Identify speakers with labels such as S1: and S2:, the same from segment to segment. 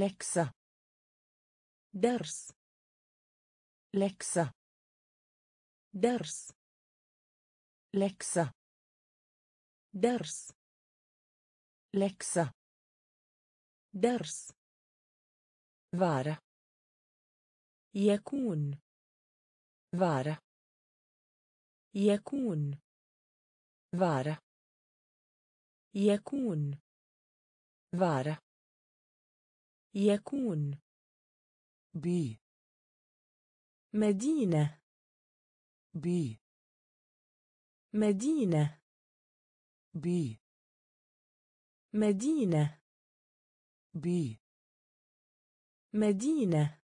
S1: läxa
S2: درس
S1: läxa
S2: درس
S1: läxa
S2: درس
S1: läxa
S2: درس
S1: vara
S2: يكون
S1: vara
S2: يكون
S1: vara
S2: يكون
S1: vara
S2: يكون.
S1: by
S2: مدينة.
S1: by
S2: مدينة.
S1: by
S2: مدينة.
S1: by
S2: مدينة.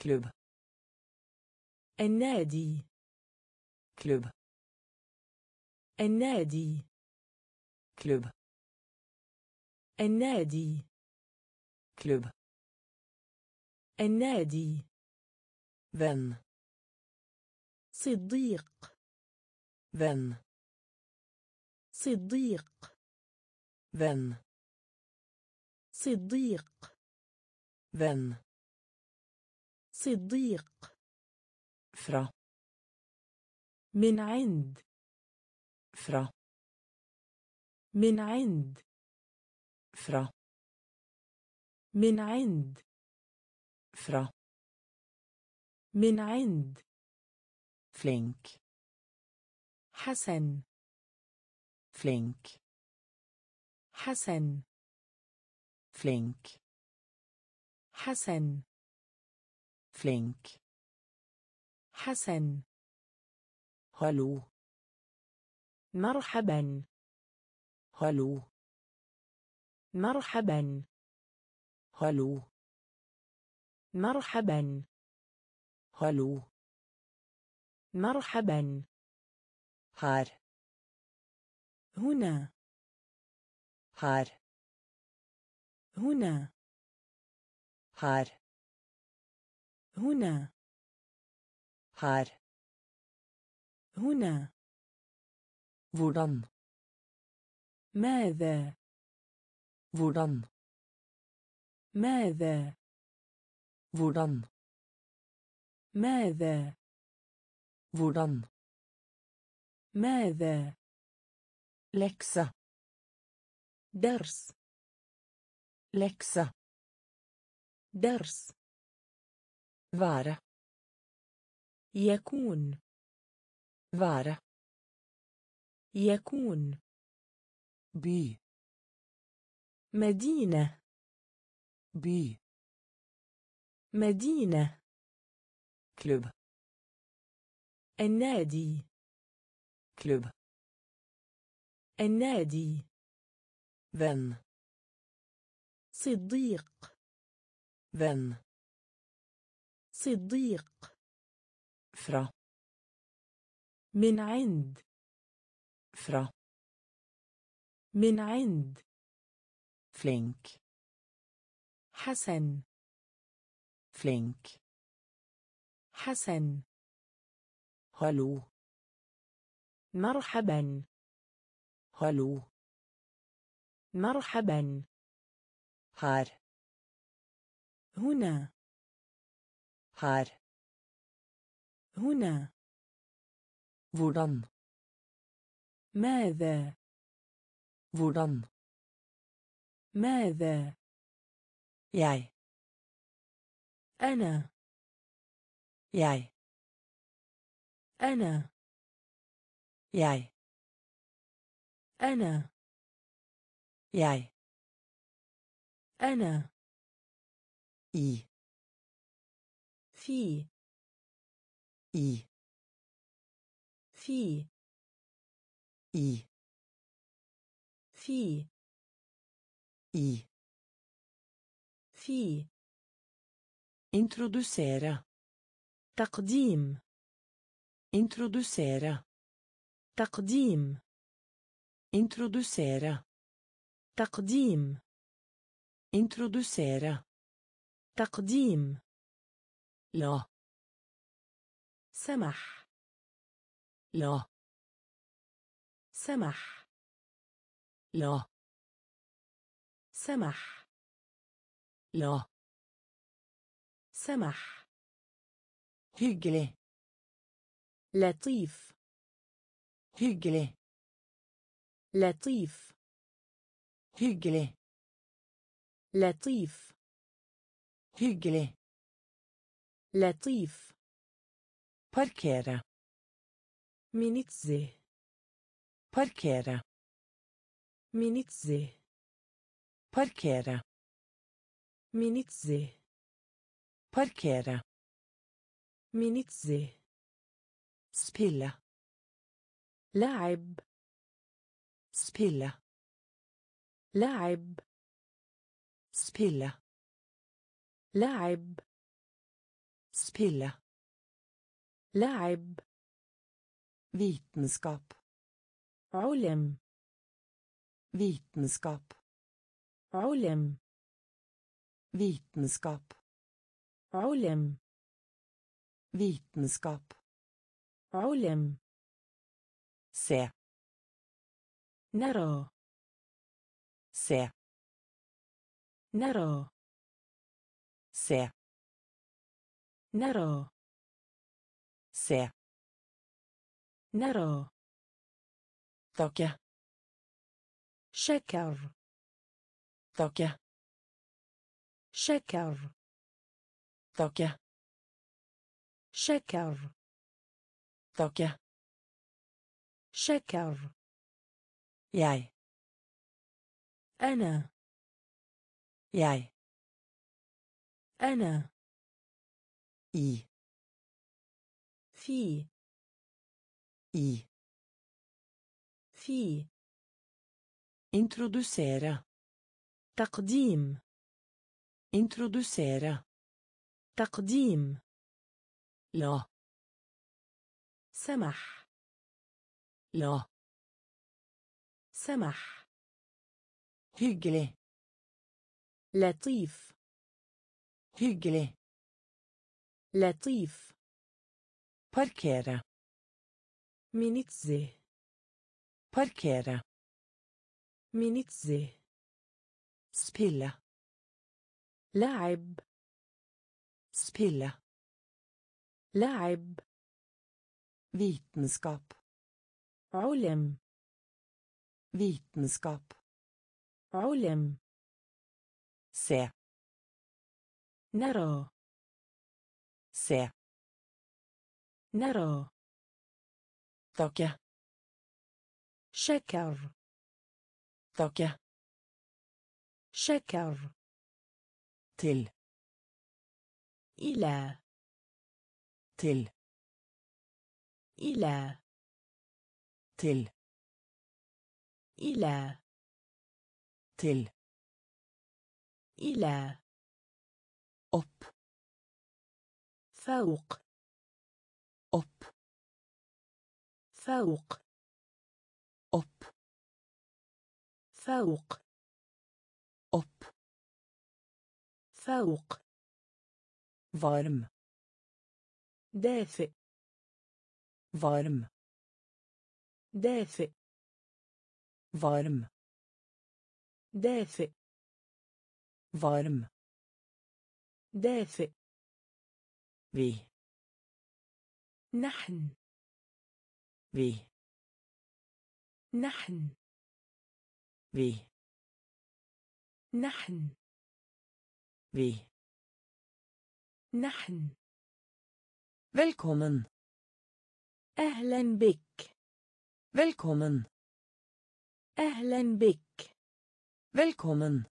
S1: klubb
S2: النادي.
S1: klubb
S2: النادي.
S1: klubb
S2: النادي.
S1: Klubb
S2: النادي
S1: vän
S2: صديق
S1: vän
S2: صديق
S1: vän
S2: صديق
S1: vän
S2: صديق
S1: fra.
S2: من عند
S1: fra.
S2: من عند
S1: fra.
S2: من عند.
S1: فرا
S2: من عند.
S1: فلينك
S2: حسن.
S1: فلينك
S2: حسن.
S1: فلينك
S2: حسن.
S1: فلينك
S2: حسن.
S1: هلو.
S2: مرحبا.
S1: هلو.
S2: مرحبا.
S1: هلو.
S2: مرحبا.
S1: هلو.
S2: مرحبا.
S1: هار.
S2: هنا.
S1: هار.
S2: هنا.
S1: هار.
S2: هنا.
S1: هار.
S2: هنا.
S1: هوران
S2: ماذا؟
S1: هوران
S2: ماذا
S1: hvordan
S2: ماذا
S1: hvordan
S2: ماذا
S1: läxa
S2: درس
S1: läxa
S2: درس
S1: vara
S2: يكون
S1: vara
S2: يكون
S1: by
S2: مدينة
S1: by.
S2: مدينة
S1: klubb
S2: النادي
S1: klubb
S2: النادي
S1: vän
S2: صديق
S1: vän
S2: صديق
S1: fra.
S2: من عند
S1: fra.
S2: من عند
S1: flink.
S2: حسن.
S1: فلينك
S2: حسن.
S1: هلو.
S2: مرحبا.
S1: هلو.
S2: مرحبا.
S1: هار.
S2: هنا.
S1: هار.
S2: هنا.
S1: هوران
S2: ماذا؟
S1: هوران
S2: ماذا؟
S1: Jeg
S2: أنا.
S1: jeg
S2: أنا.
S1: jeg
S2: أنا.
S1: jeg
S2: أنا.
S1: i
S2: في.
S1: i
S2: في.
S1: i
S2: في.
S1: i
S2: في
S1: introducera
S2: تقديم
S1: introducera
S2: تقديم
S1: introducera
S2: تقديم
S1: introducera
S2: تقديم
S1: la
S2: سمح
S1: la
S2: سمح
S1: la
S2: سمح
S1: لا.
S2: سمح.
S1: هجلي
S2: لطيف.
S1: هجلي
S2: لطيف.
S1: هجلي
S2: لطيف.
S1: هجلي
S2: لطيف.
S1: باركيرا
S2: مينيتزي.
S1: باركيرا
S2: مينيتزي.
S1: باركيرا
S2: منتزه
S1: Parkere.
S2: منتزه
S1: Spille.
S2: لعب
S1: Spille.
S2: لعب
S1: Spille.
S2: لعب
S1: Spille.
S2: لعب
S1: Vitenskap.
S2: علم
S1: Vitenskap.
S2: علم
S1: Vitenskap.
S2: علم
S1: Vitenskap.
S2: علم
S1: Se.
S2: نرى
S1: Se.
S2: نرى
S1: Se.
S2: نرى
S1: Se.
S2: نرى
S1: Takke.
S2: شكر
S1: Takke.
S2: شكر
S1: Takke.
S2: شكر
S1: Takke.
S2: شكر
S1: Jeg.
S2: أنا
S1: Jeg.
S2: أنا
S1: I.
S2: في
S1: I.
S2: في
S1: Introdusere.
S2: تقديم
S1: Introdusere.
S2: تقديم
S1: La.
S2: سمح
S1: La.
S2: سمح
S1: Hyggelig.
S2: لطيف
S1: Hyggelig.
S2: لطيف
S1: Parkere.
S2: منتزه
S1: Parkere.
S2: منتزه
S1: Spille.
S2: لعب
S1: Spille.
S2: لعب
S1: Vitenskap.
S2: علم
S1: Vitenskap.
S2: علم
S1: Se.
S2: نرى
S1: Se.
S2: نرى
S1: Takke.
S2: شكر
S1: Takke.
S2: شكر
S1: Til.
S2: إلى
S1: Til.
S2: إلى
S1: Til.
S2: إلى
S1: Til.
S2: إلى
S1: Opp.
S2: فوق
S1: Opp.
S2: فوق
S1: Opp.
S2: فوق فوق
S1: Varm.
S2: دافئ
S1: Varm.
S2: دافئ
S1: Varm.
S2: دافئ
S1: Varm.
S2: دافئ
S1: Vi.
S2: نحن
S1: Vi.
S2: نحن
S1: Vi.
S2: نحن
S1: Vi.
S2: نحن
S1: Velkommen.
S2: أهلا بك
S1: Velkommen.
S2: أهلا بك
S1: Velkommen.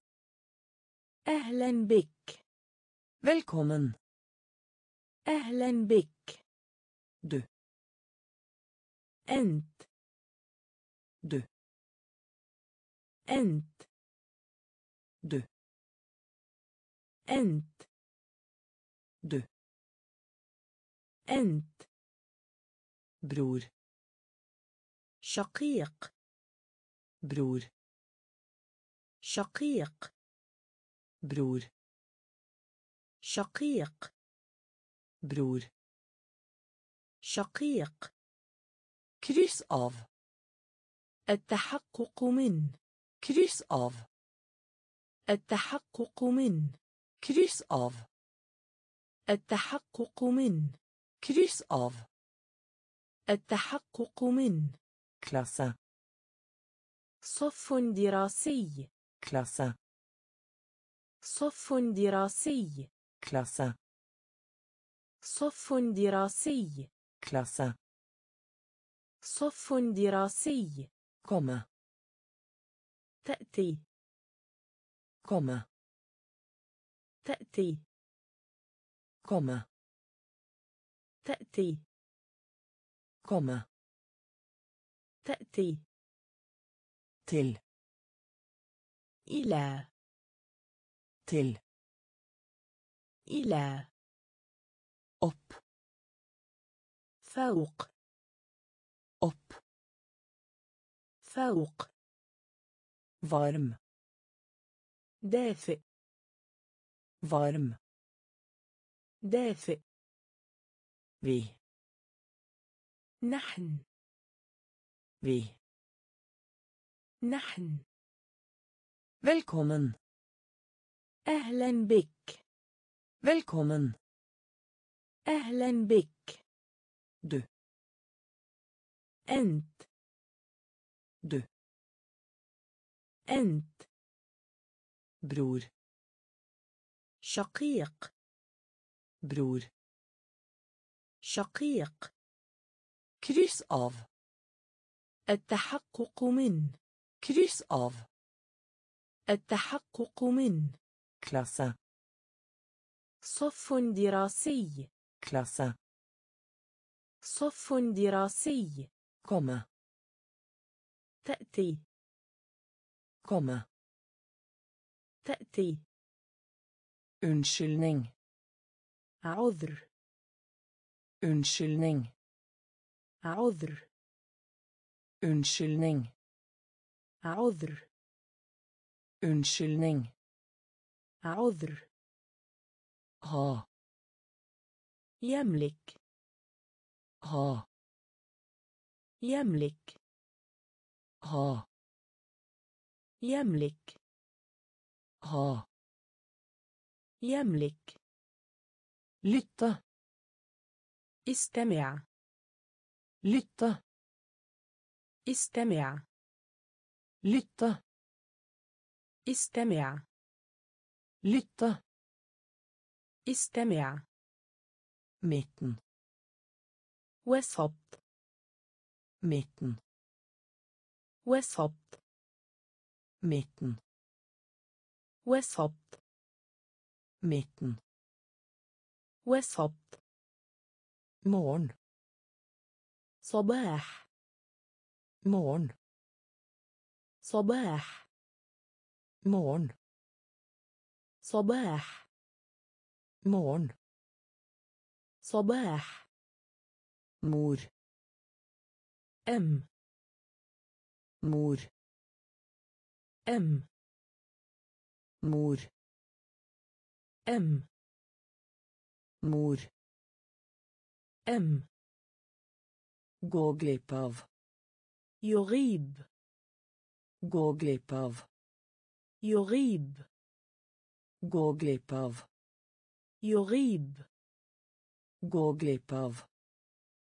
S2: أهلا بك
S1: Velkommen.
S2: أهلا بك
S1: Du.
S2: أنت
S1: Du.
S2: أنت
S1: Du.
S2: أنت
S1: Du.
S2: أنت
S1: Bror.
S2: شقيق
S1: Bror.
S2: شقيق
S1: Bror.
S2: شقيق
S1: Bror.
S2: شقيق
S1: Kryss av.
S2: التحقق من
S1: Kryss av.
S2: التحقق من
S1: Kryss av.
S2: التحقق من
S1: Kryss av.
S2: التحقق من
S1: Klasse.
S2: صف دراسي
S1: Klasse.
S2: صف دراسي
S1: Klasse.
S2: صف دراسي
S1: Klasse.
S2: صف دراسي
S1: Komme.
S2: تأتي
S1: Komme.
S2: تأتي
S1: Komme.
S2: تأتي
S1: Komme.
S2: تأتي
S1: Til.
S2: إلى
S1: Til.
S2: إلى
S1: Opp.
S2: فوق
S1: Opp.
S2: فوق
S1: Varm.
S2: دافئ
S1: Varm.
S2: دافئ
S1: Vi.
S2: نحن
S1: Vi.
S2: نحن
S1: Velkommen.
S2: أهلا بك
S1: Velkommen.
S2: أهلا بك
S1: Du.
S2: أنت
S1: Du.
S2: أنت
S1: Bror.
S2: شقيق
S1: Bror.
S2: شقيق
S1: Kryss av.
S2: التحقق من
S1: Kryss av.
S2: التحقق من
S1: Klasse.
S2: صف دراسي
S1: Klasse.
S2: صف دراسي
S1: Komme.
S2: تأتي
S1: Komme.
S2: تأتي
S1: Unnskyldning.
S2: عذر
S1: Unnskyldning.
S2: عذر
S1: Unnskyldning.
S2: عذر
S1: Unnskyldning.
S2: عذر
S1: Ha.
S2: يملك
S1: Ha.
S2: يملك
S1: Ha.
S2: يملك
S1: Ha.
S2: يملك
S1: Lytte.
S2: استمع
S1: Lytte.
S2: استمع
S1: Lytte.
S2: استمع
S1: Lytte.
S2: استمع
S1: Midten.
S2: وسط
S1: Midten.
S2: وسط
S1: Midten.
S2: وسط
S1: Midten.
S2: وسط
S1: Morgen.
S2: صباح
S1: Morgen.
S2: صباح
S1: Morgen.
S2: صباح
S1: Morgen.
S2: صباح
S1: Mor.
S2: أم
S1: Mor.
S2: أم
S1: Mor.
S2: أم
S1: Mor.
S2: أم
S1: Gå glipp av.
S2: يغيب
S1: Gå glipp av.
S2: يغيب
S1: Gå glipp av.
S2: يغيب
S1: Gå glipp av.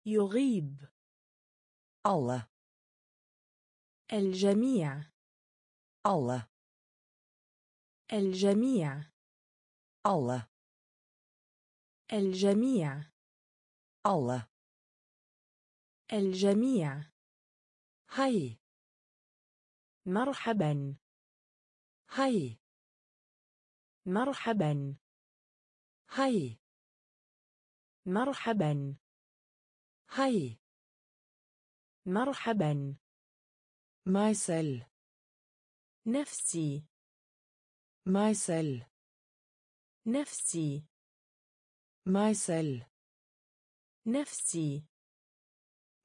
S2: يغيب
S1: Alle.
S2: الجميع
S1: Alle.
S2: الجميع
S1: Alle.
S2: الجميع
S1: Alle.
S2: الجميع
S1: Hei.
S2: مرحبا
S1: Hei.
S2: مرحبا
S1: Hei.
S2: مرحبا
S1: Hei.
S2: مرحبا
S1: selv.
S2: نفسي
S1: selv.
S2: نفسي
S1: Meg selv.
S2: نفسي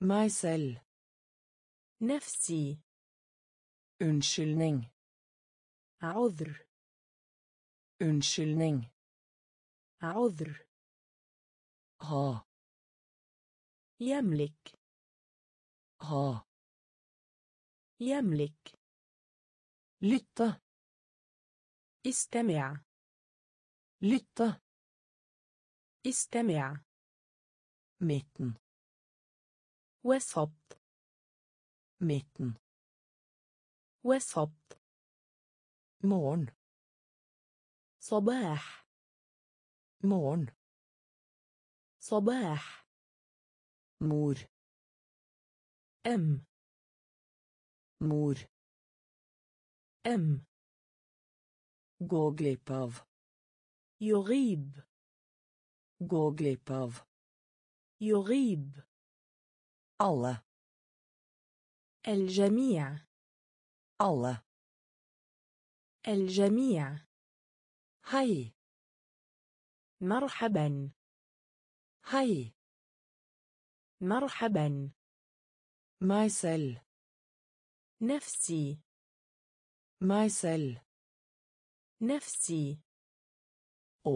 S1: Meg selv.
S2: نفسي
S1: Unnskyldning.
S2: عذر
S1: Unnskyldning.
S2: عذر
S1: Ha.
S2: يملك
S1: Ha.
S2: يملك
S1: Lytte.
S2: استمع
S1: lytte
S2: استمع
S1: midten
S2: وسط
S1: midten
S2: وسط
S1: morgen
S2: صباح
S1: morgen
S2: صباح
S1: mor
S2: أم
S1: mor
S2: أم
S1: gå glipp av
S2: يغيب.
S1: Gå glipp av.
S2: يغيب.
S1: Alle.
S2: الجميع.
S1: Alle.
S2: الجميع.
S1: Hei.
S2: مرحبا.
S1: Hei.
S2: مرحبا.
S1: Selv.
S2: نفسي.
S1: Selv.
S2: نفسي.
S1: Å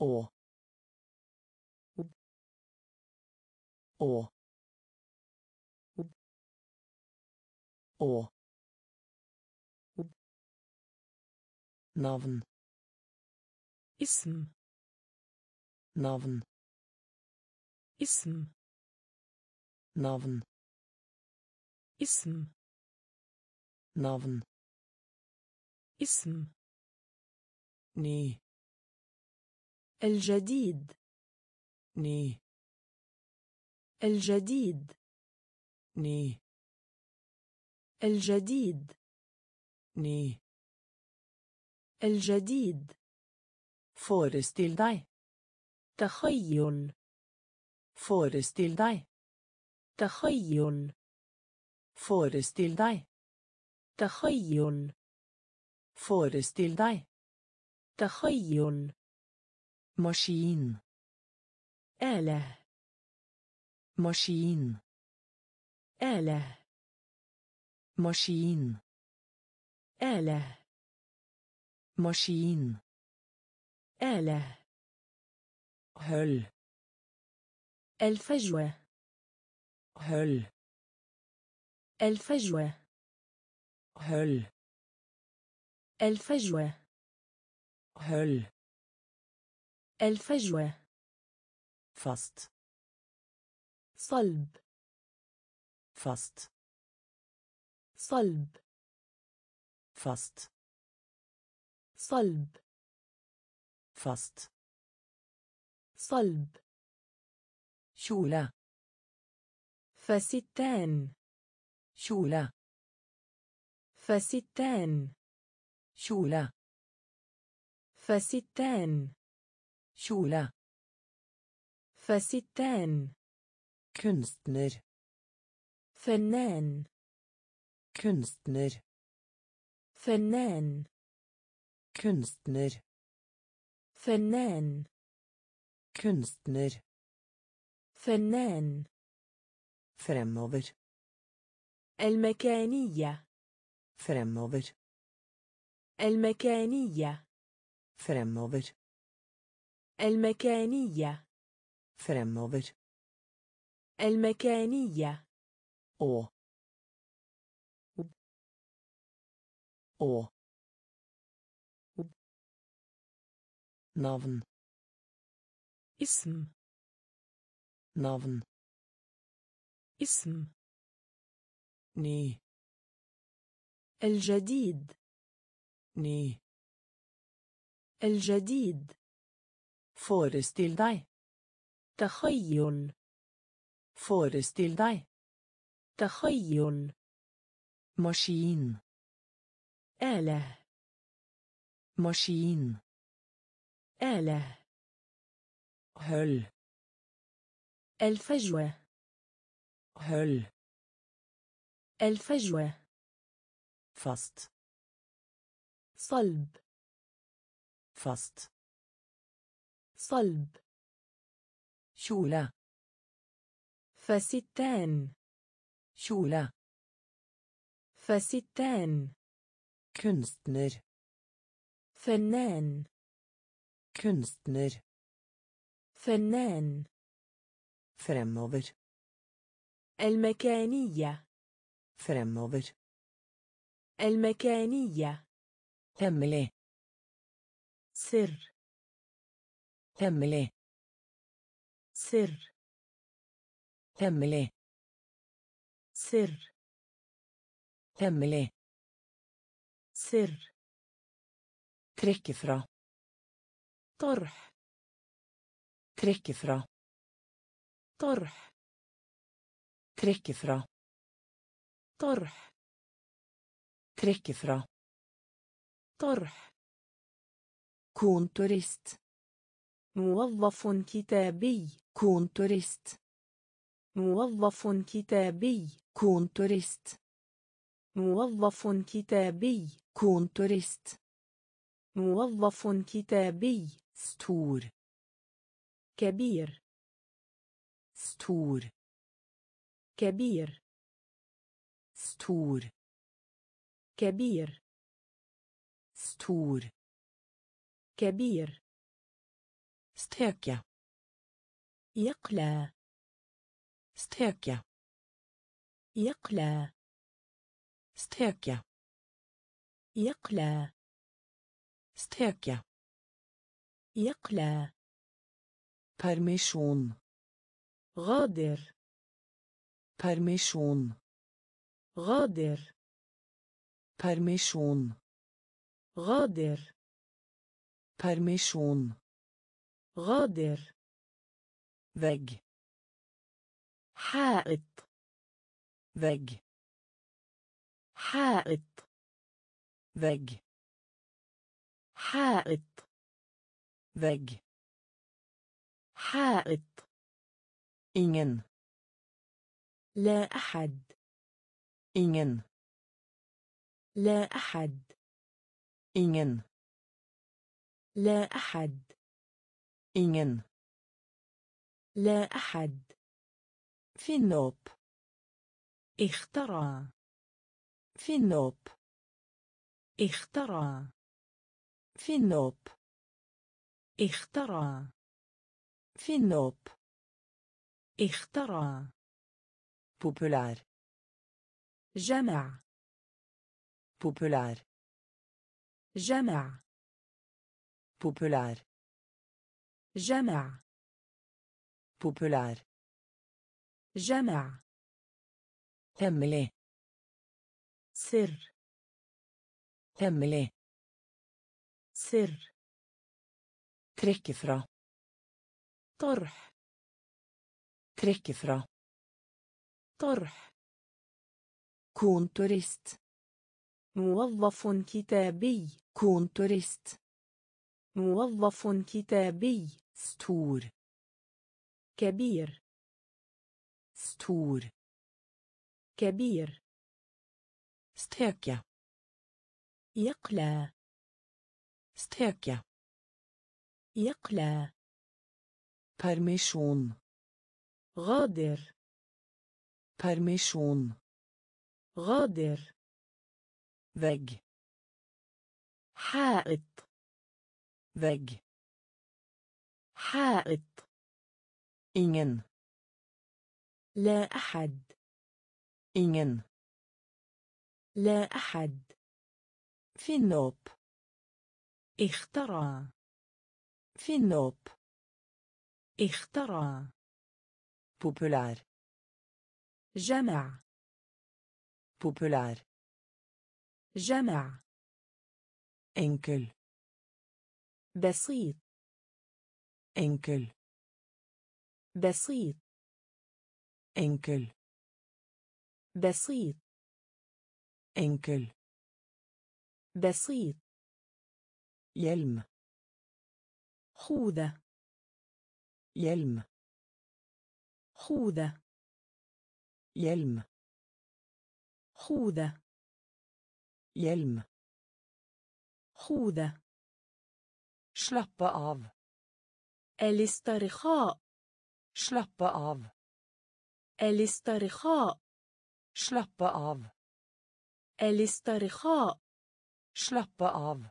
S1: å å å navn
S2: اسم
S1: navn
S2: اسم
S1: navn
S2: اسم
S1: navn
S2: اسم
S1: ny
S2: الجديد
S1: ny
S2: الجديد
S1: ny
S2: الجديد
S1: ny
S2: الجديد
S1: forestill deg
S2: تخيل
S1: forestill deg
S2: تخيل
S1: فورستيل داي
S2: تخيل
S1: Forestill deg.
S2: تخيل
S1: Maskin.
S2: آلة
S1: Maskin.
S2: آلة
S1: Maskin.
S2: آلة
S1: Maskin.
S2: آلة
S1: Høll.
S2: الفجوة
S1: Høll.
S2: الفجوة
S1: Høll.
S2: الفجوة
S1: Høll.
S2: الفجوة
S1: Fast.
S2: صلب
S1: Fast.
S2: صلب
S1: Fast.
S2: صلب
S1: Fast.
S2: صلب
S1: Kjole.
S2: فستان
S1: Kjole.
S2: فستان
S1: Kjole.
S2: فستان
S1: Kjole.
S2: فستان
S1: Kunstner.
S2: فنان
S1: Kunstner.
S2: فنان
S1: Kunstner.
S2: فنان
S1: Kunstner.
S2: فنان
S1: Fremover.
S2: المكانية
S1: Fremover.
S2: المكانية
S1: Fremover.
S2: المكانية
S1: Fremover.
S2: المكانية
S1: Å. Å. Navn.
S2: اسم
S1: Navn.
S2: اسم
S1: Ny.
S2: الجديد
S1: Ny.
S2: الجديد
S1: Forestill deg.
S2: تخيل
S1: Forestill deg.
S2: تخيل
S1: Maskin.
S2: آلة
S1: Maskin.
S2: آلة
S1: Høll.
S2: الفجوة
S1: Høll.
S2: الفجوة
S1: Fast.
S2: صلب.
S1: فاست
S2: صلب.
S1: شولا
S2: فستان.
S1: شولا
S2: فستان.
S1: كنستنر.
S2: فنان.
S1: كنستنر.
S2: فنان.
S1: فرموفر.
S2: المكانية.
S1: فرموفر.
S2: المكانية.
S1: Hemmelig.
S2: سر
S1: Hemmelig.
S2: سر
S1: Hemmelig.
S2: سر
S1: Hemmelig.
S2: سر
S1: Trekke fra.
S2: طرح
S1: Trekke fra.
S2: طرح
S1: Trekke fra.
S2: طرح
S1: Trekke fra.
S2: طرح
S1: Kontorist.
S2: موظف كتابي
S1: Kontorist.
S2: موظف كتابي
S1: Kontorist.
S2: موظف كتابي
S1: Kontorist.
S2: موظف كتابي
S1: Stor.
S2: كبير
S1: Stor.
S2: كبير
S1: Stor.
S2: كبير
S1: Stor.
S2: كبير
S1: Steke.
S2: يقلى
S1: Steke.
S2: يقلى
S1: Steke.
S2: يقلى
S1: Steke.
S2: يقلى
S1: Permisjon.
S2: غادر
S1: Permisjon.
S2: غادر
S1: Permisjon.
S2: غادر
S1: permission.
S2: غادر
S1: veg.
S2: حائط
S1: veg.
S2: حائط
S1: veg.
S2: حائط
S1: veg.
S2: حائط.
S1: Ingen.
S2: لا أحد.
S1: Ingen.
S2: لا أحد.
S1: ingen
S2: لا أحد
S1: ingen
S2: لا أحد
S1: النوب
S2: اخترع
S1: في النوب
S2: اخترع
S1: في النوب
S2: اخترع
S1: في النوب
S2: اخترع
S1: popular
S2: جمع
S1: popular
S2: جمع
S1: Populær.
S2: جمع
S1: Populær.
S2: جمع
S1: Hemmelig.
S2: سر
S1: Hemmelig.
S2: سر
S1: Trekke fra.
S2: طرح
S1: Trekke fra.
S2: طرح
S1: Kontorist.
S2: موظف كتابي.
S1: kontorist.
S2: موظف كتابي.
S1: stor.
S2: كبير.
S1: stor.
S2: كبير.
S1: steke
S2: يقلى.
S1: steke
S2: يقلى.
S1: permisjon
S2: غادر.
S1: permisjon
S2: غادر.
S1: Vegg.
S2: حائط
S1: Vegg.
S2: حائط
S1: Ingen.
S2: لا أحد
S1: Ingen.
S2: لا أحد
S1: Finne opp.
S2: اخترع
S1: Finne opp.
S2: اخترع
S1: Populær.
S2: جمع
S1: Populær.
S2: جمع
S1: انكل
S2: بسيط
S1: انكل
S2: بسيط
S1: انكل
S2: بسيط
S1: انكل
S2: بسيط
S1: يلم
S2: خوذة
S1: يلم
S2: خوذة
S1: يلم
S2: خوذة.
S1: Hjelm.
S2: خوذة
S1: Slappe av.
S2: الاسترخاء
S1: Slappe av.
S2: الاسترخاء
S1: Slappe av.
S2: الاسترخاء
S1: Slappe av.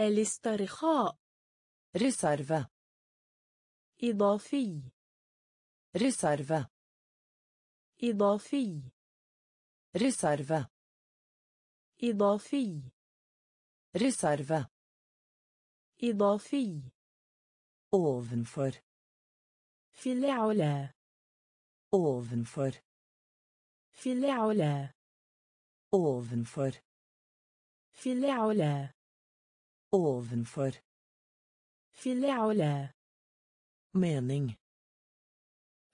S2: الاسترخاء
S1: Reserve.
S2: إضافي
S1: Reserve.
S2: إضافي
S1: Reserve.
S2: إضافي
S1: Reserve.
S2: إضافي
S1: Ovenfor.
S2: في العلا
S1: Ovenfor.
S2: في العلا
S1: Ovenfor.
S2: في العلا
S1: Ovenfor.
S2: في العلا
S1: Mening.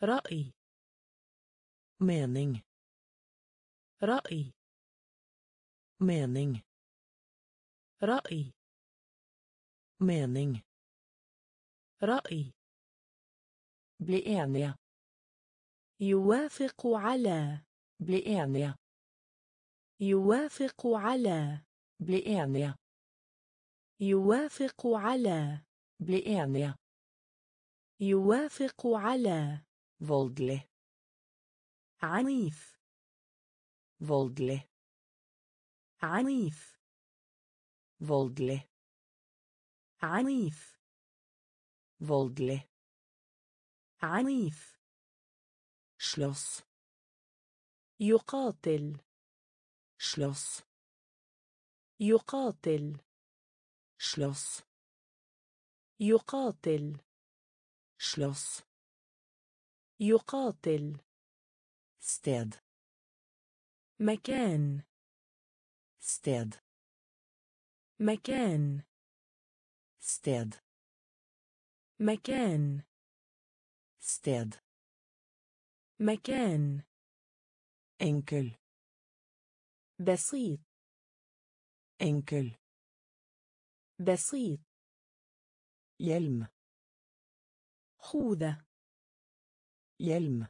S2: رأي
S1: Mening.
S2: رأي
S1: Mening.
S2: رأي
S1: Mening.
S2: رأي
S1: Bli enige.
S2: يوافق على
S1: Bli enige.
S2: يوافق على
S1: Bli enige.
S2: يوافق على
S1: Bli enige.
S2: يوافق على
S1: Voldelig.
S2: عنيف
S1: Voldelig.
S2: عنيف.
S1: Voldelig
S2: عنيف.
S1: Voldelig
S2: عنيف.
S1: Slåss
S2: يقاتل.
S1: Slåss
S2: يقاتل.
S1: Slåss
S2: يقاتل.
S1: Slåss
S2: يقاتل.
S1: ستاد
S2: مكان.
S1: Sted.
S2: مكان
S1: Sted.
S2: مكان
S1: Sted.
S2: مكان
S1: Enkel.
S2: بسيط
S1: Enkel.
S2: بسيط
S1: Hjelm.
S2: خوذة
S1: Hjelm.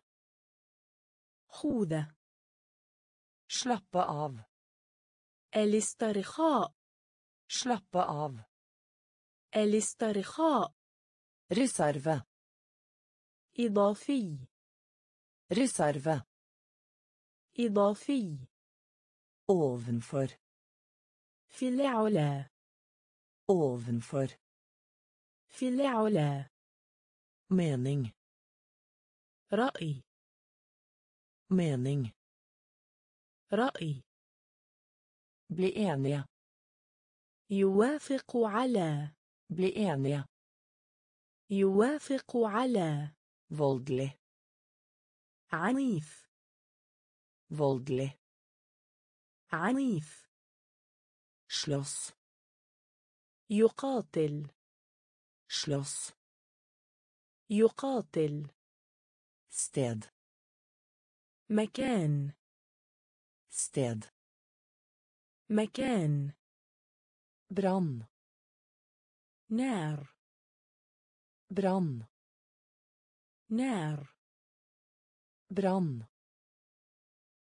S2: خوذة
S1: Slappe av.
S2: الاسترخاء
S1: Slappe av.
S2: الاسترخاء
S1: Reserve.
S2: إضافي
S1: Reserve.
S2: إضافي
S1: Ovenfor.
S2: في العلا
S1: Ovenfor.
S2: في العلا
S1: Mening.
S2: رأي
S1: Mening.
S2: رأي
S1: Bli enige.
S2: يوافق على
S1: Bli enige.
S2: يوافق على
S1: Voldelig.
S2: عنيف
S1: Voldelig.
S2: عنيف
S1: Slåss.
S2: يقاتل
S1: Slåss.
S2: يقاتل
S1: Sted.
S2: مكان
S1: Sted.
S2: مكان
S1: Brann.
S2: نار
S1: Brann.
S2: نار
S1: Brann.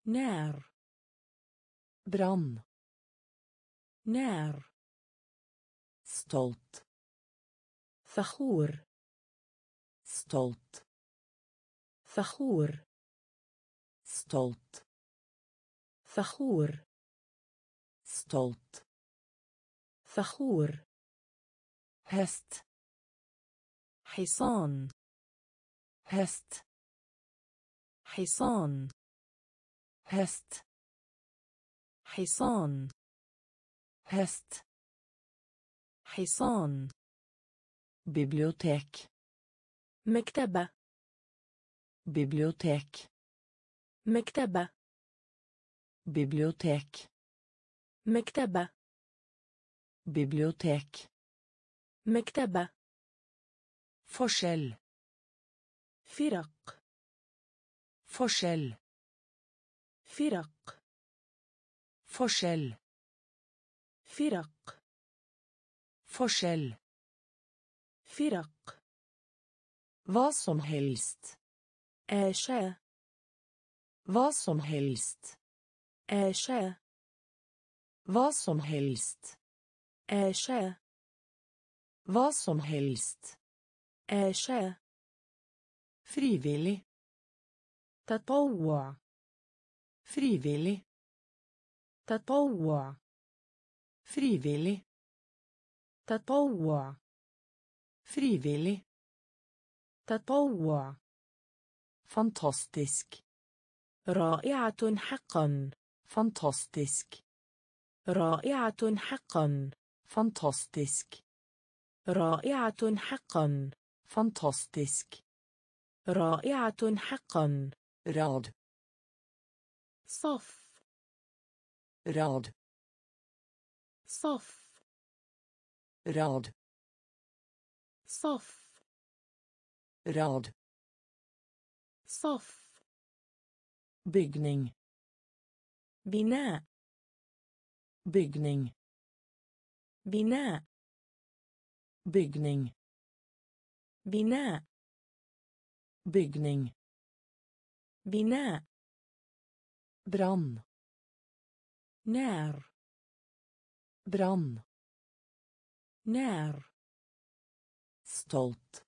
S2: نار
S1: Brann.
S2: نار
S1: Stolt.
S2: فخور
S1: Stolt.
S2: فخور
S1: Stolt.
S2: فخور
S1: Stolt.
S2: فخور
S1: Hest.
S2: حصان
S1: Hest.
S2: حصان
S1: Hest.
S2: حصان
S1: Hest.
S2: حصان
S1: Bibliotek.
S2: مكتبة
S1: Bibliotek.
S2: مكتبة
S1: Bibliotek.
S2: مكتبة
S1: Bibliotek.
S2: مكتبة
S1: Forskjell.
S2: فرق
S1: Forskjell.
S2: فرق
S1: Forskjell.
S2: فرق
S1: Forskjell.
S2: فرق
S1: Hva som helst.
S2: آشاء
S1: Hva som helst.
S2: آشاء
S1: Hva som helst.
S2: آشاء
S1: Hva som helst.
S2: آشاء
S1: Frivillig.
S2: تطوع
S1: Frivillig.
S2: تطوع
S1: Frivillig.
S2: تطوع
S1: Frivillig.
S2: تطوع
S1: Fantastisk.
S2: رائعة حقا
S1: Fantastisk.
S2: رائعة حقا.
S1: fantastisk
S2: رائعة حقا.
S1: fantastisk
S2: رائعة حقا.
S1: rad
S2: صف
S1: rad
S2: صف
S1: rad
S2: صف
S1: rad
S2: صف
S1: بيجنينغ
S2: بناء
S1: Bygning.
S2: بناء
S1: Bygning.
S2: بناء
S1: Bygning.
S2: بناء
S1: Brann.
S2: نار
S1: Brann.
S2: نار
S1: Stolt.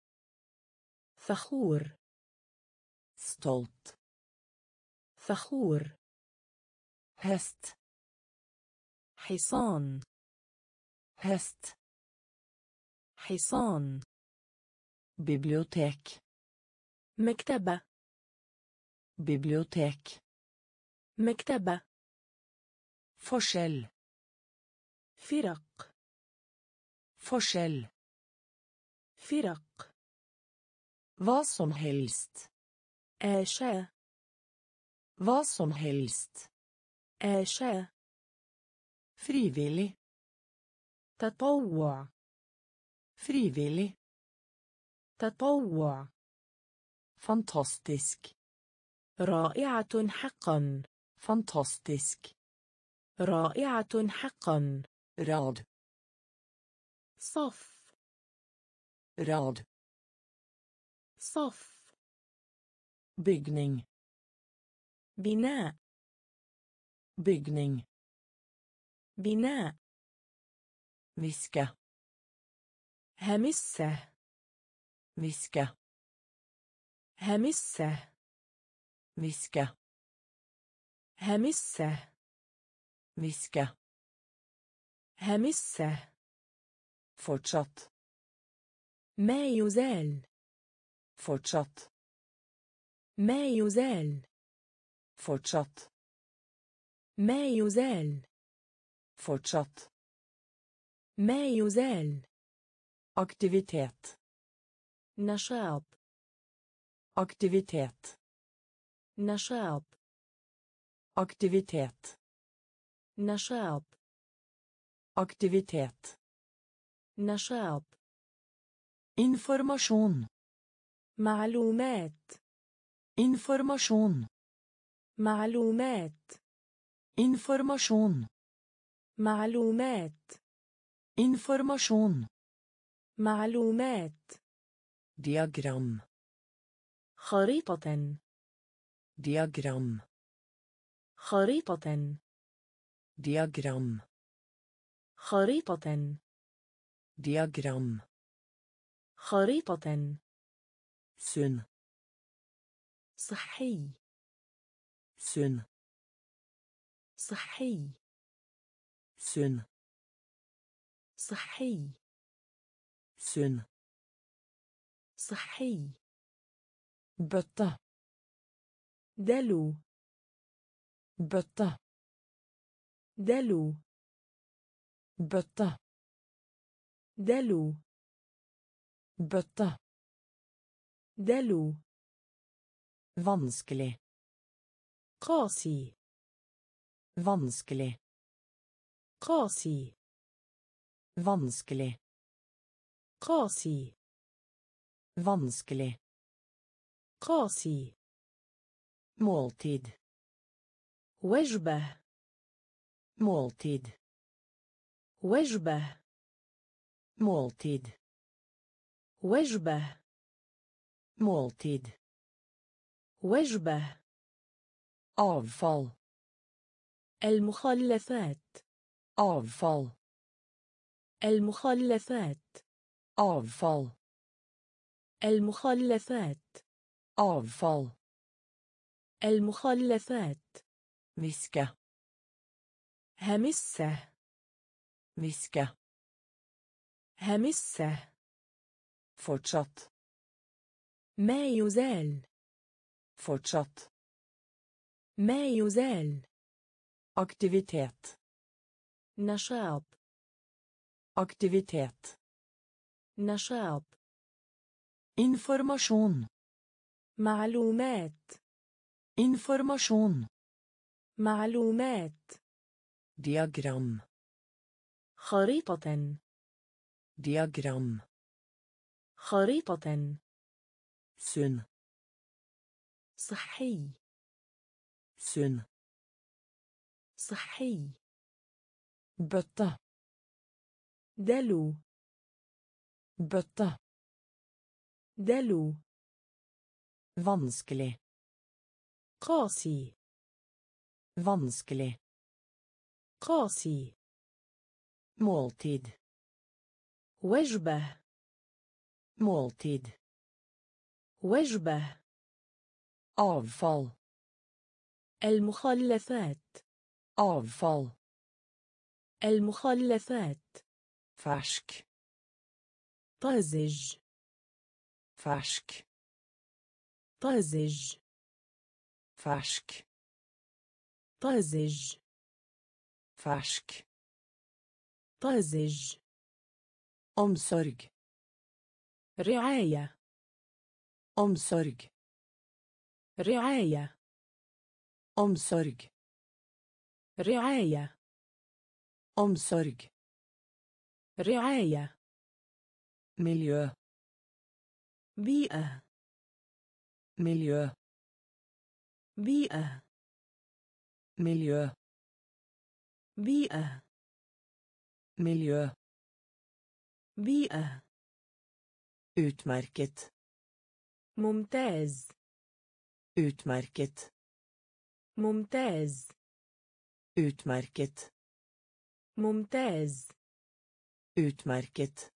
S2: فخور
S1: Stolt.
S2: فخور
S1: Häst.
S2: حصان
S1: Häst.
S2: حصان
S1: Bibliotek.
S2: مكتبة
S1: Bibliotek.
S2: مكتبة
S1: Forskjell.
S2: فرق
S1: Forskjell.
S2: فرق
S1: Hva som helst.
S2: آشاء
S1: Hva som helst.
S2: آشاء
S1: Frivillig.
S2: تطوع
S1: Frivillig.
S2: تطوع
S1: Fantastisk.
S2: رائعة حقا
S1: Fantastisk.
S2: رائعة حقا
S1: Rad.
S2: صف
S1: Rad.
S2: صف
S1: Bygning.
S2: بناء
S1: Bygning.
S2: بناء
S1: Viske.
S2: همسة
S1: Viske.
S2: همسة
S1: Viske.
S2: همسة
S1: Viske.
S2: همسة
S1: Fortsatt.
S2: ما يزال
S1: Fortsatt.
S2: ما يزال
S1: Fortsatt.
S2: ما يزال
S1: Fortsatt.
S2: ما يزال
S1: Aktivitet.
S2: نشاط
S1: Aktivitet.
S2: نشاط
S1: Aktivitet.
S2: نشاط
S1: Aktivitet.
S2: نشاط
S1: Informasjon.
S2: معلومات
S1: Informasjon.
S2: معلومات
S1: Informasjon.
S2: معلومات
S1: information.
S2: معلومات
S1: diagram.
S2: خريطة
S1: diagram.
S2: خريطة
S1: diagram.
S2: خريطة
S1: diagram.
S2: خريطة.
S1: سن
S2: صحي.
S1: سن
S2: صحي.
S1: Sunn.
S2: صحي
S1: Sunn.
S2: صحي
S1: Bøtte.
S2: دلو
S1: Bøtte.
S2: دلو
S1: Bøtte.
S2: دلو
S1: Bøtte.
S2: دلو
S1: Vanskelig.
S2: قاسي
S1: Vanskelig.
S2: قاسي
S1: Vanskelig.
S2: قاسي
S1: Vanskelig.
S2: قاسي
S1: Måltid.
S2: وجبة
S1: Måltid.
S2: وجبة
S1: Måltid.
S2: وجبة
S1: Måltid.
S2: وجبة
S1: Avfall.
S2: المخلفات
S1: Avfall.
S2: المخلفات
S1: Avfall.
S2: المخلفات
S1: Avfall.
S2: المخلفات
S1: Viske.
S2: همسة
S1: Viske.
S2: همسة
S1: Fortsatt.
S2: ما يزال
S1: Fortsatt.
S2: ما يزال
S1: Aktivitet.
S2: نشاط
S1: Aktivitet.
S2: نشاط
S1: Informasjon.
S2: معلومات
S1: Informasjon.
S2: معلومات
S1: Diagram.
S2: خريطة
S1: Diagram.
S2: خريطة
S1: Sunn.
S2: صحي
S1: Sunn.
S2: صحي
S1: Bøtte.
S2: دلو
S1: Bøtte.
S2: دلو
S1: Vanskelig.
S2: قاسي
S1: Vanskelig.
S2: قاسي
S1: Måltid.
S2: وجبة
S1: Måltid.
S2: وجبة
S1: Avfall.
S2: المخلفات
S1: Avfall.
S2: المخلفات
S1: Fersk.
S2: طازج
S1: Fersk.
S2: طازج
S1: Fersk.
S2: طازج
S1: Fersk.
S2: طازج
S1: Omsorg.
S2: رعاية
S1: Omsorg.
S2: رعاية
S1: Omsorg.
S2: رعاية
S1: Omsorg.
S2: رعاية
S1: Miljø.
S2: بيئة
S1: Miljø.
S2: بيئة
S1: Miljø.
S2: بيئة
S1: Miljø.
S2: بيئة
S1: Utmerket.
S2: ممتاز
S1: Utmerket.
S2: ممتاز
S1: Utmerket.
S2: ممتاز
S1: Utmerket.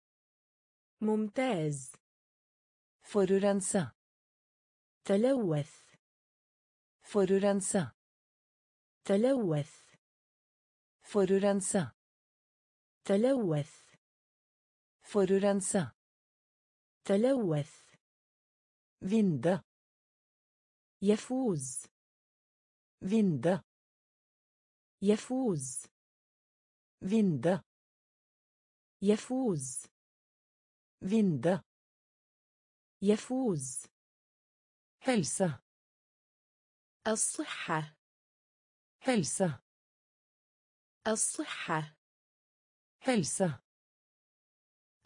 S2: ممتاز
S1: Forurense.
S2: تلوث
S1: Forurense.
S2: تلوث
S1: Forurense.
S2: تلوث
S1: Forurense.
S2: تلوث
S1: Vinde.
S2: يفوز
S1: Vinde.
S2: يفوز
S1: vinde
S2: يفوز
S1: vinde
S2: يفوز
S1: helse
S2: الصحة
S1: helse
S2: الصحة
S1: helse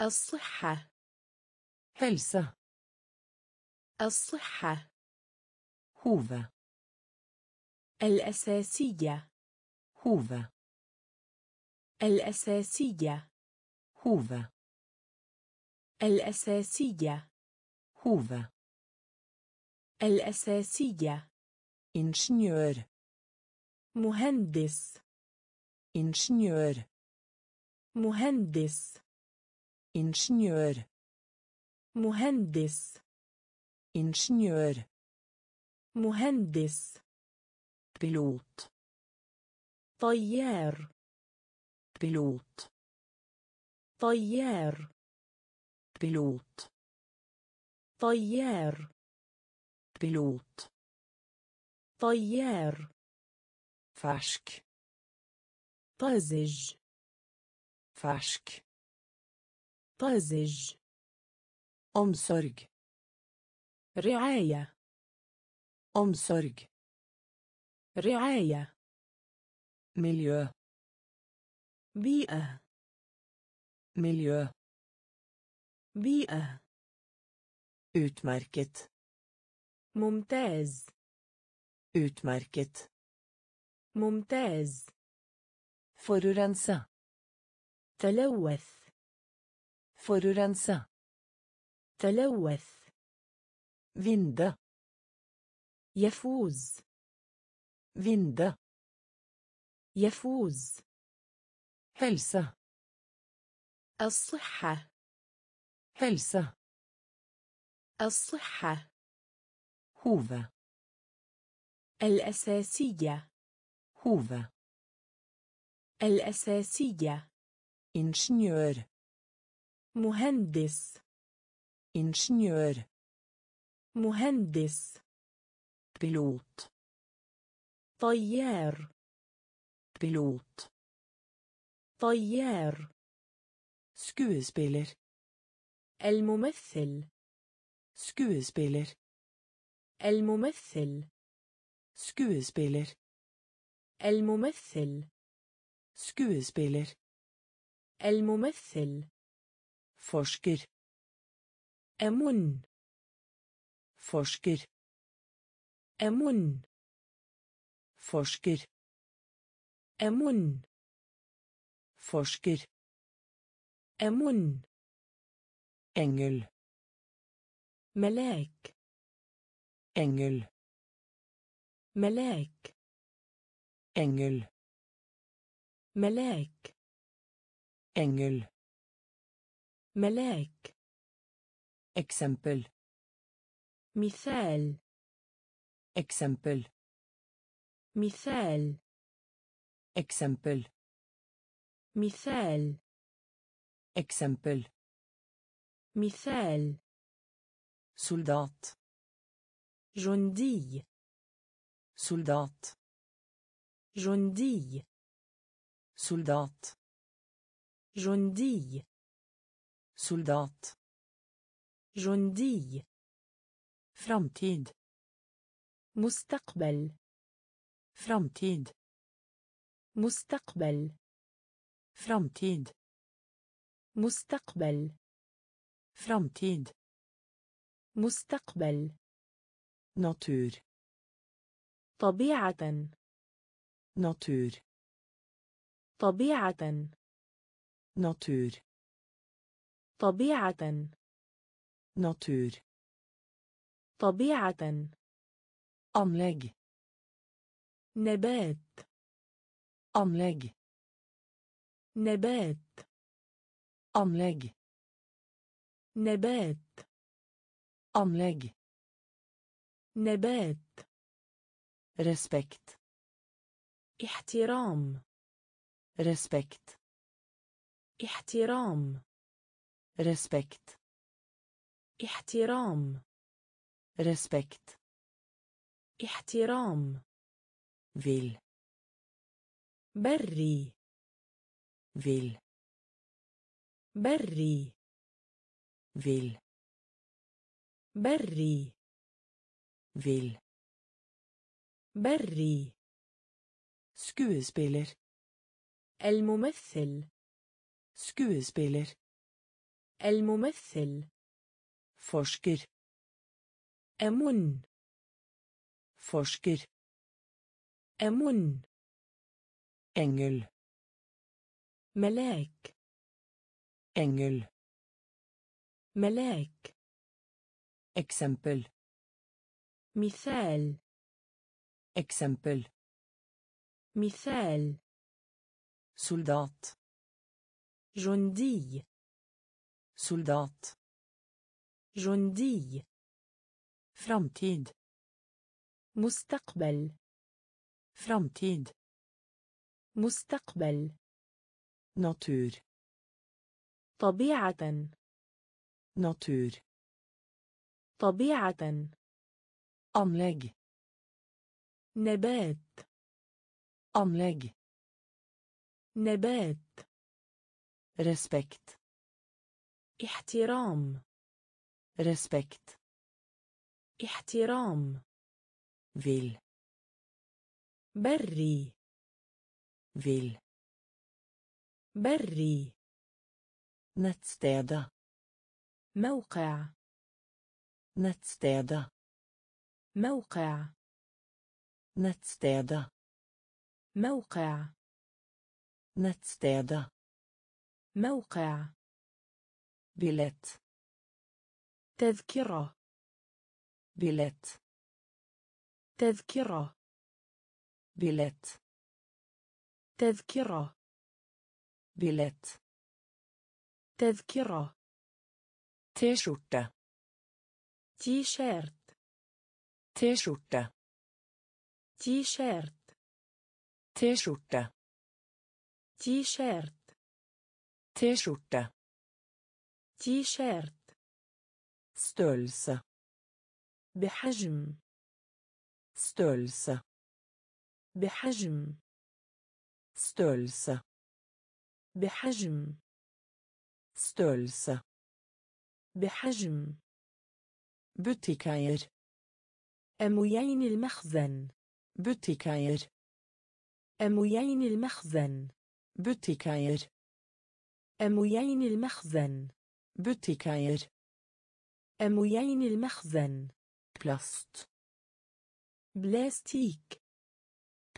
S2: الصحة
S1: helse
S2: الصحة
S1: هوفا
S2: الأساسية
S1: هوفا
S2: الأساسية
S1: Hove.
S2: الأساسية
S1: Hove.
S2: الأساسية
S1: Ingeniør.
S2: مهندس
S1: Ingeniør.
S2: مهندس
S1: Ingeniør.
S2: مهندس
S1: Ingeniør.
S2: مهندس
S1: Pilot.
S2: طيار
S1: بيلوت
S2: طيار.
S1: بيلوت
S2: طيار.
S1: بيلوت
S2: طيار.
S1: فاشك.
S2: طازج.
S1: فاشك.
S2: طازج.
S1: أمسرج.
S2: رعاية.
S1: أمسرج.
S2: رعاية.
S1: مليون
S2: بيئة
S1: Miljø.
S2: بيئة
S1: Utmerket.
S2: ممتاز
S1: Utmerket.
S2: ممتاز
S1: Forurense.
S2: تلوث
S1: Forurense.
S2: تلوث
S1: Vinde.
S2: يفوز
S1: Vinde.
S2: يفوز
S1: Helse.
S2: الصحة
S1: Helse.
S2: الصحة
S1: Hove.
S2: الأساسية
S1: Hove.
S2: الأساسية
S1: Ingeniør.
S2: مهندس
S1: Ingeniør.
S2: مهندس
S1: Pilot.
S2: طيار
S1: Pilot.
S2: طيار
S1: Skuespiller.
S2: الممثل
S1: Skuespiller.
S2: الممثل
S1: Skuespiller.
S2: الممثل
S1: Skuespiller.
S2: الممثل
S1: Forsker.
S2: أمن
S1: Forsker.
S2: أمن
S1: Forsker.
S2: أمن
S1: Forsker.
S2: أمن
S1: Engel.
S2: ملاك
S1: Engel.
S2: ملاك
S1: Engel.
S2: ملاك
S1: Engel.
S2: ملاك
S1: Eksempel.
S2: مثال
S1: Eksempel.
S2: مثال
S1: Eksempel.
S2: مثال
S1: Eksempel.
S2: مثال
S1: Soldat.
S2: جندي
S1: Soldat.
S2: جندي
S1: Soldat.
S2: جندي
S1: Soldat.
S2: جندي
S1: Framtid.
S2: مستقبل
S1: Framtid.
S2: مستقبل
S1: Framtid.
S2: مستقبل
S1: Framtid.
S2: مستقبل
S1: Natur.
S2: طبيعة
S1: Natur.
S2: طبيعة
S1: Natur.
S2: طبيعة
S1: Natur.
S2: طبيعة
S1: Anlegg.
S2: نبات
S1: Anlegg.
S2: نبات.
S1: أملاج.
S2: نبات.
S1: أملاج.
S2: نبات.
S1: respekt
S2: احترام.
S1: respekt
S2: احترام.
S1: respekt
S2: احترام.
S1: respekt
S2: احترام.
S1: vill.
S2: بري.
S1: Vil.
S2: بري
S1: Vil.
S2: بري
S1: Vil.
S2: بري
S1: Skuespiller.
S2: الممثل
S1: Skuespiller.
S2: الممثل
S1: Forsker.
S2: أمن
S1: Forsker.
S2: أمن
S1: Engel.
S2: ملاك
S1: Engel.
S2: ملاك
S1: Eksempel.
S2: مثال
S1: Eksempel.
S2: مثال
S1: Soldat.
S2: جندي
S1: Soldat.
S2: جندي
S1: Framtid.
S2: مستقبل
S1: Framtid.
S2: مستقبل
S1: Natur.
S2: طبيعة
S1: Natur.
S2: طبيعة
S1: Anlegg.
S2: نبات
S1: Anlegg.
S2: نبات
S1: Respekt.
S2: احترام
S1: Respekt.
S2: احترام
S1: Vil.
S2: بري
S1: Vil.
S2: بري.
S1: نتستيدا
S2: موقع.
S1: نتستيدا
S2: موقع.
S1: نتستيدا
S2: موقع.
S1: نتستيدا
S2: موقع.
S1: billett
S2: تذكرة.
S1: billett
S2: تذكرة.
S1: billett
S2: تذكرة.
S1: billett
S2: تذكرة
S1: T-skjorte
S2: تيشيرت
S1: T-skjorte
S2: تيشيرت
S1: T-skjorte
S2: تيشيرت
S1: T-skjorte
S2: تيشيرت
S1: størrelse
S2: بحجم
S1: størrelse
S2: بحجم
S1: størrelse
S2: بحجم.
S1: Størrelse
S2: بحجم.
S1: Butikkeier
S2: أمويين المخزن.
S1: Butikkeier
S2: أمويين المخزن.
S1: Butikkeier
S2: أمويين المخزن.
S1: Butikkeier
S2: أمويين المخزن.
S1: Plast.
S2: بلاستيك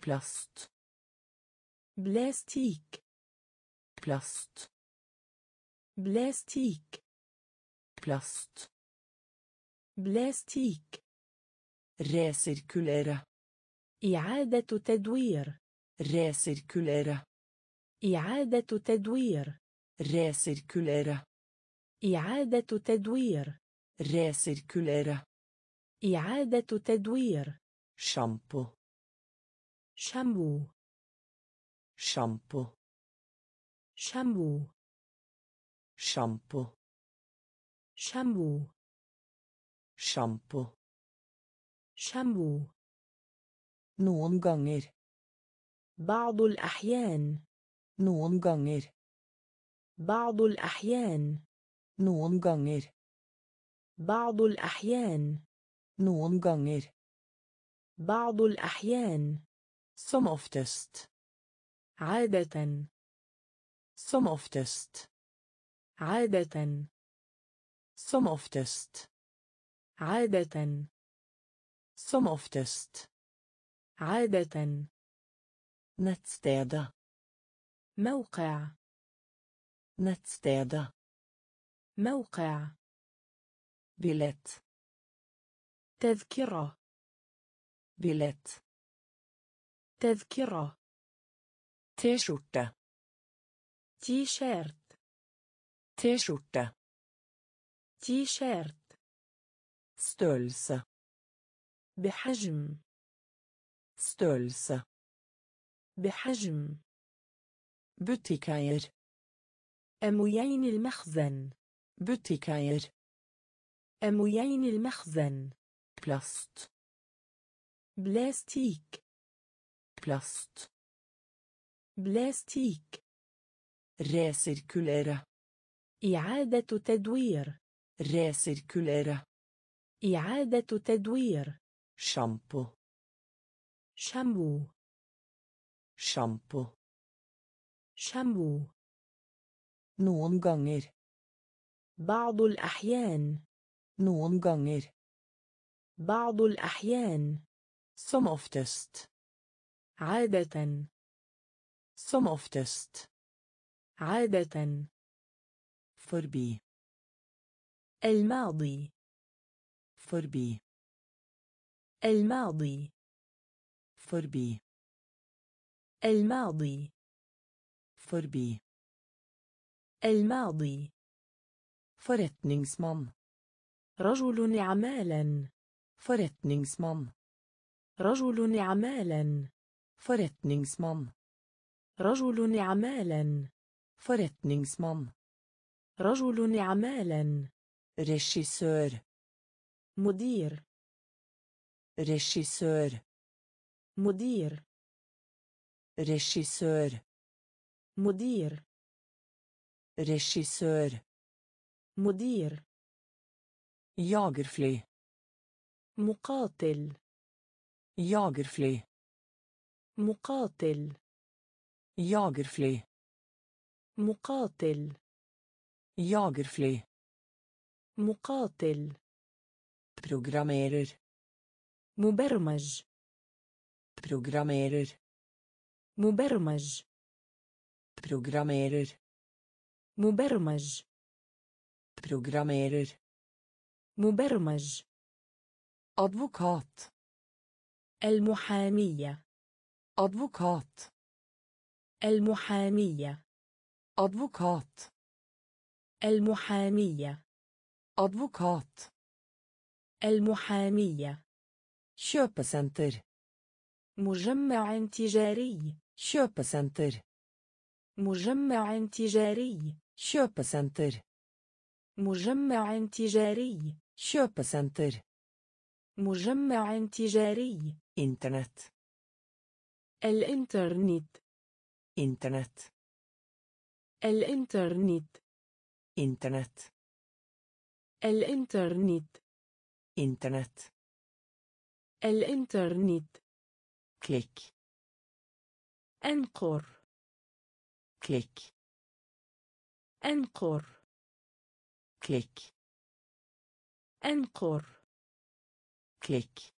S1: plast.
S2: بلاستيك
S1: plast
S2: بلاستيك
S1: plast
S2: بلاستيك
S1: resirkulere
S2: إعادة تدوير
S1: resirkulere
S2: إعادة تدوير
S1: resirkulere
S2: إعادة تدوير
S1: resirkulere
S2: إعادة تدوير
S1: shampoo
S2: شامبو
S1: shampoo
S2: شامبو
S1: shampoo
S2: شامبو
S1: shampoo
S2: شامبو
S1: noen ganger
S2: بعض الأحيان
S1: noen ganger
S2: بعض الأحيان
S1: noen ganger
S2: بعض الأحيان
S1: noen ganger
S2: بعض الأحيان
S1: som oftest
S2: عادة
S1: som oftest
S2: عادة
S1: som oftest
S2: عادة
S1: som oftest
S2: عادة
S1: nettstedet
S2: موقع
S1: nettstedet
S2: موقع
S1: billett
S2: تذكرة
S1: billett
S2: تذكرة
S1: T-skjorte
S2: شيرت
S1: T-skjorte.
S2: شيرت
S1: størrelse.
S2: بحجم
S1: størrelse.
S2: بحجم
S1: butikkeier.
S2: أمويين المخزن
S1: butikkeier.
S2: أمويين المخزن
S1: plast.
S2: بلاستيك
S1: plast.
S2: بلاستيك
S1: resirkulere
S2: إعادة تدوير
S1: resirkulere
S2: إعادة تدوير
S1: shampoo
S2: شامبو
S1: shampoo
S2: شامبو
S1: noen ganger
S2: بعض الأحيان
S1: noen ganger
S2: بعض الأحيان
S1: som oftest
S2: عادة
S1: som oftest
S2: عادة.
S1: فربي.
S2: الماضي.
S1: فربي.
S2: الماضي.
S1: فربي.
S2: الماضي.
S1: فربي.
S2: الماضي.
S1: فرتنينغسمان
S2: رجل عمالا.
S1: فرتنينغسمان
S2: رجل عمالا.
S1: فرتنينغسمان
S2: رجل عمالا.
S1: forretningsmann
S2: رجل أعمالا
S1: regissør
S2: مدير
S1: regissør
S2: مدير
S1: regissør
S2: مدير
S1: regissør
S2: مدير
S1: jagerfly
S2: مقاتل
S1: jagerfly
S2: مقاتل
S1: jagerfly
S2: مقاتل
S1: jagerfly
S2: مقاتل
S1: programmerer
S2: مبرمج
S1: programmerer
S2: مبرمج
S1: programmerer
S2: مبرمج
S1: programmerer
S2: مبرمج
S1: advokat
S2: المحامية
S1: advokat
S2: المحامية
S1: advokat
S2: المحامية.
S1: advokat
S2: المحامية.
S1: kjøpesenter
S2: مجمع تجاري.
S1: kjøpesenter
S2: مجمع تجاري.
S1: kjøpesenter
S2: مجمع تجاري.
S1: kjøpesenter
S2: مجمع تجاري.
S1: internett
S2: الإنترنت.
S1: انترنت
S2: الإنترنت
S1: Internett.
S2: الإنترنت
S1: Internett.
S2: الإنترنت
S1: Klikk.
S2: أنقر
S1: Klikk.
S2: أنقر
S1: Klikk.
S2: أنقر
S1: Klikk.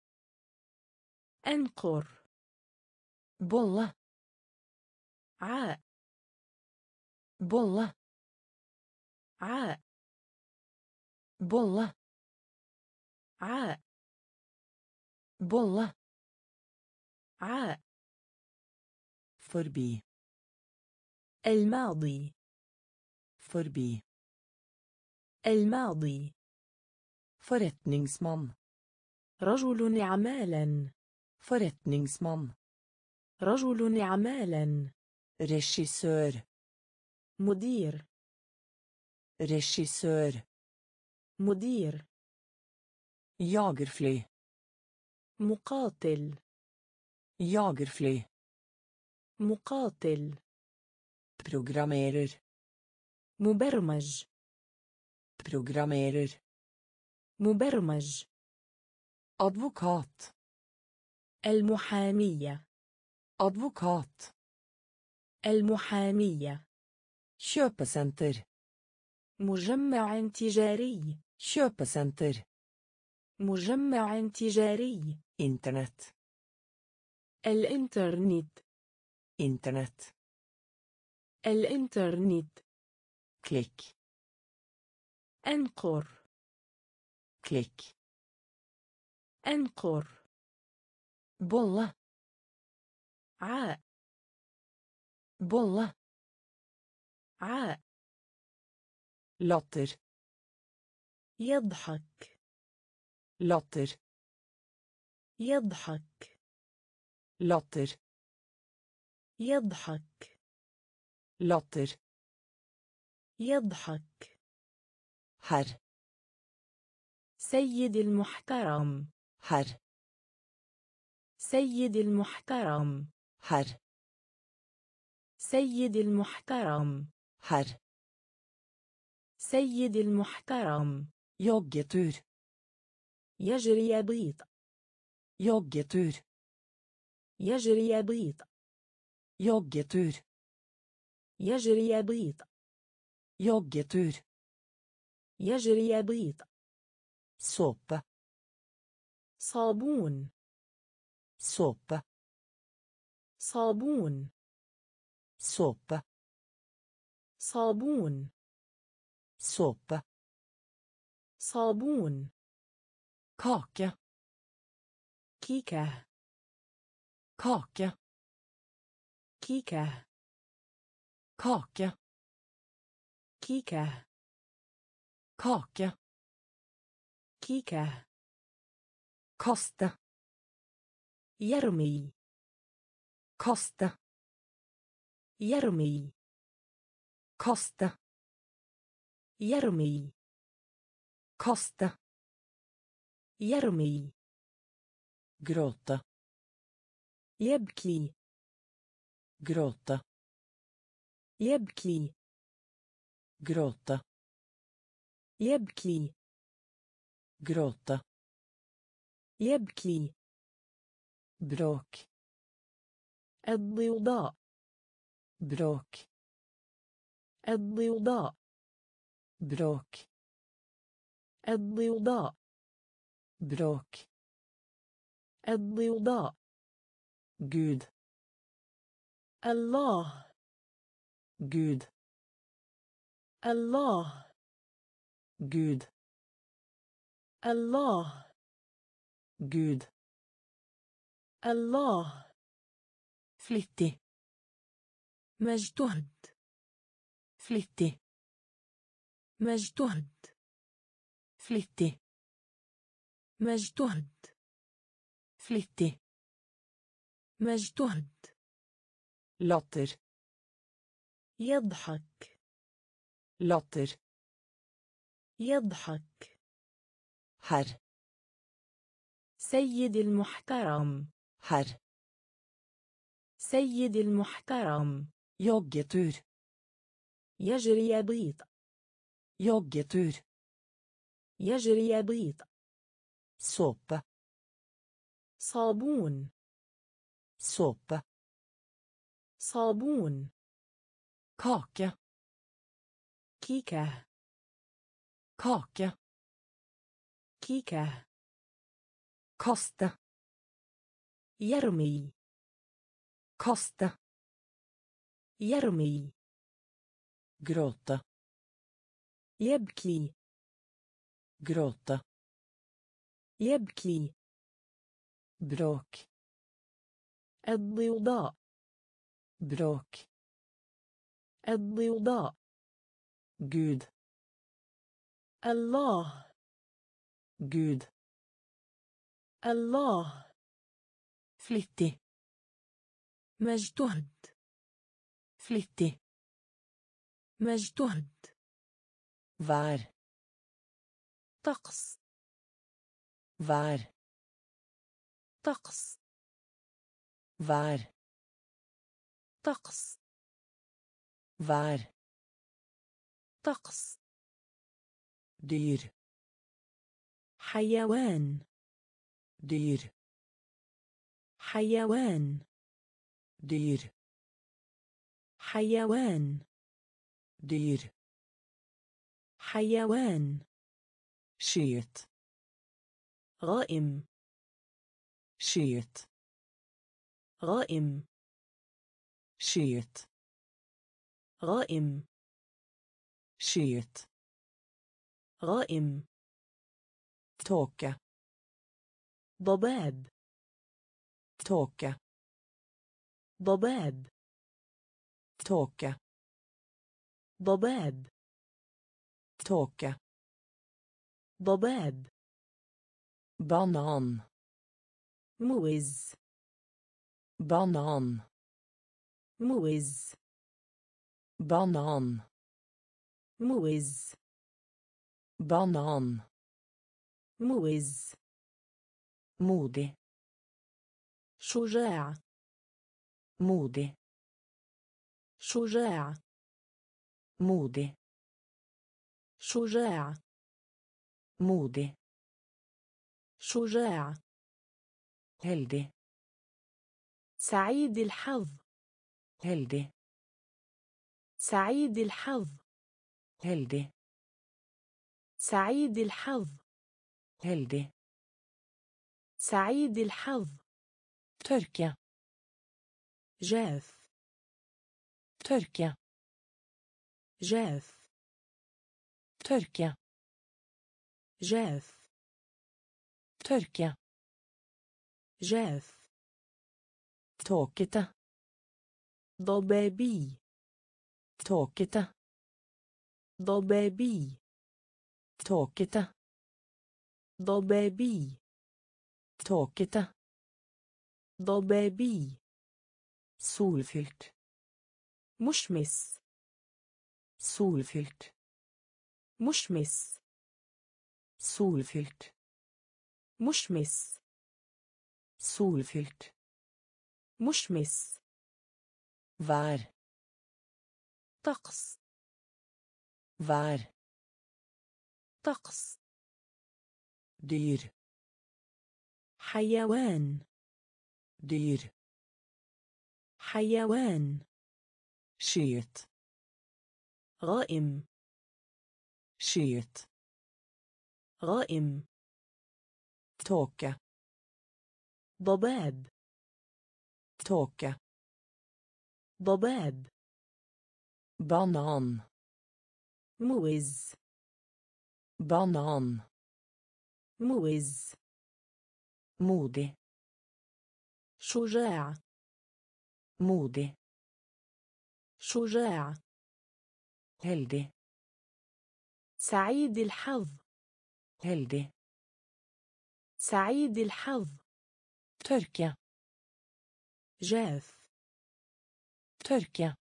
S2: أنقر
S1: Bolle.
S2: عاء
S1: Bolle.
S2: عاء
S1: Bolle.
S2: عاء
S1: Bolle.
S2: عاء
S1: Forbi.
S2: الماضي
S1: Forbi.
S2: الماضي
S1: Forretningsmann.
S2: رجل أعمالا
S1: Forretningsmann.
S2: رجل أعمالا
S1: Regissør.
S2: مدير
S1: Regissør.
S2: مدير
S1: Jagerfly.
S2: مقاتل
S1: Jagerfly.
S2: مقاتل
S1: Programmerer.
S2: مبرمج
S1: Programmerer.
S2: مبرمج
S1: Advokat.
S2: المحامية
S1: Advokat.
S2: المحامية
S1: Kjøpesenter.
S2: مجمع تجاري
S1: Kjøpesenter.
S2: مجمع تجاري
S1: Internett.
S2: الإنترنت
S1: Internett.
S2: الإنترنت
S1: Klikk.
S2: أنقر
S1: Klikk.
S2: أنقر
S1: Bolle.
S2: عاء
S1: Bolle.
S2: عاء
S1: Latter.
S2: يضحك
S1: Latter.
S2: يضحك
S1: Latter.
S2: يضحك
S1: Latter.
S2: يضحك
S1: Herr.
S2: سيد المحترم
S1: Herr.
S2: سيد المحترم
S1: Herr.
S2: سيد المحترم
S1: Herr.
S2: سيد المحترم
S1: Joggetur.
S2: يجري بيض
S1: Joggetur.
S2: يجري بيض
S1: Joggetur.
S2: يجري بيض
S1: Joggetur.
S2: يجري بيض
S1: Såpe.
S2: صابون
S1: Såpe.
S2: صابون
S1: Såpe.
S2: صابون
S1: Såpe.
S2: صابون
S1: Kake.
S2: كيكة
S1: Kake.
S2: كيكة
S1: Kake.
S2: كيكة
S1: Kake.
S2: كيكة
S1: Kaste.
S2: يرمي
S1: Kaste.
S2: يرمي
S1: Kaste.
S2: يرمي
S1: Kaste.
S2: يرمي
S1: Gråte.
S2: يبكي
S1: Gråte.
S2: يبكي
S1: Gråte.
S2: يبكي
S1: Gråte.
S2: يبكي
S1: Bråk.
S2: الضوضاء
S1: Bråk.
S2: الضوضاء
S1: Bråk.
S2: الضوضاء
S1: Bråk.
S2: الضوضاء
S1: Gud.
S2: الله
S1: Gud.
S2: الله
S1: Gud.
S2: الله
S1: Gud.
S2: الله
S1: Flittig.
S2: مجتهد
S1: فلتي
S2: مجتهد.
S1: فلتي
S2: مجتهد.
S1: فلتي
S2: مجتهد.
S1: لطر.
S2: يضحك.
S1: لطر.
S2: يضحك.
S1: هر.
S2: سيد المحترم.
S1: هر.
S2: سيد المحترم.
S1: يوغيتور
S2: يجري بيض
S1: Joggetur.
S2: يجري بيض
S1: Såpe.
S2: صابون
S1: Såpe.
S2: صابون
S1: Kake.
S2: كيكة
S1: Kake.
S2: كيكة
S1: Kaste.
S2: يرمي
S1: Kaste.
S2: يرمي
S1: Gråte.
S2: يبكي
S1: Gråte.
S2: يبكي
S1: Bråk.
S2: الضوضاء
S1: Bråk.
S2: الضوضاء
S1: Gud.
S2: الله
S1: Gud.
S2: الله
S1: Flittig.
S2: مجتهد
S1: Flittig.
S2: مجتهد
S1: Vær.
S2: طقس
S1: Vær.
S2: طقس
S1: Vær.
S2: طقس
S1: Vær.
S2: طقس
S1: Dyr.
S2: حيوان
S1: Dyr.
S2: حيوان
S1: Dyr.
S2: حيوان
S1: dyr.
S2: حيوان.
S1: skyet.
S2: غائم.
S1: skyet.
S2: غائم.
S1: skyet.
S2: غائم.
S1: skyet.
S2: غائم.
S1: tåke
S2: ضباب.
S1: توكا
S2: ضباب.
S1: توكة.
S2: ضباب
S1: Tåke.
S2: ضباب
S1: Banan.
S2: موز
S1: Banan.
S2: موز
S1: Banan.
S2: موز
S1: Banan.
S2: موز
S1: Modig.
S2: شجاع
S1: Modig.
S2: شجاع
S1: مودي
S2: شجاع
S1: مودي
S2: شجاع
S1: هلدي
S2: سعيد الحظ
S1: هلدي
S2: سعيد الحظ
S1: هلدي
S2: سعيد الحظ
S1: هلدي
S2: سعيد الحظ
S1: تركيا
S2: جاف
S1: تركيا
S2: جاف
S1: Tørke.
S2: جاف
S1: Tørke.
S2: جاف
S1: Tåkete.
S2: ضبابي
S1: Tåkete.
S2: ضبابي
S1: Tåkete.
S2: ضبابي
S1: Tåkete.
S2: ضبابي
S1: Solfylt.
S2: مشمس
S1: Solfylt.
S2: مشمس
S1: Solfylt.
S2: مشمس
S1: Solfylt.
S2: مشمس
S1: Vær.
S2: طقس
S1: Vær.
S2: طقس
S1: Dyr.
S2: حيوان
S1: Dyr.
S2: حيوان
S1: Skyet.
S2: غائم
S1: Skyet.
S2: غائم
S1: Tåke.
S2: ضباب
S1: Tåke.
S2: ضباب
S1: Banan.
S2: موز
S1: Banan.
S2: موز
S1: Modig.
S2: شجاع
S1: Modig.
S2: شجاع
S1: هلدي
S2: سعيد الحظ.
S1: هلدي
S2: سعيد الحظ.
S1: تركيا.
S2: جاف.
S1: تركيا.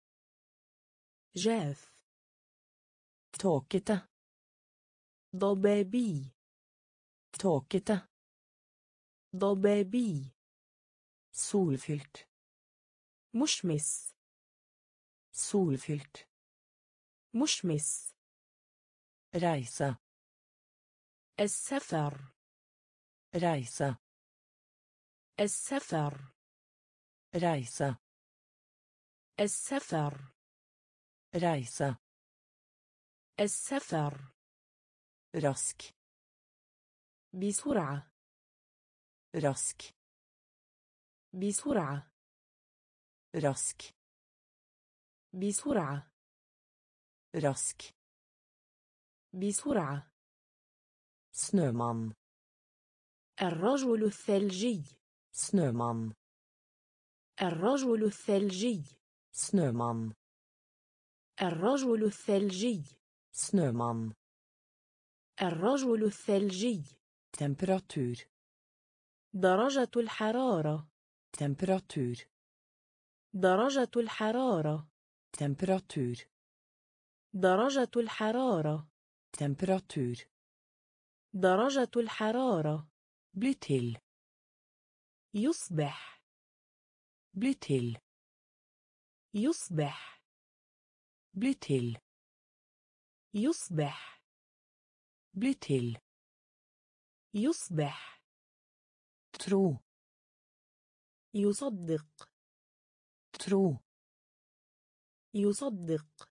S2: جاف.
S1: توكتا
S2: ضبابي.
S1: توكتا
S2: ضبابي.
S1: سولفلت
S2: مشمس.
S1: سولفلت
S2: مشمس.
S1: reise
S2: السفر.
S1: reise
S2: السفر.
S1: reise
S2: السفر.
S1: reise
S2: السفر.
S1: rask
S2: بسرعة.
S1: rask
S2: بسرعة.
S1: rask
S2: بسرعة.
S1: Rask.
S2: بسرعة.
S1: Snöman
S2: الرجل الثلجي.
S1: Snöman
S2: الرجل الثلجي.
S1: Snöman
S2: الرجل الثلجي.
S1: Snöman
S2: الرجل الثلجي.
S1: Temperatur.
S2: درجة الحرارة.
S1: Temperatur.
S2: درجة الحرارة.
S1: Temperatur.
S2: درجة الحرارة.
S1: Temperatur.
S2: درجة الحرارة.
S1: Bli till
S2: يصبح.
S1: Bli till
S2: يصبح.
S1: Bli till
S2: يصبح.
S1: Bli till
S2: يصبح.
S1: Tro.
S2: يصدق.
S1: Tro.
S2: يصدق.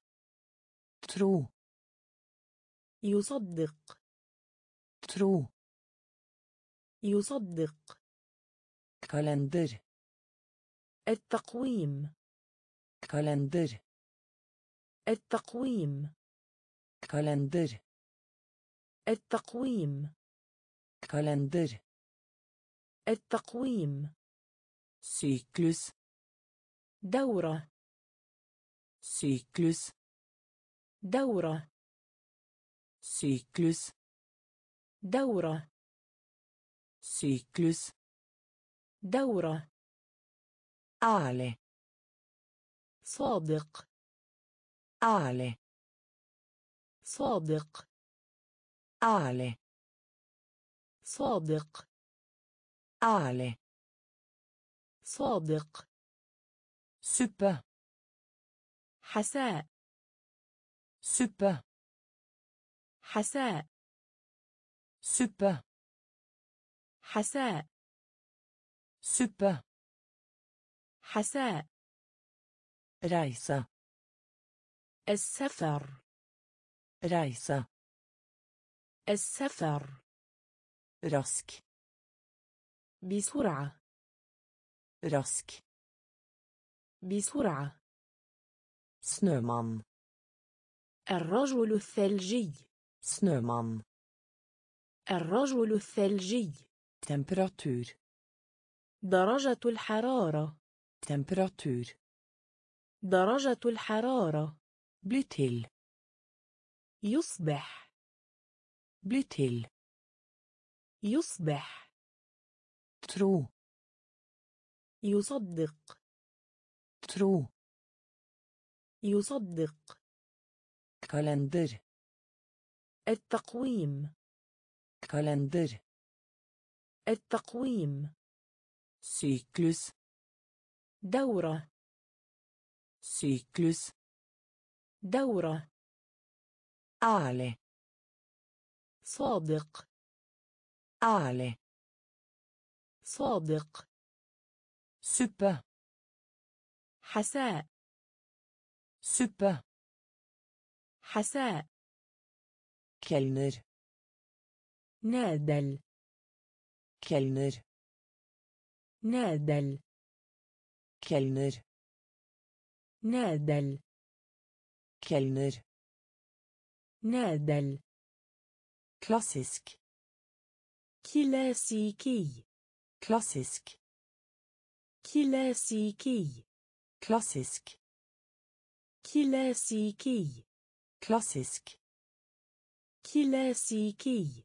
S1: ترو
S2: يصدق.
S1: ترو
S2: يصدق.
S1: kalender
S2: التقويم.
S1: kalender
S2: التقويم.
S1: kalender
S2: التقويم.
S1: kalender
S2: التقويم.
S1: syklus
S2: دورة.
S1: syklus
S2: دورة.
S1: syklus.
S2: دورة.
S1: سيكلس.
S2: دورة.
S1: آلي
S2: صادق.
S1: آلي
S2: صادق.
S1: آلي
S2: صادق.
S1: آلي
S2: صادق.
S1: سوبا
S2: حساء.
S1: سوبا
S2: حساء
S1: سوبا
S2: حساء
S1: سوبا
S2: حساء
S1: رايسا
S2: السفر
S1: رايسا
S2: السفر
S1: رسك
S2: بسرعة
S1: رسك
S2: بسرعة
S1: سنومان.
S2: الرجل الثلجي.
S1: Snöman
S2: الرجل الثلجي.
S1: Temperatur.
S2: درجة الحرارة.
S1: Temperatur.
S2: درجة الحرارة.
S1: Bli till
S2: يصبح.
S1: Bli till
S2: يصبح.
S1: Tro.
S2: يصدق.
S1: Tro.
S2: يصدق.
S1: kalender
S2: التقويم
S1: kalender
S2: التقويم
S1: syklus
S2: دورة
S1: syklus
S2: دورة
S1: آلي
S2: صادق
S1: آلي
S2: صادق
S1: سوبا
S2: حساء
S1: سوبا
S2: حساء.
S1: كلنر
S2: نادل.
S1: كلنر
S2: نادل.
S1: كلنر
S2: نادل.
S1: كلنر
S2: نادل.
S1: كلاسيك
S2: كلاسيكي.
S1: كلاسيك
S2: كلاسيكي.
S1: كلاسيك
S2: كلاسيكي.
S1: Klassisk
S2: كلاسيكي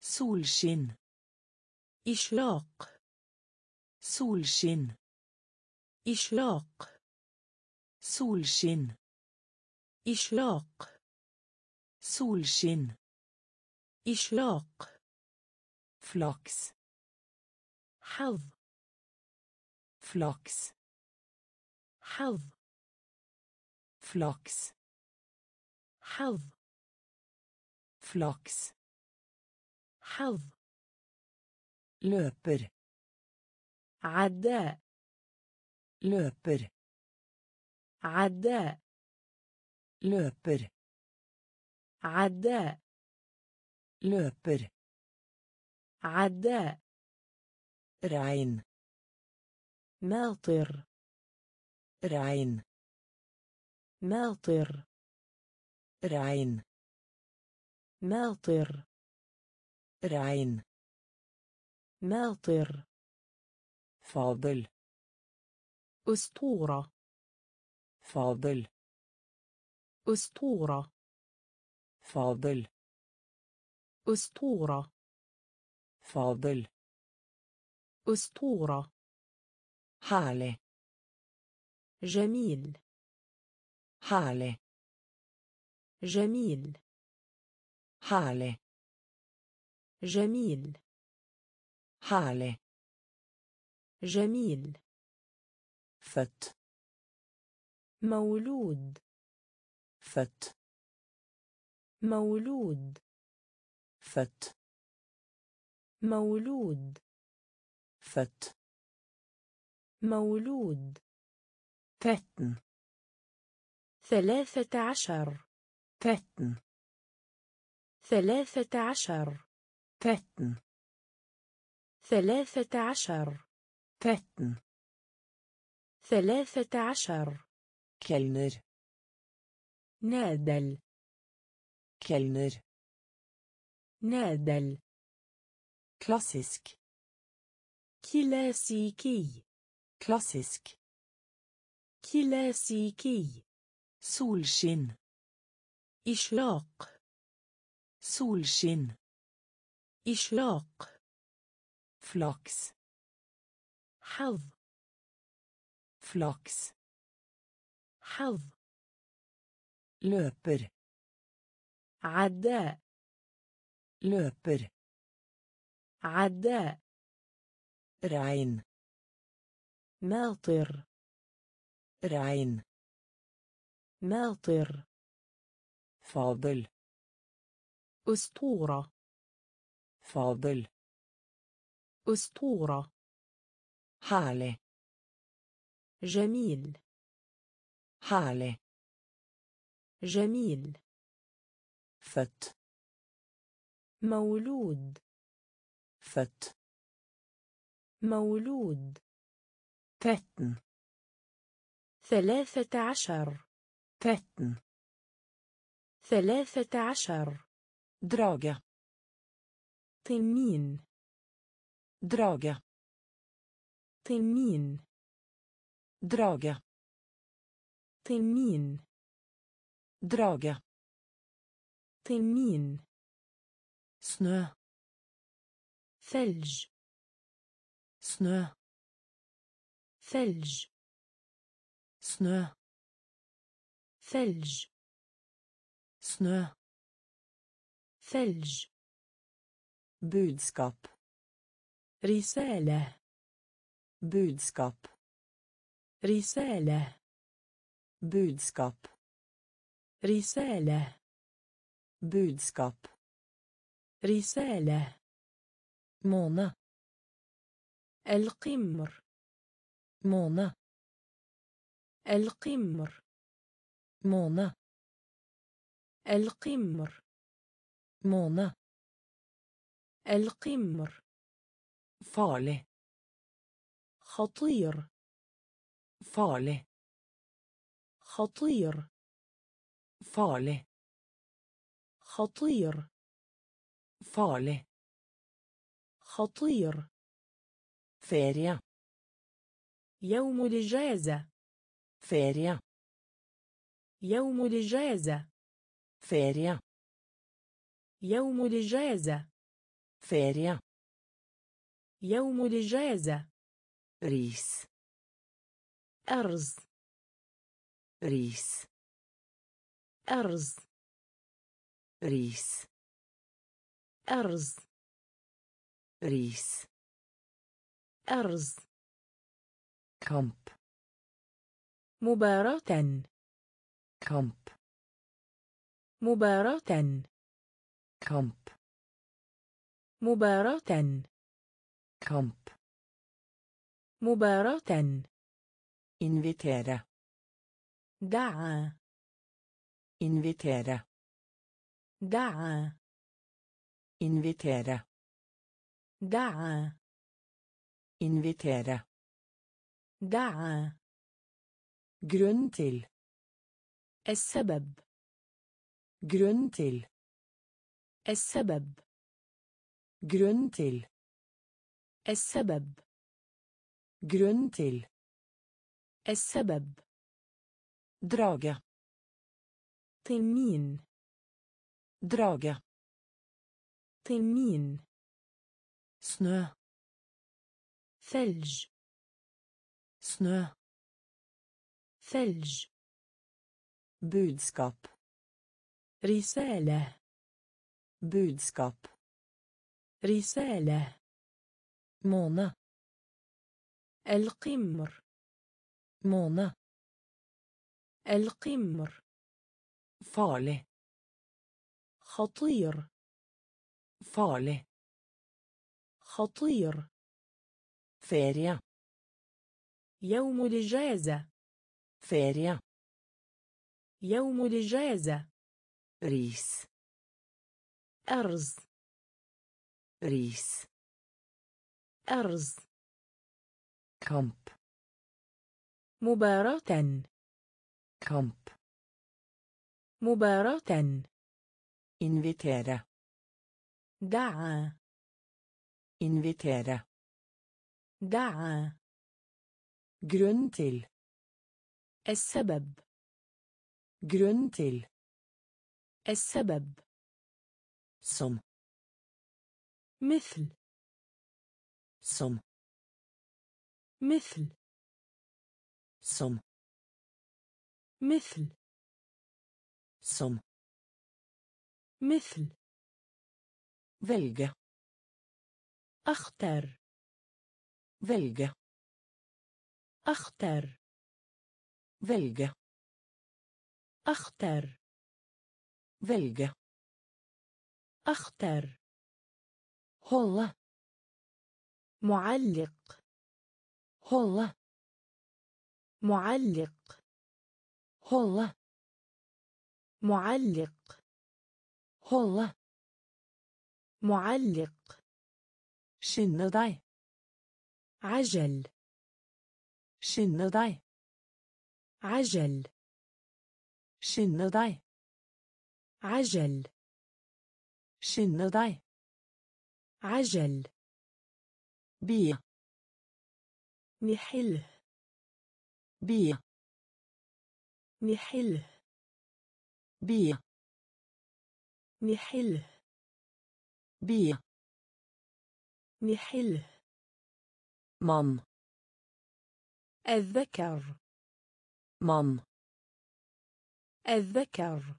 S1: solskinn
S2: إشراق
S1: solskinn
S2: إشراق
S1: solskinn
S2: إشراق
S1: solskinn
S2: إشراق
S1: flaks
S2: حظ
S1: flaks
S2: حظ
S1: flaks
S2: حظ.
S1: فلوكس
S2: حظ.
S1: لوبر
S2: عداء.
S1: لوبر
S2: عداء.
S1: لوبر
S2: عداء.
S1: لوبر
S2: عداء.
S1: رين
S2: ماطر.
S1: رين
S2: ماطر.
S1: رين
S2: ماطر.
S1: رين
S2: ماطر.
S1: فاضل.
S2: أسطورة.
S1: فاضل.
S2: أسطورة.
S1: فاضل.
S2: أسطورة.
S1: فاضل.
S2: أسطورة.
S1: حالة.
S2: جميل.
S1: حالة.
S2: جميل.
S1: herlig
S2: جميل.
S1: herlig
S2: جميل.
S1: født
S2: مولود.
S1: født
S2: مولود.
S1: født
S2: مولود.
S1: født
S2: مولود.
S1: tretten
S2: ثلاثة عشر.
S1: تتن
S2: ثلاثة عشر
S1: تتن
S2: ثلاثة عشر
S1: تتن
S2: ثلاثة عشر
S1: كلنر
S2: نادل
S1: كلنر
S2: نادل
S1: klassisk
S2: كلاسيكي
S1: klassisk
S2: كلاسيكي
S1: solskinn
S2: إشراق.
S1: solskinn.
S2: إشراق.
S1: flaks.
S2: حظ.
S1: flaks.
S2: حظ.
S1: løper.
S2: عداء.
S1: لوبر.
S2: عداء.
S1: رعين.
S2: ماطر.
S1: رعين.
S2: ماطر.
S1: فاضل.
S2: أسطورة.
S1: فاضل.
S2: أسطورة.
S1: حالة.
S2: جميل.
S1: حالة.
S2: جميل.
S1: فت.
S2: مولود.
S1: فت.
S2: مولود.
S1: فتن
S2: ثلاثة عشر.
S1: فتن
S2: ثلاثة عشر.
S1: drage
S2: تنين
S1: drage
S2: تنين
S1: drage
S2: تنين
S1: drage
S2: تنين
S1: snø
S2: ثلج.
S1: snø
S2: ثلج.
S1: snø
S2: ثلج.
S1: Snø
S2: ثلج
S1: budskap
S2: رسالة
S1: budskap
S2: رسالة
S1: budskap
S2: رسالة
S1: budskap
S2: رسالة
S1: måne
S2: القمر
S1: måne
S2: القمر
S1: måne
S2: القمر.
S1: Måne.
S2: القمر.
S1: Farlig.
S2: خطير.
S1: Farlig.
S2: خطير.
S1: Farlig.
S2: خطير.
S1: Farlig.
S2: خطير.
S1: Ferie.
S2: يوم الإجازة.
S1: Ferie.
S2: يوم الإجازة.
S1: Ferie
S2: يوم الإجازة.
S1: ferie
S2: يوم الإجازة.
S1: ris
S2: أرز.
S1: ris
S2: أرز.
S1: ris
S2: أرز.
S1: ris
S2: أرز.
S1: kamp
S2: مباراة.
S1: kamp
S2: مباراة.
S1: كامب.
S2: مباراة.
S1: كامب.
S2: مباراة.
S1: invitera
S2: دعا.
S1: invitera
S2: دعا.
S1: invitera
S2: دعا.
S1: invitera
S2: دعا.
S1: grund till
S2: السبب.
S1: Grunn til
S2: السبب
S1: grunn til
S2: السبب
S1: grunn til
S2: السبب
S1: drage
S2: تنين
S1: drage
S2: تنين
S1: snø
S2: ثلج
S1: snø
S2: ثلج
S1: budskap
S2: رسالة.
S1: Budskap.
S2: رسالة.
S1: måne
S2: القمر.
S1: måne
S2: القمر.
S1: farlig
S2: خطير.
S1: farlig
S2: خطير.
S1: ferie
S2: يوم الإجازة.
S1: ferie
S2: يوم الإجازة.
S1: ريس.
S2: أرز.
S1: ريس.
S2: أرز.
S1: كامب
S2: مباراة.
S1: كامب
S2: مباراة.
S1: إنفيتيرا.
S2: دعا.
S1: إنفيتيرا.
S2: دعا.
S1: grunn
S2: السبب.
S1: grunn til
S2: السبب.
S1: Som.
S2: مثل.
S1: Som.
S2: مثل.
S1: Som.
S2: مثل.
S1: Som.
S2: مثل.
S1: Velge.
S2: أختر.
S1: Velge.
S2: أختر.
S1: Velge.
S2: أختر.
S1: Velge
S2: أختر
S1: holde
S2: معلق
S1: holde
S2: معلق
S1: holde
S2: معلق
S1: holde
S2: معلق
S1: skynde deg
S2: عجل
S1: skynde deg
S2: عجل
S1: skynde deg
S2: عجل.
S1: skynde deg
S2: عجل.
S1: bie
S2: نحله.
S1: bie
S2: نحله.
S1: bie
S2: نحله.
S1: bie
S2: نحله.
S1: mann
S2: الذكر.
S1: mann
S2: الذكر.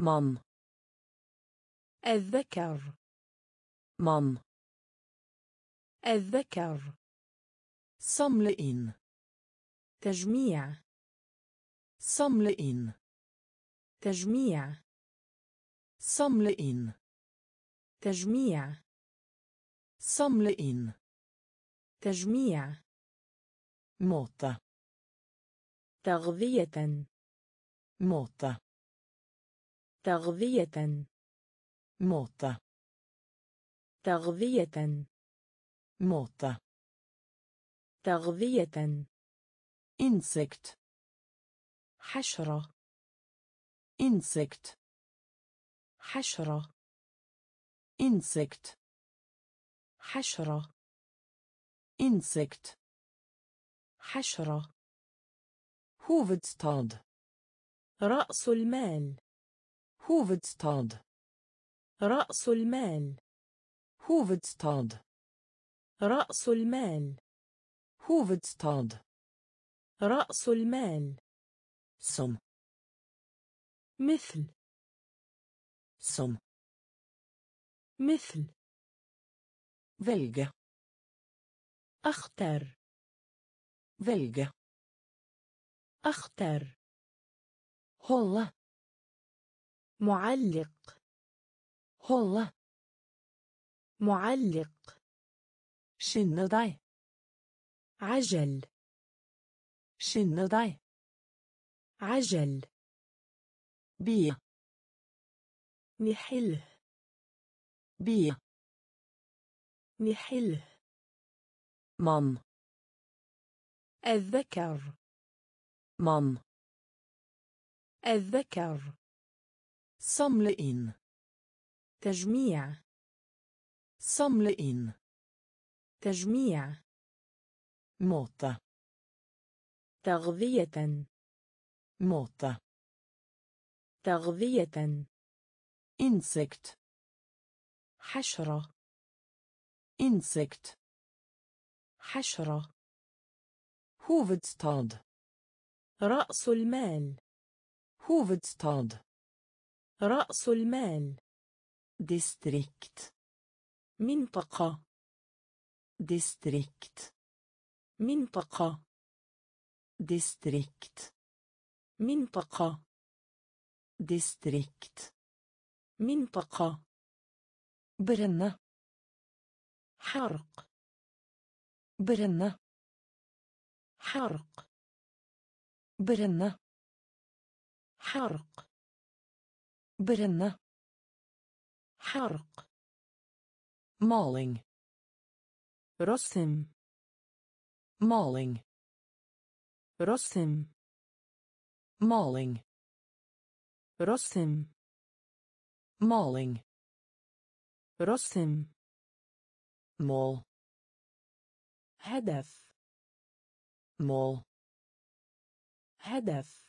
S1: مام.
S2: الذكر.
S1: مام.
S2: الذكر.
S1: صملئين
S2: تجميع.
S1: صملئين
S2: تجميع.
S1: صملئين
S2: تجميع.
S1: صملئين
S2: تجميع.
S1: موطة
S2: تغذية.
S1: موطة
S2: تغذية.
S1: موتا
S2: تغذية.
S1: موتا
S2: تغذية.
S1: إنسكت.
S2: حشرة.
S1: إنسكت.
S2: حشرة.
S1: إنسكت.
S2: حشرة.
S1: إنسكت.
S2: حشرة.
S1: هوفدستاد
S2: رأس المال.
S1: هوفدستاد
S2: رأس المال
S1: هوفدستاد
S2: رأس المال
S1: هوفدستاد
S2: رأس المال
S1: سم
S2: مثل
S1: سم
S2: مثل
S1: velge.
S2: اختر
S1: velge.
S2: اختر
S1: هلا
S2: معلق.
S1: Holde.
S2: معلق.
S1: Skynde
S2: عجل.
S1: Skynde
S2: عجل.
S1: بي
S2: نحل
S1: بي
S2: نحل
S1: مام
S2: الذكر.
S1: مام
S2: الذكر.
S1: Samle inn.
S2: تجميع
S1: Samle inn.
S2: تجميع
S1: Måte.
S2: تغذية
S1: Måte.
S2: تغذية
S1: Insekt.
S2: حشرة
S1: Insekt.
S2: حشرة
S1: Hovedstad.
S2: رأس المال
S1: Hovedstad.
S2: رأس المال.
S1: distrikt
S2: منطقة.
S1: distrikt
S2: منطقة.
S1: distrikt
S2: منطقة.
S1: distrikt
S2: منطقة.
S1: brenne.
S2: حرق.
S1: برنة.
S2: حرق.
S1: برنة.
S2: حرق.
S1: Brenne.
S2: حرق
S1: Maling.
S2: رسم
S1: Maling.
S2: رسم
S1: Maling.
S2: رسم
S1: Maling.
S2: رسم
S1: Mål.
S2: هدف
S1: Mål.
S2: هدف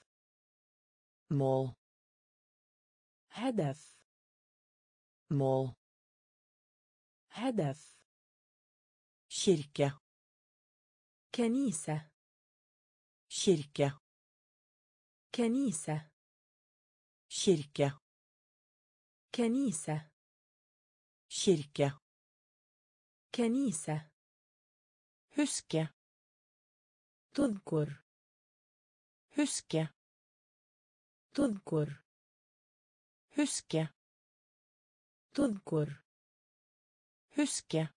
S1: Mål.
S2: هدف
S1: Mål.
S2: هدف
S1: Kirke.
S2: كنيسة
S1: Kirke.
S2: كنيسة
S1: Kirke.
S2: كنيسة
S1: Kirke.
S2: كنيسة
S1: Huske.
S2: تذكر
S1: Huske.
S2: تذكر
S1: Huske.
S2: تذكر
S1: Huske.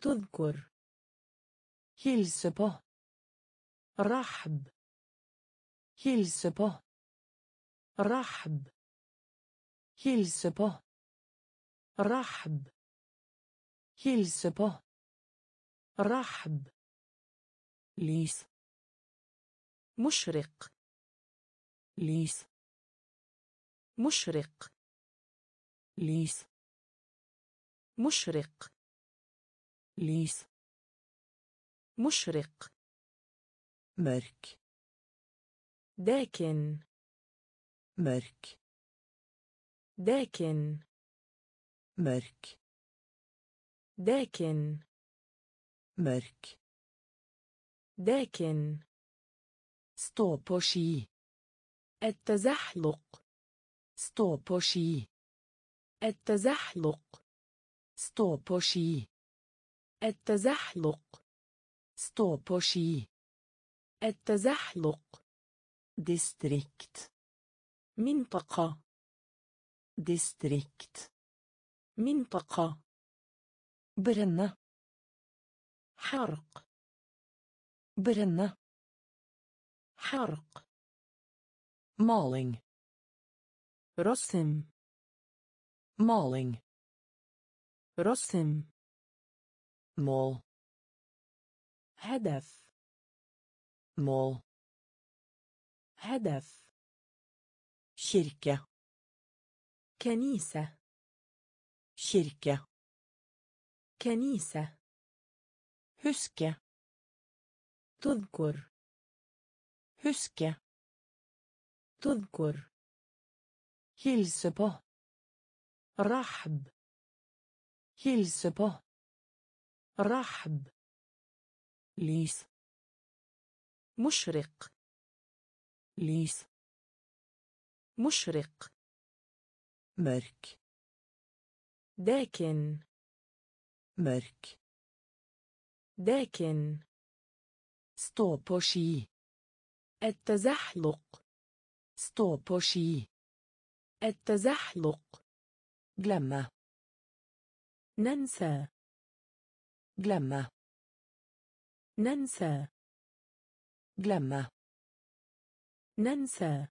S2: تذكر
S1: Hilse på.
S2: رحب
S1: Hilse på.
S2: رحب
S1: Hilse på.
S2: رحب
S1: Hilse på.
S2: رحب
S1: Lys.
S2: مشرق
S1: Lys.
S2: مشرق
S1: Lys.
S2: مشرق
S1: Lys.
S2: مشرق
S1: Mørk.
S2: داكن
S1: Mørk.
S2: داكن
S1: Mørk.
S2: داكن
S1: Mørk.
S2: داكن
S1: Stå på ski.
S2: التزحلق
S1: Stå på ski.
S2: التزحلق
S1: Stå på ski.
S2: التزحلق
S1: Stå på ski.
S2: التزحلق
S1: Distrikt.
S2: منطقة
S1: Distrikt.
S2: منطقة
S1: Brenne.
S2: حرق
S1: Brenne.
S2: حرق
S1: Maling.
S2: رسم
S1: Maling.
S2: رسم
S1: Mål.
S2: هدف
S1: Mål.
S2: هدف
S1: Kirke.
S2: كنيسة
S1: Kirke.
S2: كنيسة
S1: Huske.
S2: تذكر
S1: Huske.
S2: تذكر
S1: Hilse på.
S2: رحب
S1: Hilse på.
S2: رحب
S1: Lys.
S2: مشرق
S1: Lys.
S2: مشرق
S1: Mørk.
S2: داكن
S1: Mørk.
S2: داكن
S1: Stå på ski.
S2: التزحلق
S1: Stå på ski.
S2: التزحلق.
S1: جلما.
S2: ننسى.
S1: جلما.
S2: ننسى.
S1: جلما.
S2: ننسى.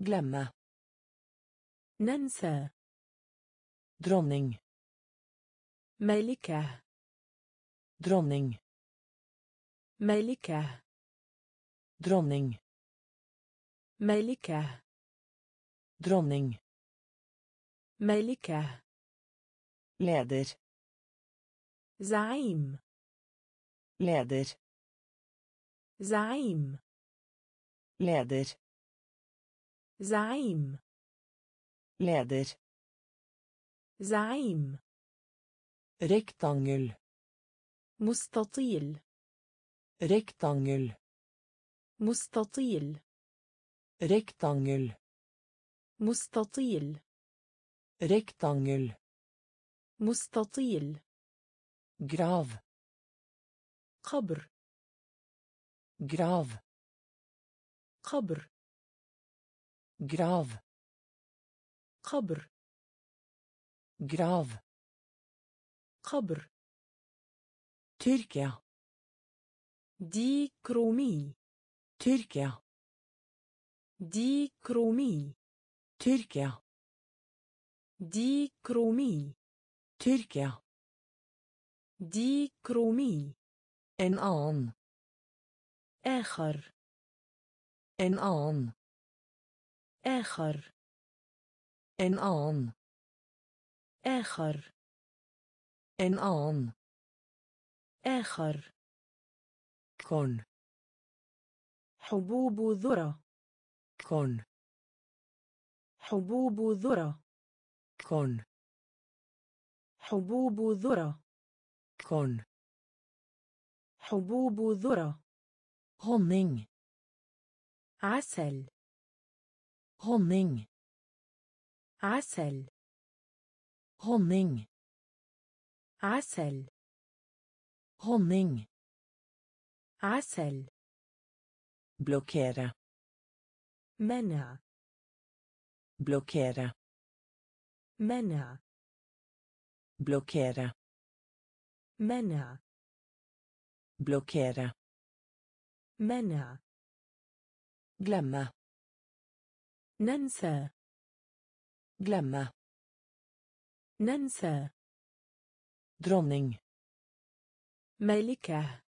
S1: جلما.
S2: ننسى.
S1: dronning
S2: ملكة.
S1: dronning
S2: ملكة.
S1: dronning
S2: ملكة.
S1: dronning dronning
S2: ملكة
S1: leder
S2: زعيم
S1: leder
S2: زعيم
S1: leder
S2: زعيم
S1: leder
S2: زعيم
S1: rektangel
S2: مستطيل
S1: rektangel
S2: مستطيل
S1: rektangel
S2: مستطيل.
S1: rektangel
S2: مستطيل.
S1: Grav.
S2: قبر.
S1: Grav.
S2: قبر.
S1: Grav.
S2: قبر.
S1: Grav.
S2: قبر.
S1: Tyrkia.
S2: ديكرومي
S1: Tyrkia.
S2: ديكرومي
S1: Tyrkia
S2: ديكرومي
S1: Tyrkia
S2: ديكرومي
S1: En annen.
S2: آخر
S1: En annen.
S2: آخر
S1: En annen.
S2: آخر
S1: En annen.
S2: آخر
S1: Korn.
S2: حبوب ذرة
S1: Korn.
S2: حبوب ذرة.
S1: كون.
S2: حبوب ذرة.
S1: كون.
S2: حبوب ذرة.
S1: هونينغ
S2: عسل.
S1: هونينغ
S2: عسل.
S1: هونينغ
S2: عسل.
S1: هونينغ
S2: عسل.
S1: بلوكيرا
S2: منع.
S1: Blockera.
S2: منع
S1: Blockera.
S2: منع
S1: Blockera.
S2: منع
S1: Glemme.
S2: ننسى
S1: Glemme.
S2: ننسى
S1: Dronning.
S2: ملكة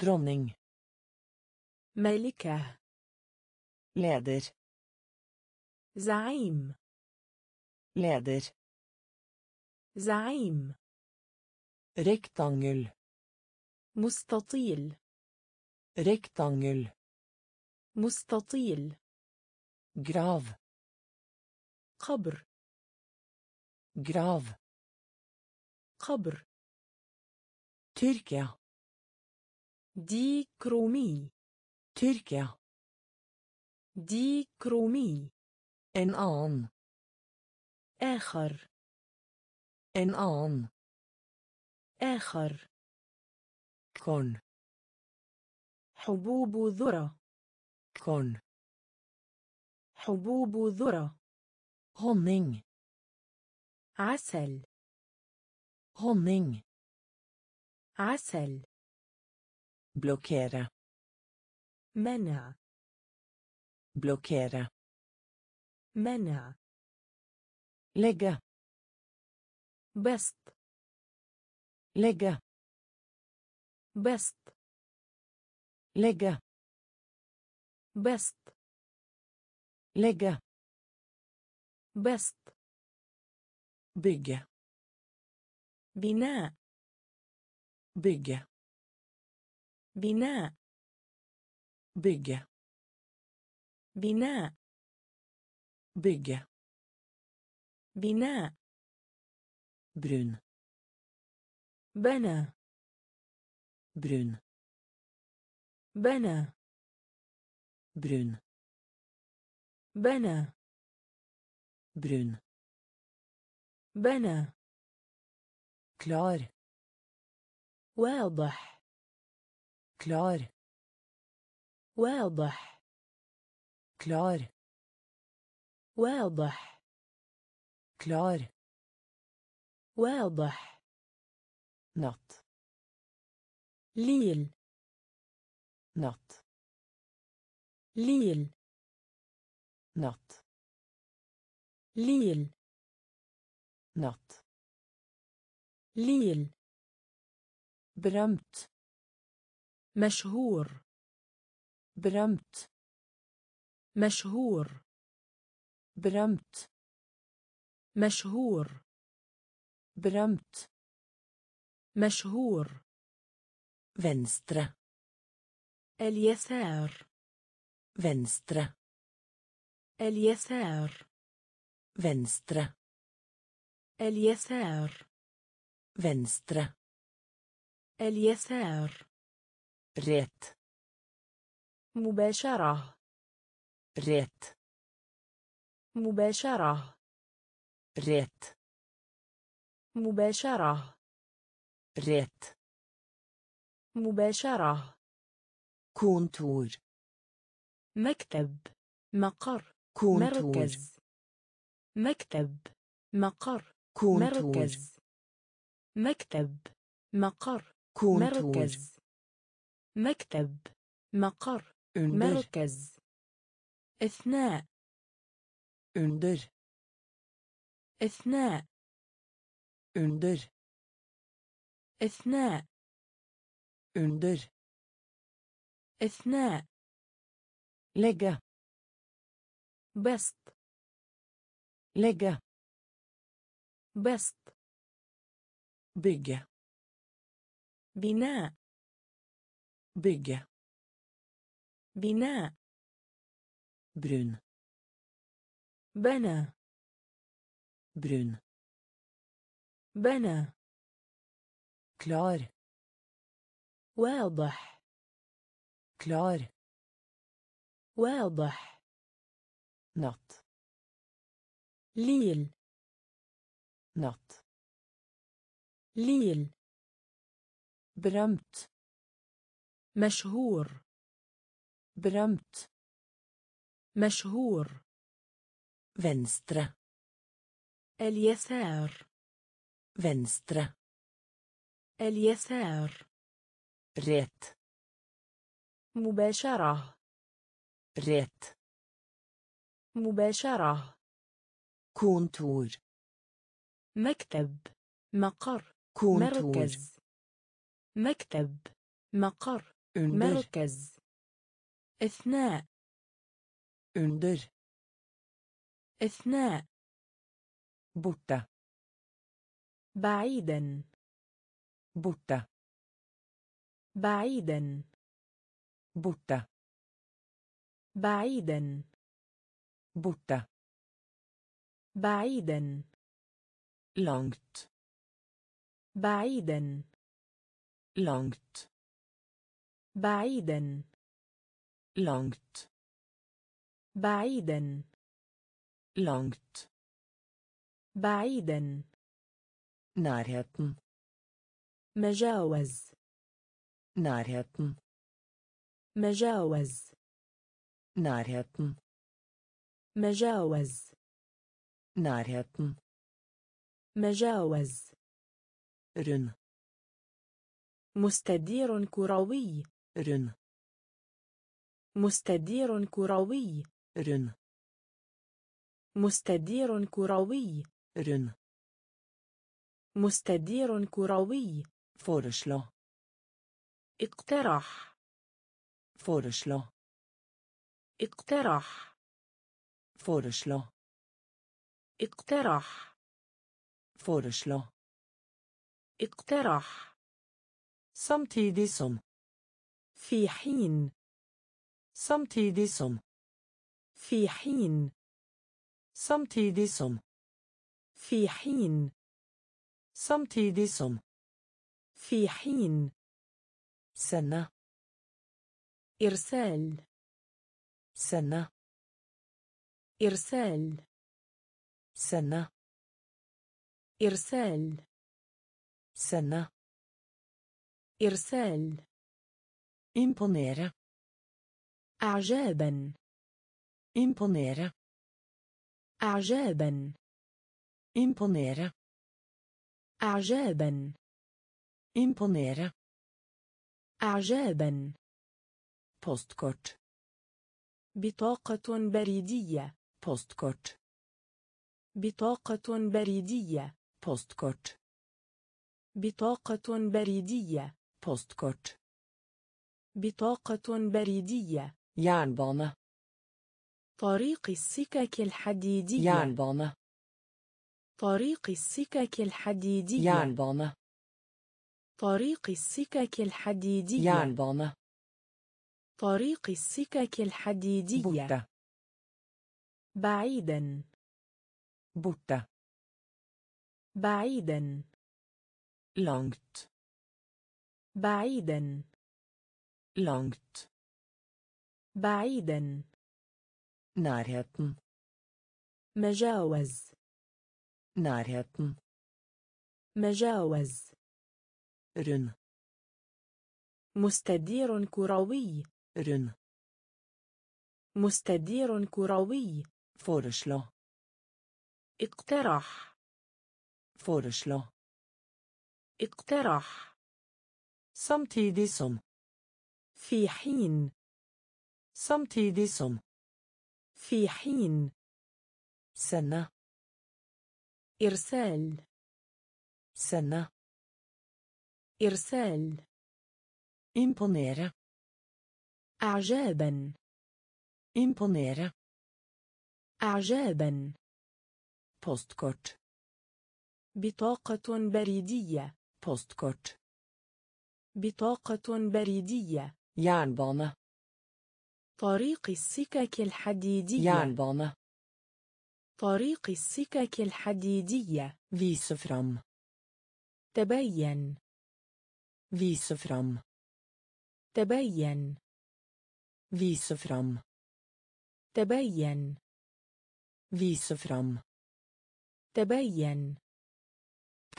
S1: Dronning.
S2: ملكة
S1: Leder.
S2: زعيم
S1: Leder.
S2: زعيم
S1: Rektangel.
S2: مستطيل
S1: Rektangel.
S2: مستطيل
S1: Grav.
S2: قبر
S1: Grav.
S2: قبر
S1: Tyrkia.
S2: ديكرومي
S1: Tyrkia.
S2: ديكرومي
S1: En
S2: آخر
S1: Eger.
S2: آخر
S1: كن
S2: حبوب ذرة.
S1: كن
S2: حبوب ذرة.
S1: هونينغ.
S2: عسل.
S1: هونينغ.
S2: عسل.
S1: بلوكيرا.
S2: منع.
S1: بلوكيرا.
S2: منع.
S1: لجأ.
S2: بسط
S1: لجأ.
S2: بسط
S1: لجأ.
S2: بسط
S1: لجأ.
S2: بسط
S1: بقى
S2: بناء.
S1: بقى
S2: بناء.
S1: بقى
S2: بناء.
S1: Bygga.
S2: بناء
S1: Brun.
S2: بنى
S1: Brun.
S2: بنى
S1: Brun.
S2: بنى
S1: Brun.
S2: بنى
S1: Klar.
S2: واضح
S1: Klar.
S2: واضح
S1: Klar.
S2: واضح.
S1: كلار
S2: واضح.
S1: نط
S2: ليل.
S1: نط
S2: ليل.
S1: نط
S2: ليل.
S1: نط
S2: ليل.
S1: برمت
S2: مشهور.
S1: برمت
S2: مشهور.
S1: Berømt
S2: مشهور
S1: berømt
S2: مشهور
S1: venstre
S2: اليسار
S1: venstre
S2: اليسار
S1: venstre
S2: اليسار
S1: venstre
S2: اليسار
S1: rett
S2: مباشرة
S1: rett
S2: مباشرة.
S1: rett
S2: مباشرة.
S1: rett
S2: مباشرة.
S1: kontor
S2: مكتب. مقر.
S1: kontor
S2: مركز. مكتب. مقر.
S1: kontor
S2: مركز. مكتب. مقر.
S1: kontor
S2: مركز. مكتب. مقر. مركز. اثناء.
S1: Under
S2: اثناء
S1: under
S2: اثناء
S1: under
S2: اثناء
S1: legge
S2: بسط
S1: legge
S2: بسط
S1: bygge
S2: بناء
S1: bygge
S2: بناء
S1: brun
S2: بنا
S1: برون.
S2: بنا
S1: كلار.
S2: واضح.
S1: كلار.
S2: واضح.
S1: نط.
S2: ليل.
S1: نط.
S2: ليل.
S1: برمت.
S2: مشهور.
S1: برمت.
S2: مشهور.
S1: Venstre.
S2: اليسار
S1: venstre.
S2: اليسار
S1: rett.
S2: مباشرة
S1: rett.
S2: مباشرة
S1: kontor.
S2: مكتب مقر
S1: kontor.
S2: مركز مكتب مقر
S1: under.
S2: مركز اثناء
S1: under.
S2: أثناء.
S1: borte
S2: بعيدا.
S1: borte
S2: بعيدا.
S1: borte
S2: بعيدا.
S1: borte
S2: بعيدا.
S1: langt
S2: بعيدا.
S1: langt
S2: بعيدا.
S1: langt
S2: بعيدا.
S1: Langt
S2: بعيدا
S1: nærheten
S2: مجاوز
S1: nærheten
S2: مجاوز
S1: nærheten
S2: مجاوز
S1: nærheten
S2: مجاوز
S1: rund
S2: مستدير كروي
S1: rund
S2: مستدير كروي
S1: rund
S2: مستدير كروي.
S1: رن.
S2: مستدير كروي.
S1: فورشلا.
S2: اقترح.
S1: فورشلا.
S2: اقترح.
S1: فورشلا.
S2: اقترح.
S1: فورشلا.
S2: اقترح.
S1: سمتيديسم
S2: في حين.
S1: سمتيديسم
S2: في حين.
S1: Samtidig som
S2: في حين
S1: samtidig som
S2: في حين
S1: sende
S2: إرسال
S1: sende
S2: إرسال
S1: sende
S2: إرسال
S1: sende
S2: إرسال
S1: imponere
S2: أعجابا
S1: imponere
S2: أعجابا
S1: Imponere.
S2: أعجابا
S1: Imponere.
S2: أعجابا
S1: Postkort.
S2: بطاقة بريدية
S1: Postkort.
S2: بطاقة بريدية
S1: Postkort.
S2: بطاقة بريدية
S1: Postkort.
S2: بطاقة بريدية
S1: Jernbane.
S2: طريق السكك الحديدية
S1: Jernbane.
S2: طريق السكك الحديدية
S1: Jernbane.
S2: طريق السكك الحديدية
S1: Jernbane.
S2: طريق السكك الحديدية
S1: Borte.
S2: بعيدا
S1: Borte.
S2: بعيدا
S1: Langt.
S2: بعيدا
S1: Langt.
S2: بعيدا
S1: نارهتن
S2: مجاوز.
S1: نارهتن
S2: مجاوز.
S1: رن.
S2: مستدير كروي.
S1: رن.
S2: مستدير كروي.
S1: فورشلا
S2: اقترح.
S1: فورشلا
S2: اقترح.
S1: سمتيدي ديسم
S2: في حين.
S1: سمتيدي ديسم
S2: في حين.
S1: سنة.
S2: إرسال.
S1: sende.
S2: إرسال.
S1: imponere
S2: أعجابا.
S1: imponere
S2: أعجابا.
S1: postkort.
S2: بطاقة بريدية.
S1: postkort.
S2: بطاقة بريدية.
S1: jernbane
S2: طريق السكك الحديدية.
S1: jernbane.
S2: طريق السكك الحديدية.
S1: فيسفرام.
S2: تبين.
S1: فيسفرام.
S2: تبين.
S1: فيسفرام.
S2: تبين.
S1: فيسفرام.
S2: تبين.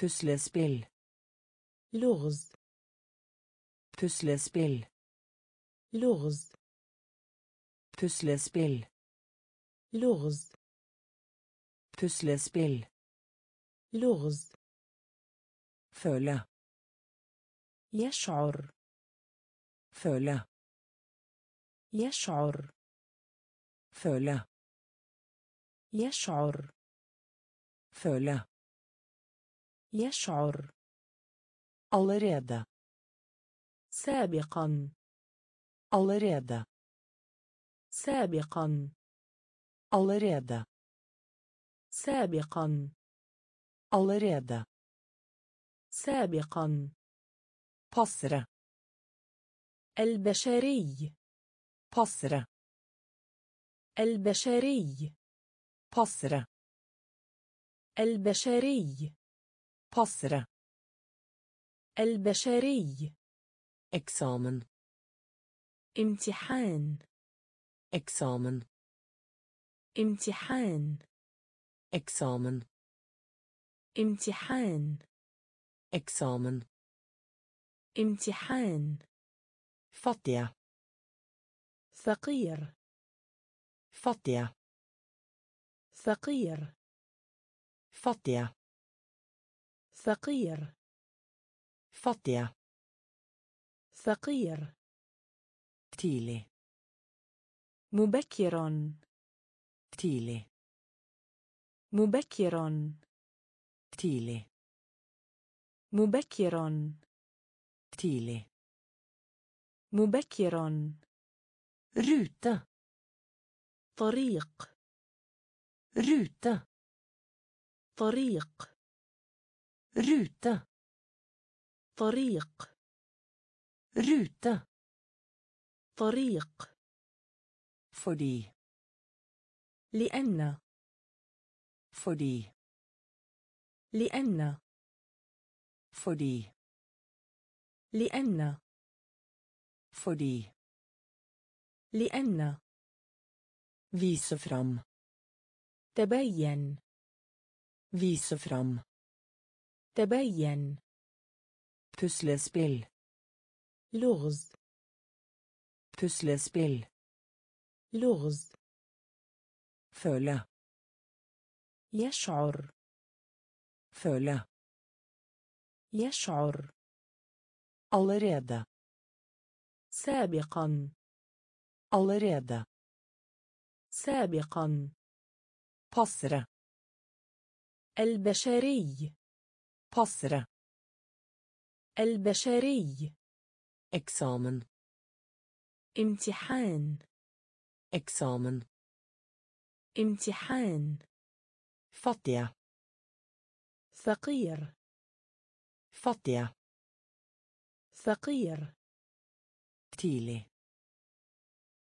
S1: بسلسبيل.
S2: لغز.
S1: بسلسبيل.
S2: لغز.
S1: Puslespill.
S2: لغز
S1: Puslespill.
S2: لغز
S1: Føle.
S2: يشعر
S1: Føle.
S2: يشعر
S1: Føle.
S2: يشعر
S1: Føle.
S2: يشعر
S1: Allerede.
S2: سابقا
S1: Allerede.
S2: سابقا.
S1: Allerede.
S2: سابقا.
S1: Allerede.
S2: سابقا.
S1: Passere.
S2: البشري.
S1: Passere.
S2: البشري.
S1: Passere.
S2: البشري.
S1: Passere.
S2: البشري. امتحان.
S1: Eksamen.
S2: امتحان
S1: Eksamen.
S2: امتحان
S1: Eksamen.
S2: امتحان
S1: Fattige.
S2: فقير
S1: Fattige.
S2: فقير
S1: Fattige.
S2: فقير
S1: Fattige.
S2: فقير
S1: Tidlig.
S2: مبكرا
S1: Tidlig.
S2: مبكرا
S1: Tidlig.
S2: مبكرا
S1: Tidlig.
S2: مبكرا
S1: Rute.
S2: طريق
S1: Rute.
S2: طريق
S1: Rute.
S2: طريق
S1: Rute.
S2: طريق
S1: Fordi.
S2: لأن
S1: Fordi.
S2: لأن
S1: Fordi.
S2: لأن
S1: Fordi.
S2: لأن
S1: Vise fram.
S2: تبين
S1: Vise fram.
S2: تبين
S1: Puslespill.
S2: لغز
S1: Puslespill.
S2: لغز.
S1: فلا
S2: يشعر.
S1: فلا
S2: يشعر.
S1: الريدا
S2: سابقا.
S1: الريدا
S2: سابقا.
S1: بصرة.
S2: البشري.
S1: بصرة.
S2: البشري.
S1: إكسامن
S2: امتحان.
S1: Eksamen.
S2: امتحان
S1: Fattige.
S2: فقير
S1: Fattige.
S2: فقير
S1: Tidlig.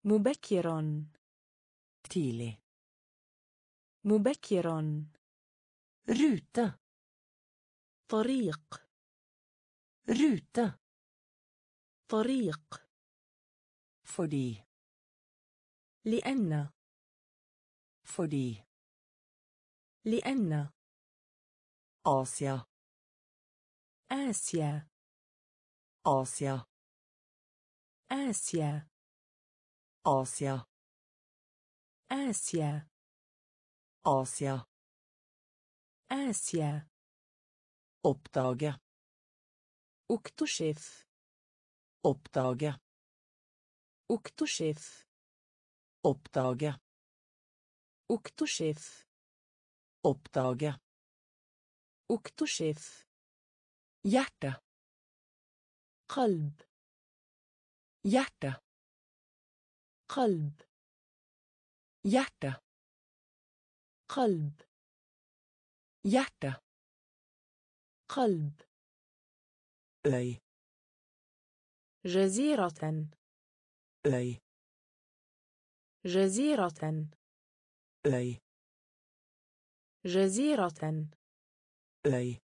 S2: مبكرا
S1: Tidlig.
S2: مبكرا
S1: Rute.
S2: طريق
S1: Rute.
S2: طريق
S1: Fordi.
S2: لأن.
S1: فدي
S2: لأن.
S1: آسيا
S2: آسيا.
S1: آسيا
S2: آسيا.
S1: آسيا
S2: آسيا.
S1: آسيا
S2: آسيا.
S1: Oppdage.
S2: أكتشف.
S1: Oppdage.
S2: أكتشف.
S1: Oppdage.
S2: اكتشف
S1: Oppdage.
S2: اكتشف
S1: Hjerte.
S2: قلب
S1: Hjerte.
S2: قلب
S1: Hjerte.
S2: قلب
S1: Hjerte.
S2: قلب
S1: Øy.
S2: جزيرة
S1: Øy.
S2: جزيرة.
S1: لي
S2: جزيرة.
S1: لي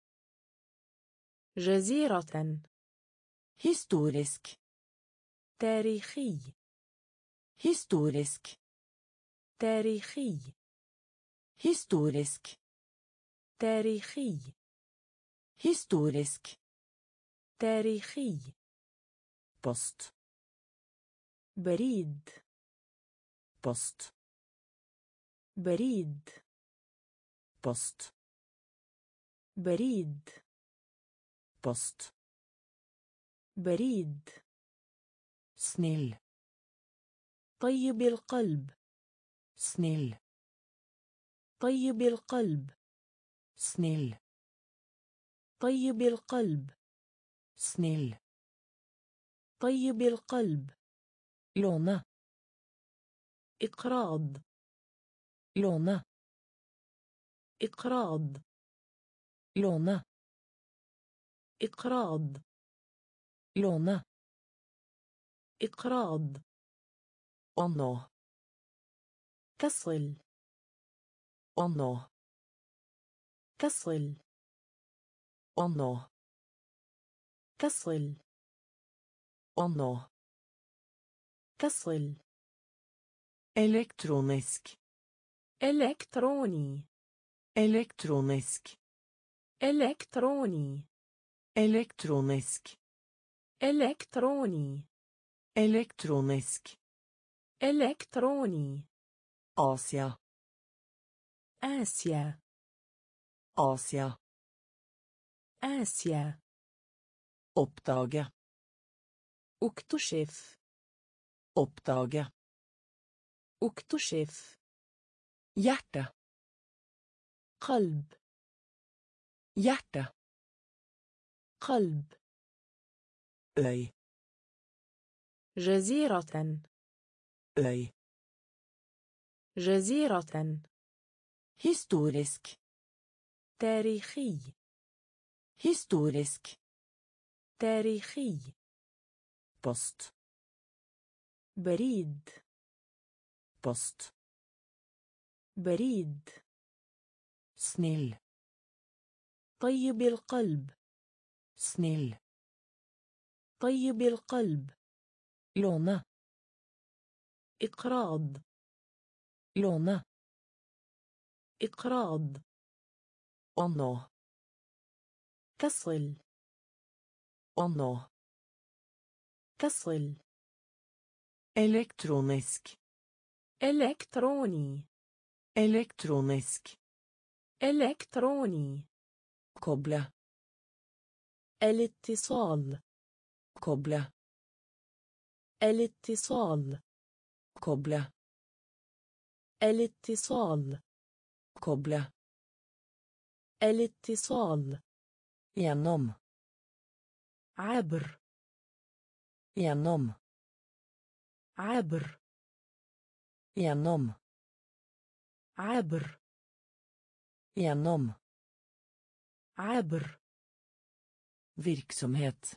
S2: جزيرة.
S1: historisk
S2: تاريخي.
S1: historisk
S2: تاريخي.
S1: historisk
S2: تاريخي.
S1: historisk
S2: تاريخي.
S1: post
S2: بريد.
S1: Post.
S2: بريد
S1: Post.
S2: بريد
S1: Post.
S2: بريد
S1: Snill.
S2: طيب القلب
S1: Snill.
S2: طيب القلب
S1: Snill.
S2: طيب القلب
S1: Snill.
S2: طيب القلب
S1: Låne.
S2: إقراض
S1: Låne.
S2: إقراض
S1: Låne.
S2: إقراض
S1: Låne.
S2: إقراض
S1: nå.
S2: تصل
S1: nå.
S2: تصل
S1: nå.
S2: تصل
S1: nå.
S2: تصل
S1: Elektronisk.
S2: إلكتروني
S1: Elektronisk.
S2: إلكتروني
S1: Elektronisk.
S2: إلكتروني
S1: Elektronisk.
S2: إلكتروني
S1: Asia.
S2: آسيا
S1: Asia.
S2: آسيا
S1: Oppdage.
S2: اكتشف
S1: Oppdage.
S2: اكتشف.
S1: يحتى
S2: قلب.
S1: يحتى
S2: قلب.
S1: øy.
S2: جزيرة.
S1: øy.
S2: جزيرة.
S1: historisk.
S2: تاريخي.
S1: historisk.
S2: تاريخي.
S1: بوست.
S2: بريد.
S1: post.
S2: بريد.
S1: سنيل.
S2: طيب القلب.
S1: سنيل.
S2: طيب القلب.
S1: لونا
S2: إقراض.
S1: لونا
S2: إقراض.
S1: أنو.
S2: تصل.
S1: أنو.
S2: تصل.
S1: إلكترونيسك.
S2: إلكتروني
S1: Elektronisk.
S2: إلكتروني
S1: koble.
S2: الاتصال
S1: koble.
S2: الاتصال
S1: koble.
S2: الاتصال
S1: koble.
S2: الاتصال
S1: gjennom.
S2: عبر
S1: gjennom.
S2: عبر
S1: gjennom
S2: عبر
S1: gjennom
S2: عبر
S1: virksomhet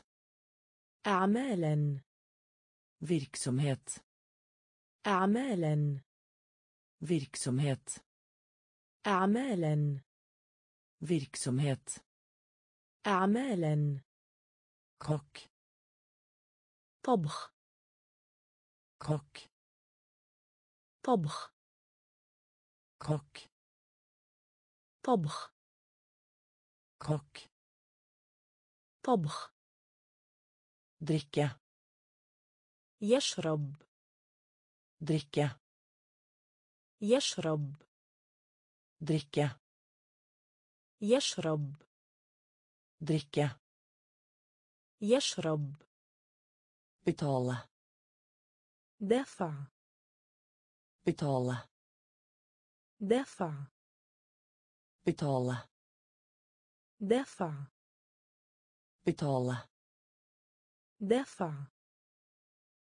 S2: أعمالا
S1: virksomhet
S2: أعمالا
S1: virksomhet
S2: أعمالا
S1: virksomhet
S2: أعمالا
S1: kokk
S2: طبخ
S1: kokk
S2: طبخ
S1: kokk
S2: طبخ
S1: kokk
S2: طبخ
S1: drikke
S2: يشرب
S1: drikke
S2: يشرب
S1: drikke
S2: يشرب
S1: drikke
S2: يشرب
S1: betale
S2: دفع
S1: betale
S2: دفع
S1: betale
S2: دفع
S1: betale
S2: دفع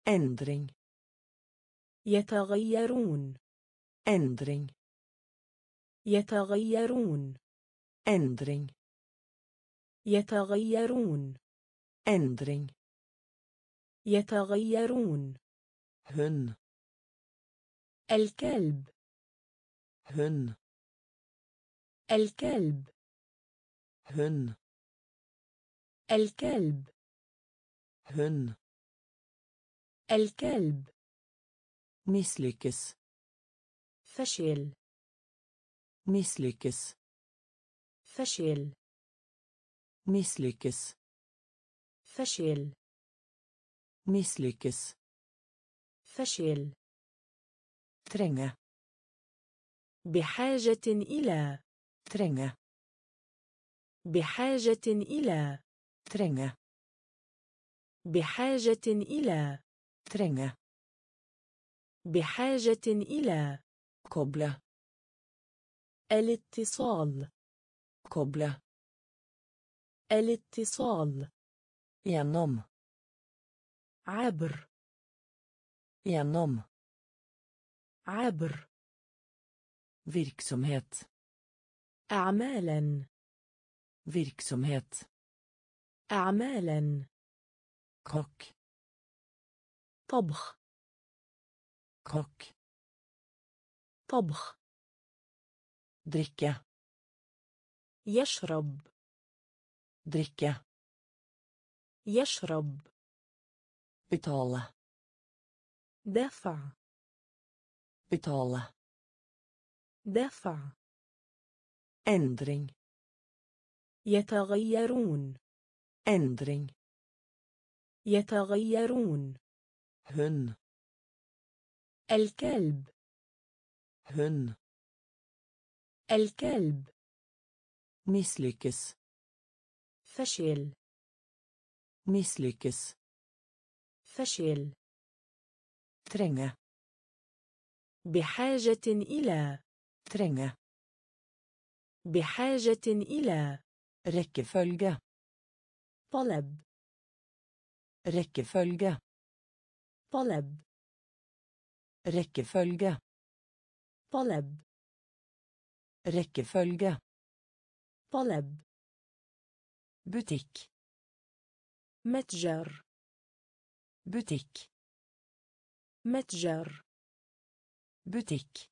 S1: endring
S2: يتغيرون
S1: endring
S2: يتغيرون
S1: endring
S2: يتغيرون
S1: endring
S2: يتغيرون
S1: hund
S2: الكلب
S1: hund
S2: الكلب
S1: hund
S2: الكلب
S1: hund
S2: الكلب
S1: misslyckas
S2: فشل
S1: misslyckas
S2: فشل
S1: misslyckas
S2: فشل
S1: misslyckas
S2: فشل
S1: trenge
S2: بحاجة إلى
S1: trenge
S2: بحاجة إلى
S1: trenge
S2: بحاجة إلى
S1: trenge
S2: بحاجة إلى
S1: koble
S2: الاتصال.
S1: koble
S2: الاتصال.
S1: gjennom
S2: عبر.
S1: gjennom
S2: عبر
S1: virksomhet
S2: أعمالا
S1: virksomhet
S2: أعمالا
S1: kokk
S2: طبخ
S1: kokk
S2: طبخ
S1: drikke
S2: يشرب
S1: drikke
S2: يشرب
S1: betale
S2: دفع
S1: betale
S2: دفع
S1: endring
S2: يتغيرون
S1: endring
S2: يتغيرون
S1: hund
S2: الكلب
S1: hund
S2: الكلب
S1: misslyckas
S2: فشل
S1: misslyckas
S2: فشل
S1: trenge
S2: بحاجة إلى
S1: trenge
S2: بحاجة إلى
S1: rekkefølge
S2: طلب
S1: rekkefølge
S2: طلب
S1: rekkefølge
S2: طلب
S1: rekkefølge
S2: طلب
S1: butikk
S2: متجر
S1: butikk
S2: متجر
S1: butikk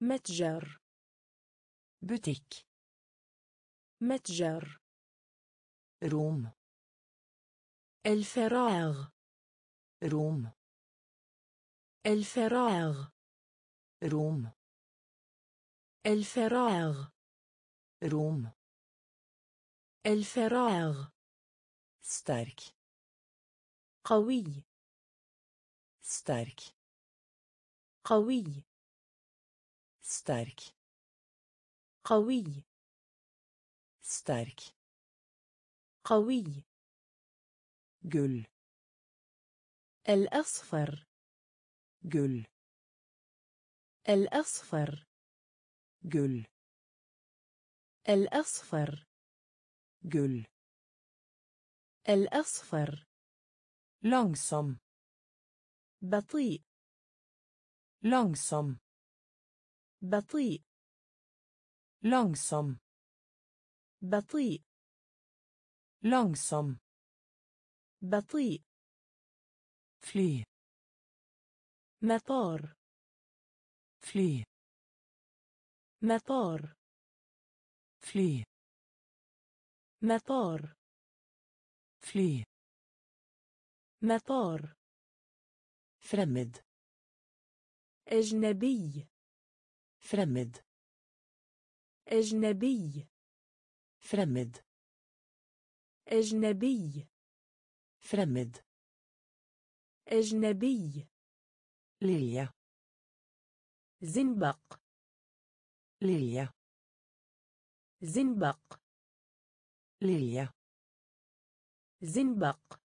S2: متجر
S1: butikk
S2: متجر
S1: rom
S2: الفراغ
S1: rom
S2: الفراغ
S1: rom
S2: الفراغ
S1: rom
S2: الفراغ
S1: sterk.
S2: قوي
S1: sterk.
S2: قوي.
S1: sterk
S2: قوي.
S1: sterk
S2: قوي.
S1: gull
S2: الأصفر.
S1: gull
S2: الأصفر.
S1: gull
S2: الأصفر.
S1: gull
S2: الأصفر.
S1: långsam
S2: بطيء.
S1: Långsam
S2: بطيء
S1: långsam
S2: بطيء
S1: långsam
S2: بطيء
S1: fly
S2: مطار
S1: fly
S2: مطار
S1: fly
S2: مطار
S1: fly
S2: مطار
S1: fremmed
S2: أجنبي.
S1: فرمد.
S2: أجنبي.
S1: فرمد.
S2: أجنبي.
S1: فرمد.
S2: أجنبي.
S1: ليليا.
S2: زنبق.
S1: ليليا.
S2: زنبق.
S1: ليليا.
S2: زنبق.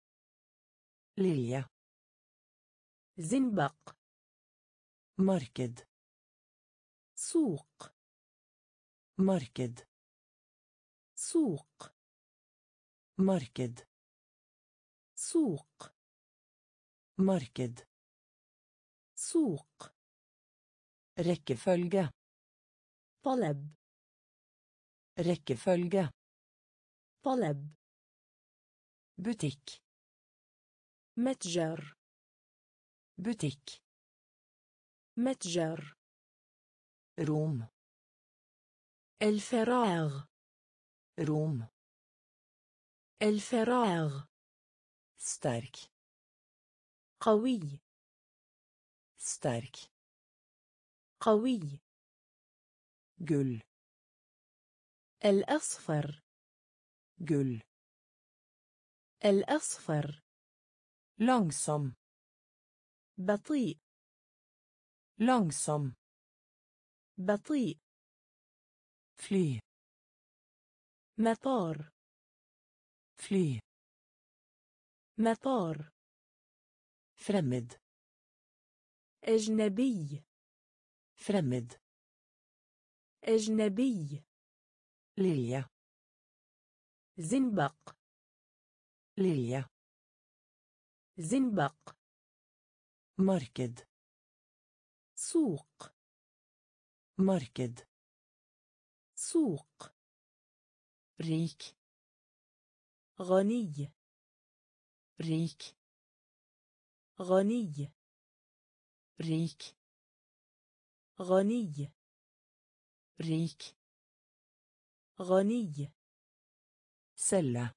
S1: ليليا.
S2: زنبق.
S1: Marked
S2: سوق
S1: marked
S2: سوق
S1: marked
S2: سوق
S1: marked
S2: سوق
S1: rekkefølge
S2: طلب
S1: rekkefølge
S2: طلب
S1: butikk
S2: متجر
S1: butikk
S2: متجر.
S1: rom
S2: الفراغ.
S1: rom
S2: الفراغ.
S1: sterk
S2: قوي.
S1: sterk
S2: قوي.
S1: gull
S2: الأصفر.
S1: gull
S2: الأصفر.
S1: långsam
S2: بطيء.
S1: Långsam
S2: بطيء
S1: fly
S2: مطار
S1: fly
S2: مطار
S1: fremmed
S2: أجنبي
S1: fremmed
S2: أجنبي
S1: lilja
S2: زنبق
S1: lilja
S2: زنبق
S1: marked
S2: سوق.
S1: مركد
S2: سوق.
S1: ريك.
S2: غني.
S1: ريك.
S2: غني.
S1: ريك.
S2: غني.
S1: ريك.
S2: غني.
S1: سلة.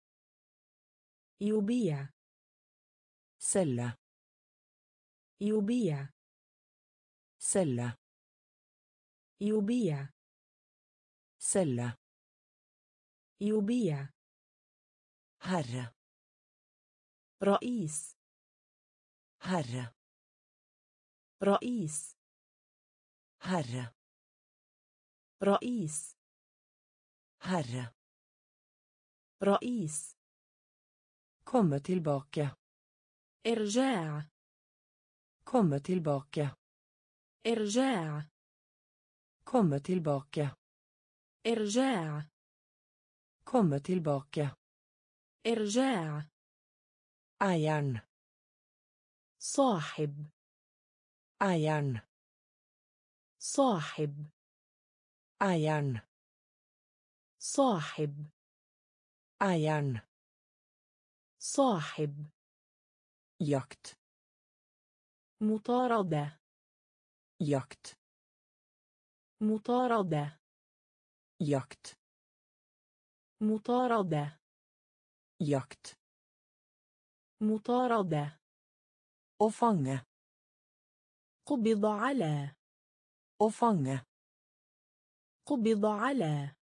S2: يبيع.
S1: سلة.
S2: يبيع.
S1: Selge
S2: يبيع
S1: selge
S2: يبيع
S1: herre
S2: رئيس
S1: herre
S2: رئيس
S1: herre
S2: رئيس
S1: herre
S2: رئيس
S1: komme tilbake
S2: إرجاع
S1: komme tilbake
S2: إرجاع.
S1: komme tillbaka
S2: إرجاع.
S1: komme tillbaka
S2: إرجاع.
S1: ايان
S2: صاحب.
S1: ايان
S2: صاحب.
S1: ايان
S2: صاحب.
S1: ايان
S2: صاحب.
S1: يكت
S2: مطاردة.
S1: Jakt.
S2: مطاردة
S1: jakt.
S2: مطاردة
S1: jakt.
S2: مطاردة
S1: å fange.
S2: قبض على
S1: å fange.
S2: قبض على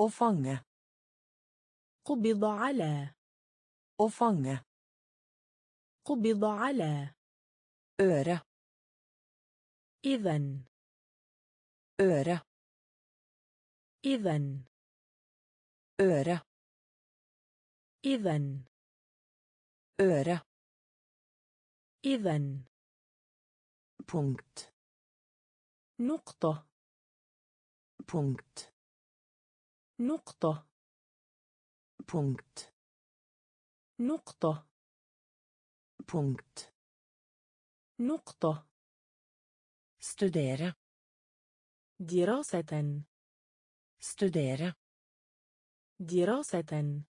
S1: å fange.
S2: قبض على
S1: å fange.
S2: قبض على
S1: øre.
S2: إذن
S1: øre
S2: إذن
S1: øre
S2: إذن
S1: øre
S2: إذن
S1: punkt
S2: نقطة
S1: punkt
S2: نقطة
S1: punkt
S2: نقطة
S1: punkt
S2: نقطة
S1: studere
S2: دراسة
S1: studere
S2: دراسة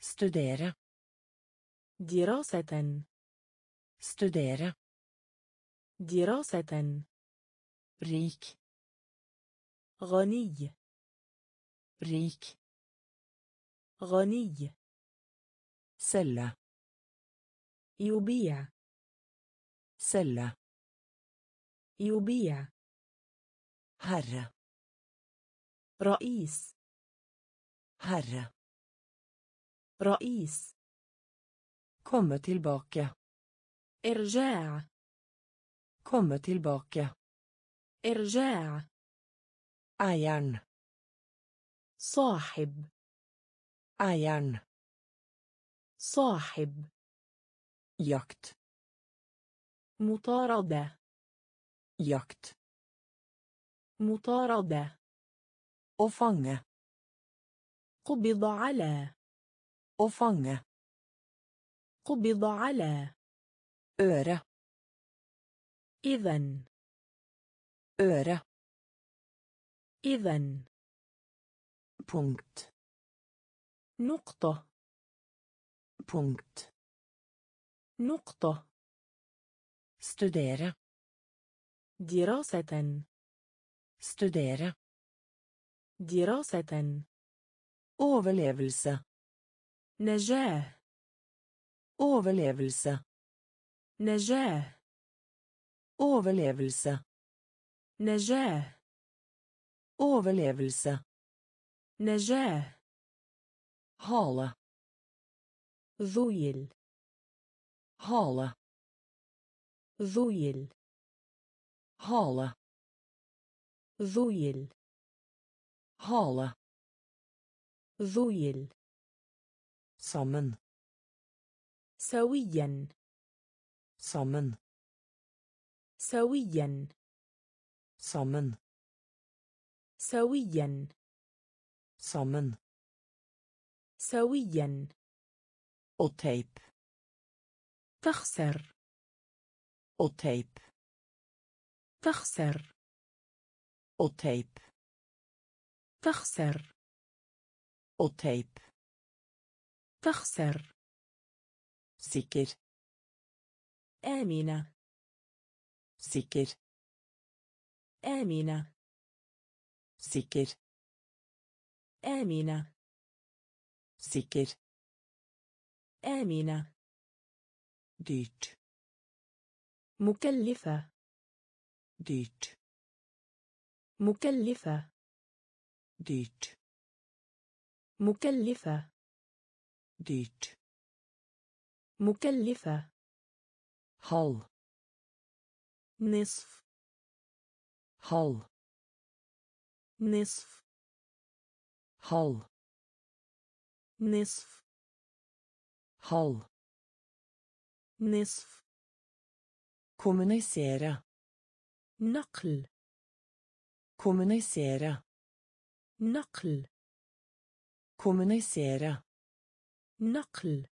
S1: studere
S2: دراسة
S1: studere
S2: دراسة
S1: rik
S2: غني
S1: rik
S2: غني
S1: selge
S2: يبيع
S1: selge
S2: يبيع.
S1: هر.
S2: رئيس.
S1: هر.
S2: رئيس.
S1: komme tillbaka
S2: إرجاع.
S1: komme tillbaka
S2: إرجاع.
S1: ايان
S2: صاحب.
S1: ايان
S2: صاحب.
S1: يكت.
S2: مطاردة.
S1: Jakt
S2: مطاردة
S1: å fange
S2: قبض على
S1: å fange
S2: قبض على
S1: øre
S2: إذن
S1: øre
S2: إذن
S1: punkt
S2: نقطة
S1: punkt
S2: نقطة
S1: studere
S2: دراسة
S1: studere
S2: دراسة
S1: overlevelse
S2: نجاة
S1: overlevelse
S2: نجاة
S1: overlevelse
S2: نجاة
S1: overlevelse
S2: نجاة
S1: hale
S2: ذويل
S1: hale
S2: ذويل
S1: hale
S2: ذويل
S1: hale
S2: ذويل
S1: sammen
S2: سويا
S1: sammen
S2: سويا
S1: sammen
S2: سويا
S1: sammen
S2: سويا
S1: og tape
S2: تخسر
S1: og tape
S2: تخسر.
S1: أو تيب
S2: تخسر.
S1: أو تيب
S2: تخسر.
S1: سكر.
S2: آمنة.
S1: سكر.
S2: آمنة.
S1: سكر.
S2: آمنة.
S1: سكر.
S2: آمنة.
S1: ديت
S2: مكلفة.
S1: Dyrt
S2: مكلفة
S1: dyrt
S2: مكلفة
S1: dyrt
S2: مكلفة
S1: halv
S2: نصف
S1: halv
S2: نصف
S1: halv
S2: نصف
S1: halv
S2: نصف
S1: kommunisere
S2: نقل
S1: kommunisere
S2: نقل
S1: kommunisere
S2: نقل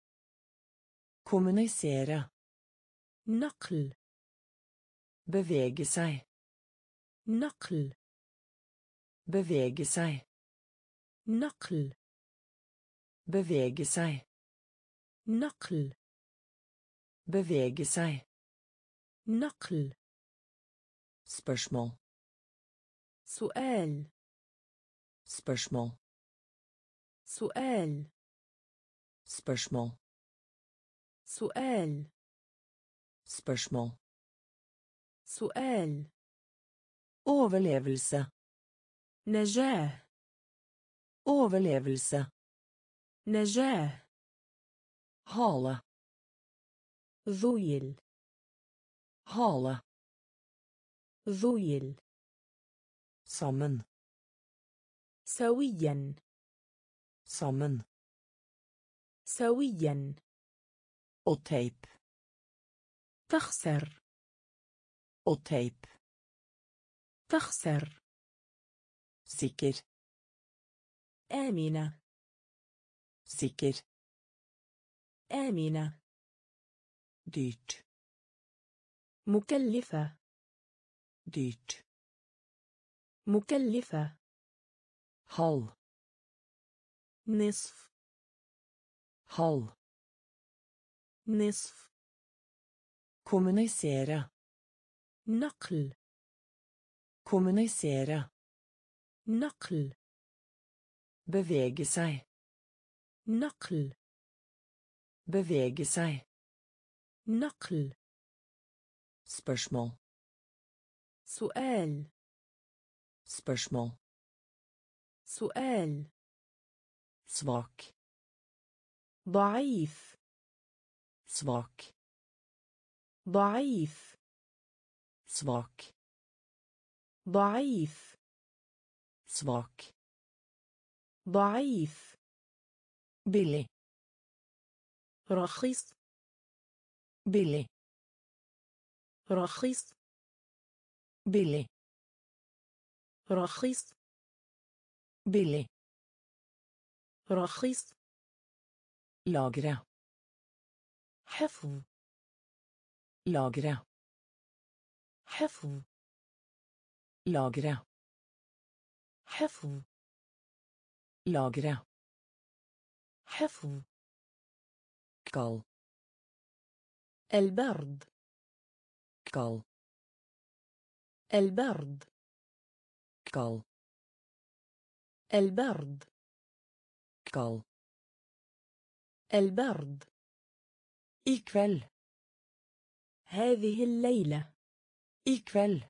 S1: kommunisere
S2: نقل
S1: bevege seg
S2: نقل
S1: bevege seg
S2: نقل
S1: bevege seg
S2: نقل
S1: bevege seg
S2: نقل
S1: spørsmål
S2: سؤال
S1: spørsmål
S2: سؤال
S1: spørsmål
S2: سؤال
S1: spørsmål
S2: سؤال
S1: overlevelse
S2: نجاة
S1: overlevelse
S2: نجاة
S1: hale
S2: ذويل
S1: hale
S2: ذويل.
S1: سامن
S2: سويا.
S1: سامن
S2: سويا.
S1: أو تيب
S2: تخسر.
S1: أو تيب
S2: تخسر.
S1: سكر.
S2: آمنة.
S1: سكر.
S2: آمنة.
S1: ديت
S2: مكلفة.
S1: Dyrt.
S2: مكلفة
S1: Halv.
S2: نصف
S1: Halv.
S2: نصف
S1: Kommunisere.
S2: نقل
S1: Kommunisere.
S2: نقل
S1: Bevege seg.
S2: نقل
S1: Bevege seg.
S2: نقل
S1: Spørsmål.
S2: سؤال
S1: Spørsmål.
S2: سؤال
S1: Svak.
S2: ضعيف
S1: Svak.
S2: ضعيف
S1: Svak.
S2: ضعيف
S1: Svak.
S2: ضعيف
S1: Billig.
S2: رخيص
S1: Billig.
S2: رخيص
S1: بلي
S2: رخيص.
S1: بلي
S2: رخيص.
S1: لاغرا
S2: حفظ.
S1: لاغرا
S2: حفظ.
S1: لاغرا
S2: حفظ.
S1: لاغرا
S2: حفظ.
S1: كال.
S2: البرد.
S1: كال.
S2: البرد
S1: Kald.
S2: البرد
S1: Kald.
S2: البرد
S1: kveld.
S2: هذه الليلة
S1: kveld.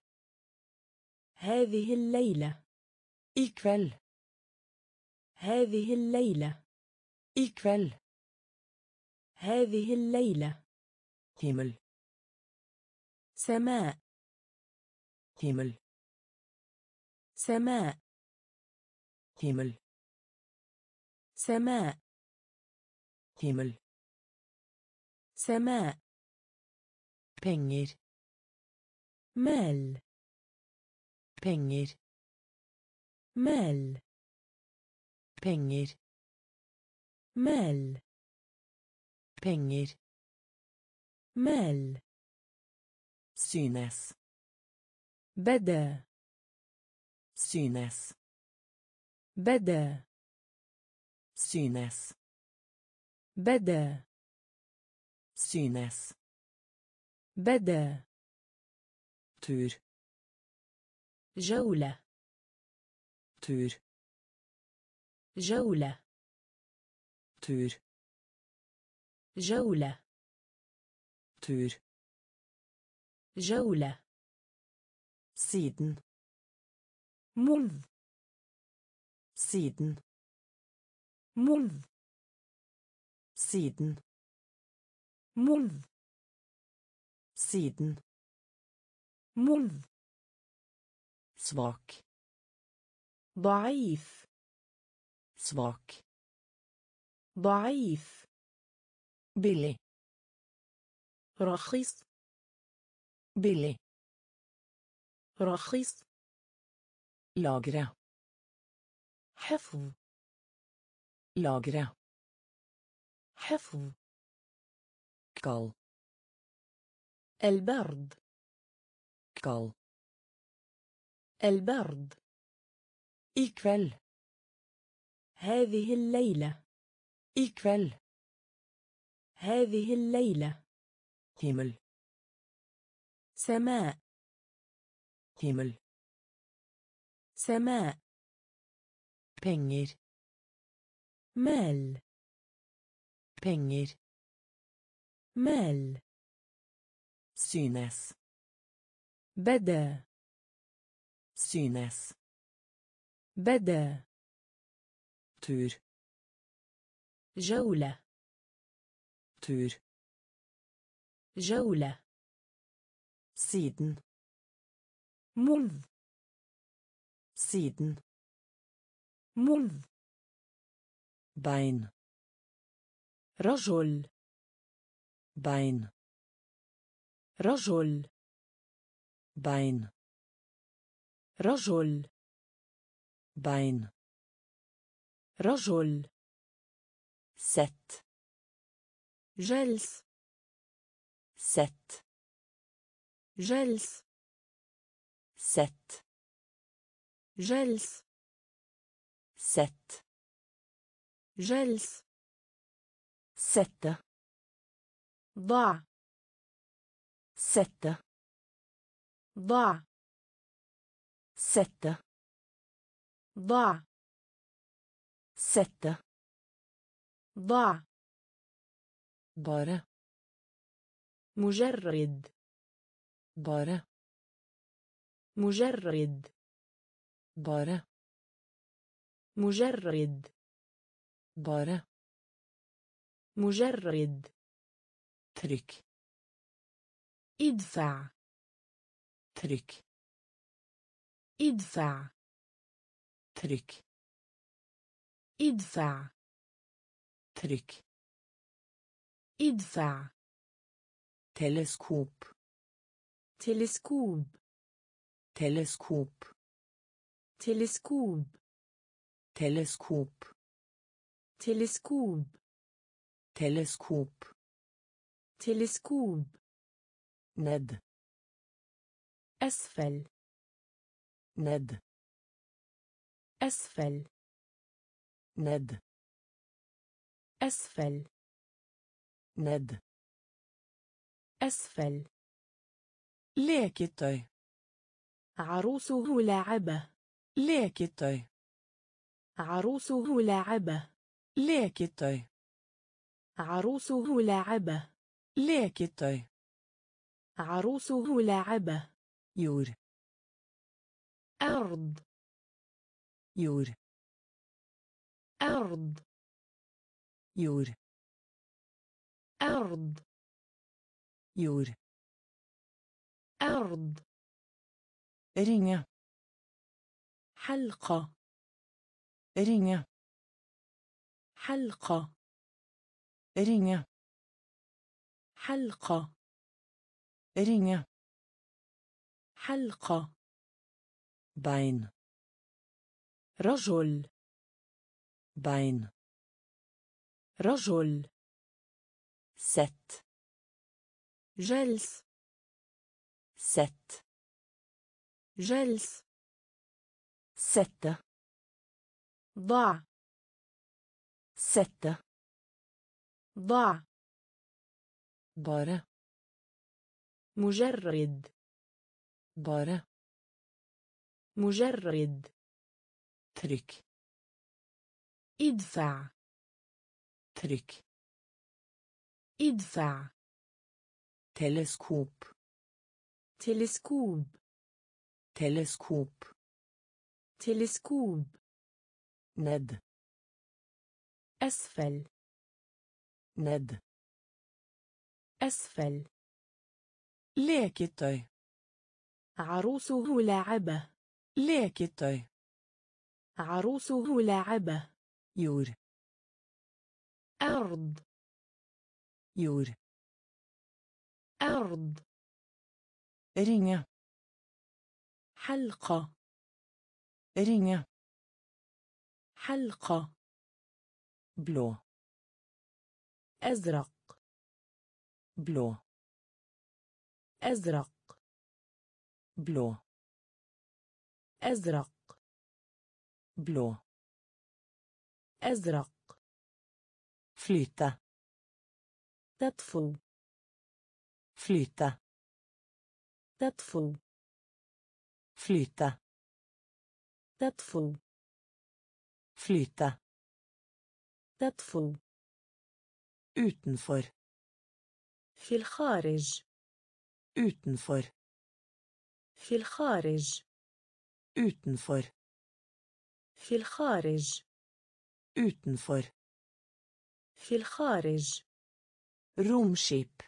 S2: هذه الليلة
S1: kveld.
S2: هذه الليلة
S1: kveld.
S2: هذه الليلة
S1: Himmel.
S2: سماء
S1: Himmel.
S2: سماء
S1: Himmel.
S2: سماء
S1: Himmel.
S2: سماء
S1: Penger.
S2: مال
S1: Penger.
S2: مال
S1: Penger.
S2: مال
S1: Penger.
S2: مال
S1: Synes.
S2: بدا
S1: Synes.
S2: بدا
S1: Synes.
S2: بدا
S1: Synes.
S2: بدا
S1: Tur.
S2: جولة
S1: Tur.
S2: جولة
S1: Tur.
S2: جولة
S1: Tur.
S2: جولة
S1: Siden.
S2: منذ
S1: Siden.
S2: منذ
S1: Siden.
S2: منذ
S1: Siden.
S2: منذ
S1: Svak.
S2: ضعيف
S1: Svak.
S2: ضعيف
S1: Billig.
S2: رخيص
S1: Billig.
S2: رخيص
S1: Lagre.
S2: حفظ
S1: Lagre.
S2: حفظ
S1: Kald.
S2: البرد
S1: Kald.
S2: البرد
S1: kveld.
S2: هذه الليلة
S1: kveld.
S2: هذه الليلة
S1: Himmel.
S2: سماء
S1: Himmel.
S2: سماء
S1: Penger.
S2: مال
S1: Penger.
S2: مال
S1: Synes.
S2: بدا
S1: Synes.
S2: بدا
S1: Tur.
S2: جولة
S1: Tur.
S2: جولة
S1: Siden.
S2: منذ
S1: Siden.
S2: منذ
S1: bein
S2: رجل
S1: bein
S2: رجل
S1: bein
S2: رجل
S1: bein
S2: رجل
S1: sett
S2: جلس
S1: sett
S2: جلس
S1: sett
S2: جلس
S1: sett
S2: جلس
S1: sette
S2: ضع
S1: sette
S2: ضع
S1: sette
S2: ضع
S1: sette
S2: ضع
S1: bare
S2: مجرد
S1: bare
S2: مجرد.
S1: بارا
S2: مجرد.
S1: بارا
S2: مجرد.
S1: ترك.
S2: ادفع.
S1: ترك.
S2: ادفع.
S1: ترك.
S2: ادفع.
S1: ترك.
S2: ادفع.
S1: تلسكوب.
S2: تلسكوب.
S1: Teleskop
S2: تلسكوب
S1: teleskop
S2: تلسكوب
S1: teleskop
S2: تلسكوب
S1: ned
S2: أسفل
S1: ned
S2: أسفل
S1: ned
S2: أسفل
S1: ned
S2: أسفل
S1: leketøy
S2: عروسه لاعبة.
S1: leketøy
S2: عروسه لاعبة.
S1: leketøy
S2: عروسه لاعبة.
S1: leketøy
S2: عروسه لاعبة.
S1: jord
S2: أرض.
S1: jord
S2: أرض.
S1: jord
S2: أرض.
S1: jord
S2: أرض.
S1: Ringe
S2: حلقة
S1: ringe
S2: حلقة
S1: ringe
S2: حلقة
S1: ringe
S2: حلقة
S1: bein
S2: رجل
S1: bein
S2: رجل
S1: sett
S2: جلس
S1: sett
S2: جلس.
S1: ستة.
S2: ضع
S1: ستة.
S2: ضع
S1: بارة.
S2: مجرد.
S1: بارة.
S2: مجرد.
S1: ترك.
S2: ادفع.
S1: ترك.
S2: ادفع.
S1: تلسكوب.
S2: تلسكوب.
S1: Teleskop
S2: تلسكوب
S1: ned
S2: أسفل
S1: ned
S2: أسفل
S1: leketøy
S2: عروسه لاعبة
S1: leketøy
S2: عروسه لاعبة
S1: jord
S2: أرض
S1: jord
S2: أرض
S1: ringe
S2: حلقة.
S1: ringe
S2: حلقة.
S1: blå
S2: أزرق.
S1: blå
S2: أزرق.
S1: blå
S2: أزرق.
S1: blå
S2: أزرق.
S1: flyte
S2: تطفو.
S1: flyte
S2: تطفو.
S1: Flyte
S2: تطفو
S1: flyte
S2: تطفو
S1: utenfor
S2: في الخارج
S1: utenfor
S2: في الخارج
S1: utenfor
S2: في الخارج
S1: utenfor
S2: في الخارج
S1: romskip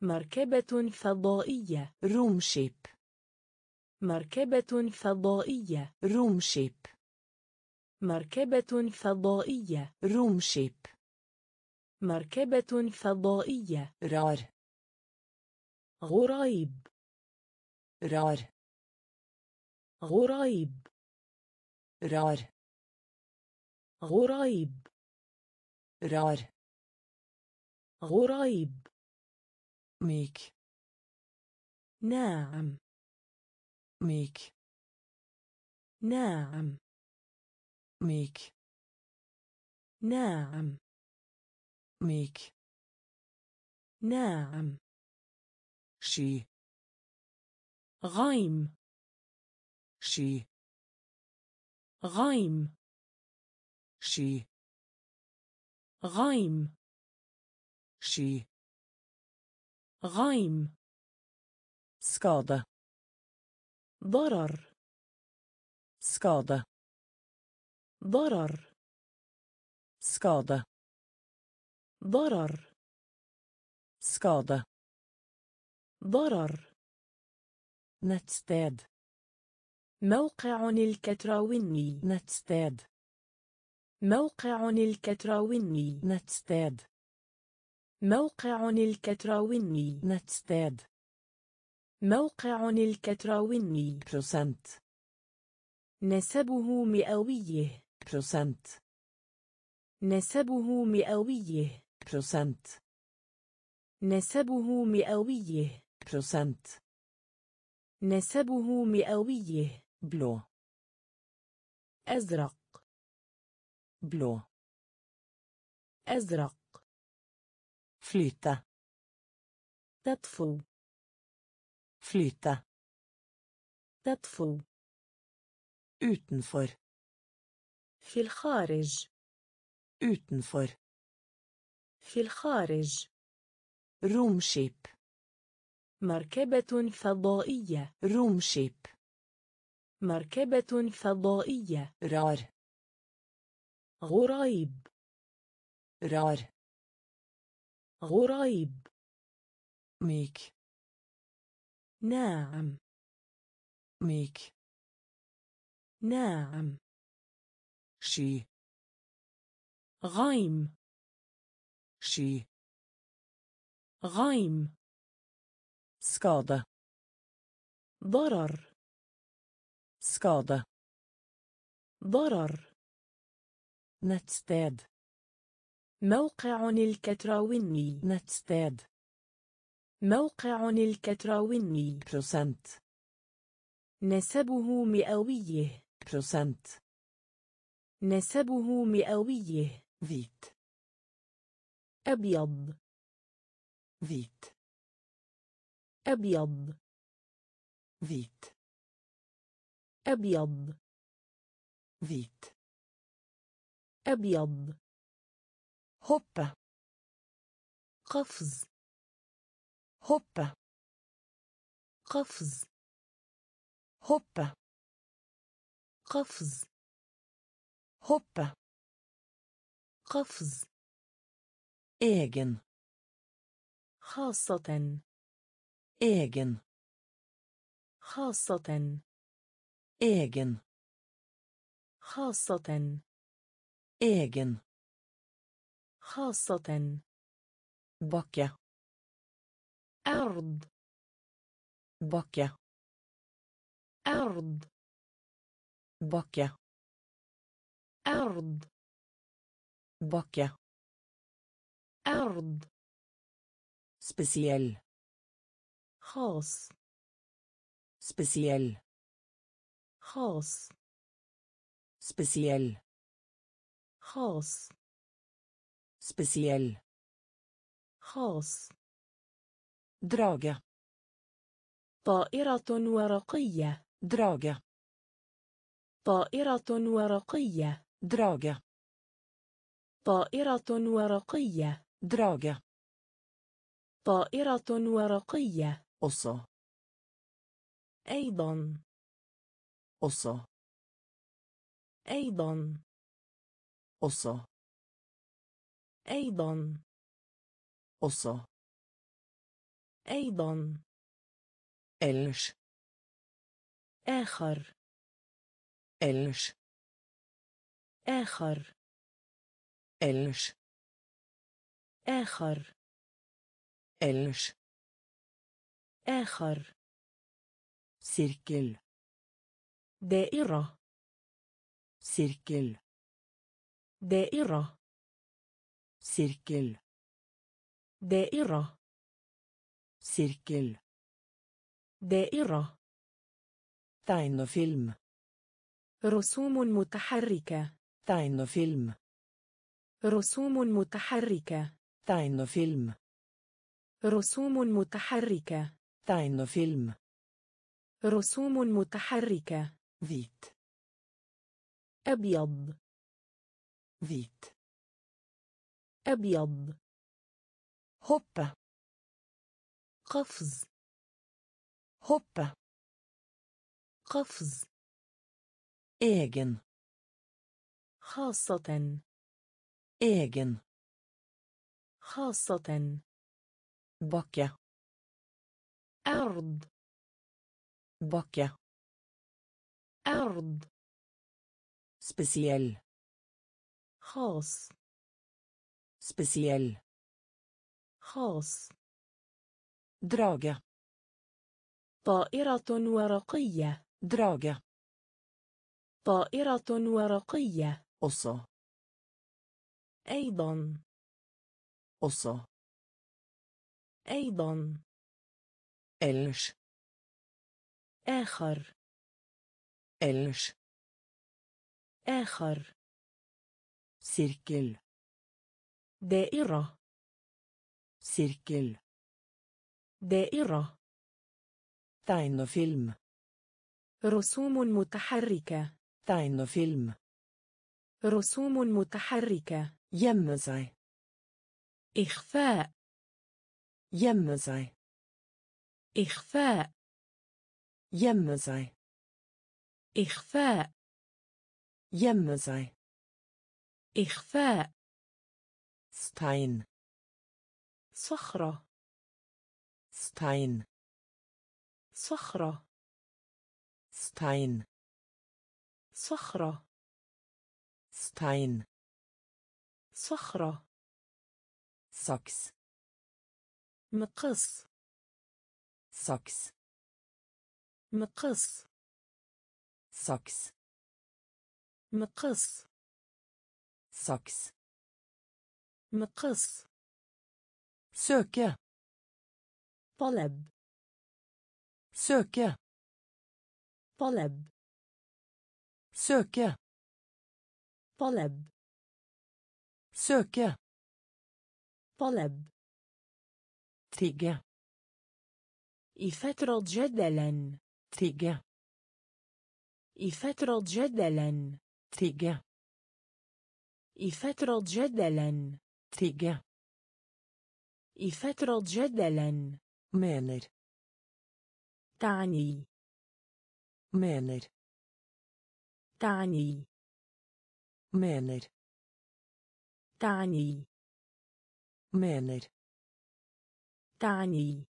S2: مركبة فضائية
S1: romskip
S2: مركبة فضائية
S1: romskip
S2: مركبة فضائية
S1: Romskip.
S2: مركبة فضائية
S1: Rar.
S2: غريب
S1: Rar.
S2: غريب
S1: Rar.
S2: غريب
S1: Rar.
S2: غريب
S1: Myk.
S2: ناعم
S1: Myk.
S2: ناعم
S1: Myk.
S2: ناعم
S1: Myk.
S2: ناعم
S1: Sky.
S2: غيم
S1: Sky.
S2: غيم
S1: Sky.
S2: غيم
S1: Sky.
S2: غيم
S1: Skade.
S2: ضرر
S1: Skade.
S2: ضرر
S1: Skade.
S2: ضرر
S1: Skade.
S2: ضرر
S1: Nettsted.
S2: موقع الكتراوني
S1: Nettsted.
S2: موقع الكتراوني
S1: Nettsted.
S2: موقع الكتراوني
S1: Nettsted.
S2: موقع الكتراوني
S1: Prosent.
S2: نسبه مئويه
S1: Prosent.
S2: نسبه مئويه
S1: Prosent.
S2: نسبه مئويه
S1: Prosent.
S2: نسبه مئويه
S1: Blå.
S2: أزرق
S1: Blå.
S2: أزرق
S1: Flyte.
S2: تطفو
S1: Flyte.
S2: تطفو
S1: Utenfor.
S2: في الخارج
S1: Utenfor.
S2: في الخارج
S1: Romskip.
S2: مركبة فضائية
S1: Romskip.
S2: مركبة فضائية
S1: Rar.
S2: غريب
S1: Rar.
S2: غريب
S1: Myk.
S2: ناعم
S1: ميك.
S2: ناعم
S1: شي.
S2: غايم
S1: شي.
S2: غايم
S1: سكادة.
S2: ضرر.
S1: سكادة.
S2: ضرر.
S1: نتستاد.
S2: موقع الكتراوني
S1: نتستاد.
S2: موقع الكتراوني
S1: Prosent.
S2: نسبه مئويه
S1: Prosent.
S2: نسبه مئويه
S1: Hvit.
S2: أبيض
S1: Hvit.
S2: أبيض
S1: Hvit.
S2: أبيض
S1: Hvit.
S2: أبيض
S1: Hoppe.
S2: قفز
S1: Hoppe.
S2: قفز
S1: Hoppe.
S2: قفز
S1: Hoppe.
S2: قفز
S1: Egen.
S2: خاصة
S1: Egen.
S2: خاصة
S1: Egen.
S2: خاصة
S1: Egen.
S2: خاصة
S1: Bakke.
S2: أرض
S1: Bakke.
S2: أرض
S1: Bakke.
S2: أرض
S1: Bakke.
S2: أرض
S1: Spesiell.
S2: خاص
S1: Spesiell.
S2: خاص
S1: Spesiell.
S2: خاص
S1: Spesiell.
S2: خاص
S1: Drage.
S2: طائرة ورقية
S1: Drage.
S2: طائرة ورقية
S1: Drage.
S2: طائرة ورقية
S1: Drage.
S2: طائرة ورقية
S1: Også.
S2: أيضا
S1: Også.
S2: أيضا
S1: Også.
S2: أيضا
S1: Også.
S2: أيضا.
S1: إلش.
S2: آخر.
S1: إلش.
S2: آخر.
S1: إلش.
S2: آخر.
S1: إلش.
S2: آخر.
S1: سيركل.
S2: دائرة.
S1: سيركل.
S2: دائرة.
S1: سيركل.
S2: دائرة.
S1: Sirkel
S2: دائرة
S1: tegnefilm
S2: رسوم متحركة
S1: tegnefilm
S2: رسوم متحركة
S1: tegnefilm
S2: رسوم متحركة
S1: tegnefilm
S2: رسوم متحركة
S1: hvit
S2: أبيض
S1: hvit
S2: أبيض
S1: hoppe
S2: قفز
S1: hoppe
S2: قفز
S1: egen
S2: خاصة
S1: egen
S2: خاصة
S1: bakke
S2: أرض
S1: bakke
S2: أرض
S1: spesiell
S2: خاص
S1: spesiell
S2: خاص
S1: دراجة.
S2: طائرة ورقية.
S1: دراجة.
S2: طائرة ورقية.
S1: قصة.
S2: أيضا.
S1: قصة.
S2: أيضا.
S1: إلش
S2: آخر.
S1: إلش
S2: آخر.
S1: سيركل.
S2: دائرة.
S1: سيركل.
S2: دائرة.
S1: تاين فيلم.
S2: رسوم متحركة.
S1: tegnefilm.
S2: رسوم متحركة.
S1: gjemme seg
S2: إخفاء.
S1: gjemme seg
S2: إخفاء.
S1: gjemme seg
S2: إخفاء.
S1: gjemme seg
S2: إخفاء.
S1: stein.
S2: صخرة.
S1: Stein
S2: صخرة
S1: stein
S2: صخرة
S1: stein
S2: صخرة
S1: saks
S2: مقص
S1: saks
S2: مقص
S1: saks
S2: مقص
S1: saks
S2: مقص
S1: søke
S2: طلب.
S1: Søke.
S2: طلب.
S1: Søke.
S2: طلب.
S1: Søke.
S2: طلب.
S1: Tigge.
S2: فترض جدلا
S1: tigge.
S2: فترض جدلا
S1: tigge.
S2: فترض جدلا
S1: tigge.
S2: فترض جدلا
S1: mener
S2: تعني
S1: mener
S2: تعني
S1: mener
S2: تعني
S1: mener
S2: تعني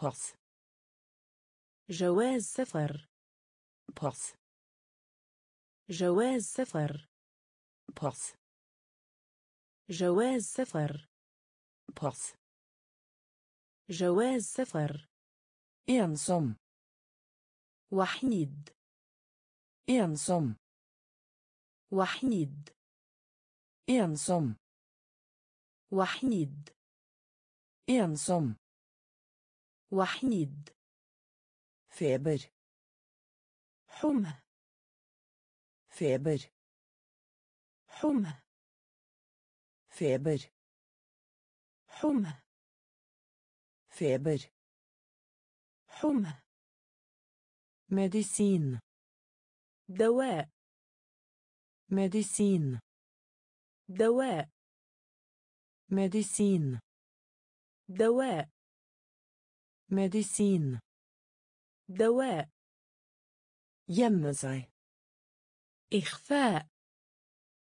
S1: pass
S2: جواز سفر
S1: pass
S2: جواز سفر
S1: pass
S2: جواز سفر
S1: pass
S2: جواز سفر.
S1: ينصم.
S2: وحيد.
S1: ينصم.
S2: وحيد.
S1: ينصم.
S2: وحيد.
S1: ينصم.
S2: وحيد.
S1: فيبر
S2: حمى.
S1: فيبر
S2: حمى.
S1: فيبر
S2: حمى.
S1: Feber
S2: حمى
S1: medisin
S2: دواء
S1: medisin
S2: دواء
S1: medisin
S2: دواء
S1: medisin
S2: دواء
S1: gjemme seg
S2: إخفاء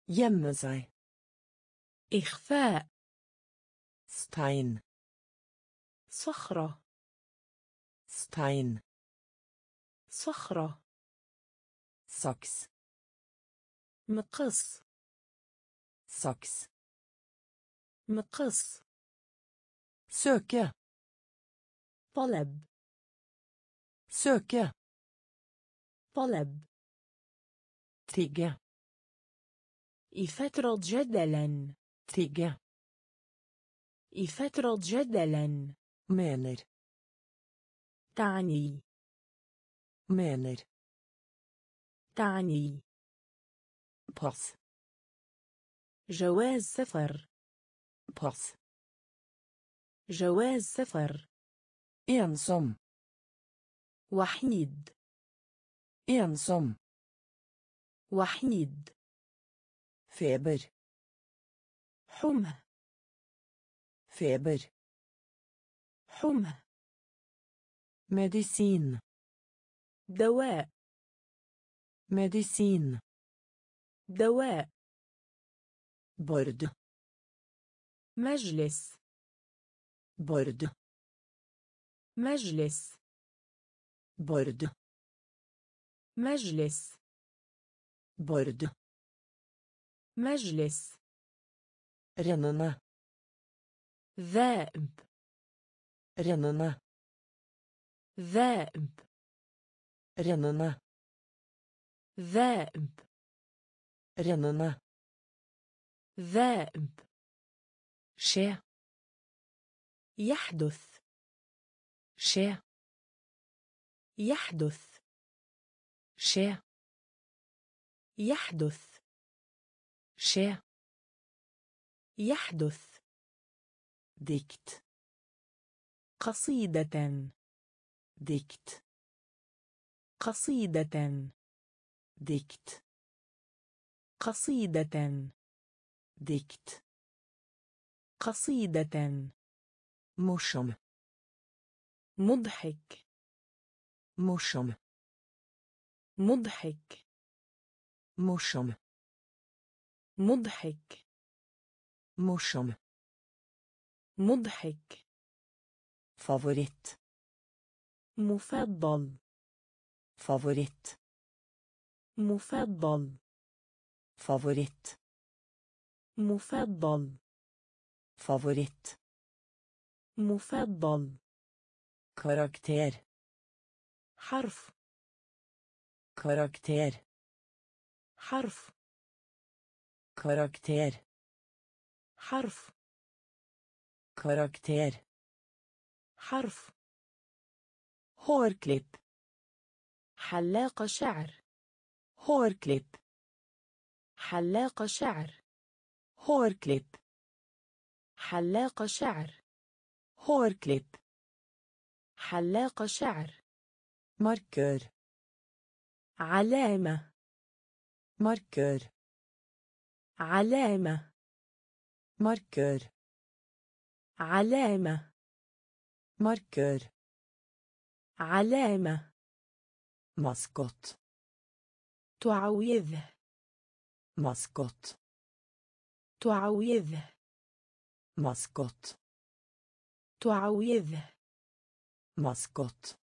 S1: gjemme seg
S2: إخفاء
S1: stein
S2: صخرة.
S1: Stein.
S2: صخرة.
S1: Saks
S2: مقص.
S1: Saks
S2: مقص.
S1: Søke.
S2: طلب.
S1: Søke.
S2: طلب.
S1: Tigge.
S2: يفترض جدلا
S1: tigge.
S2: يفترض جدلا
S1: mener
S2: تعني
S1: mener
S2: تعني
S1: pass
S2: جواز سفر
S1: pass
S2: جواز سفر
S1: ensom
S2: وحيد
S1: ensom
S2: وحيد
S1: feber
S2: حمى
S1: feber
S2: حمى.
S1: medisin.
S2: دواء.
S1: medisin.
S2: دواء.
S1: brett.
S2: مجلس.
S1: brett.
S2: مجلس.
S1: brett.
S2: مجلس.
S1: brett.
S2: مجلس.
S1: رننا
S2: ذئب.
S1: Rennende
S2: ذائب
S1: rennende
S2: ذائب
S1: rennende
S2: ذائب
S1: skje
S2: يحدث
S1: skje
S2: يحدث
S1: skje
S2: يحدث
S1: skje
S2: يحدث
S1: dikt
S2: قصيدة.
S1: dikt
S2: قصيدة.
S1: dikt
S2: قصيدة.
S1: dikt
S2: قصيدة.
S1: morsom
S2: مضحك.
S1: morsom
S2: مضحك.
S1: morsom
S2: مضحك.
S1: morsom
S2: مضحك.
S1: Favoritt
S2: مفضل
S1: favoritt
S2: مفضل
S1: favoritt
S2: مفضل
S1: favoritt
S2: مفضل
S1: karakter
S2: حرف
S1: karakter
S2: حرف
S1: karakter
S2: حرف
S1: karakter
S2: حرف.
S1: هور
S2: كليب حلاقة شعر.
S1: هور
S2: كليب حلاقة شعر.
S1: هور
S2: كليب حلاقة شعر.
S1: هور
S2: كليب حلاقة شعر.
S1: ماركر
S2: علامة.
S1: ماركر
S2: علامة.
S1: ماركر
S2: علامة.
S1: Markør
S2: علامة
S1: maskott
S2: تعويض
S1: maskott
S2: تعويض
S1: maskott
S2: تعويض
S1: maskott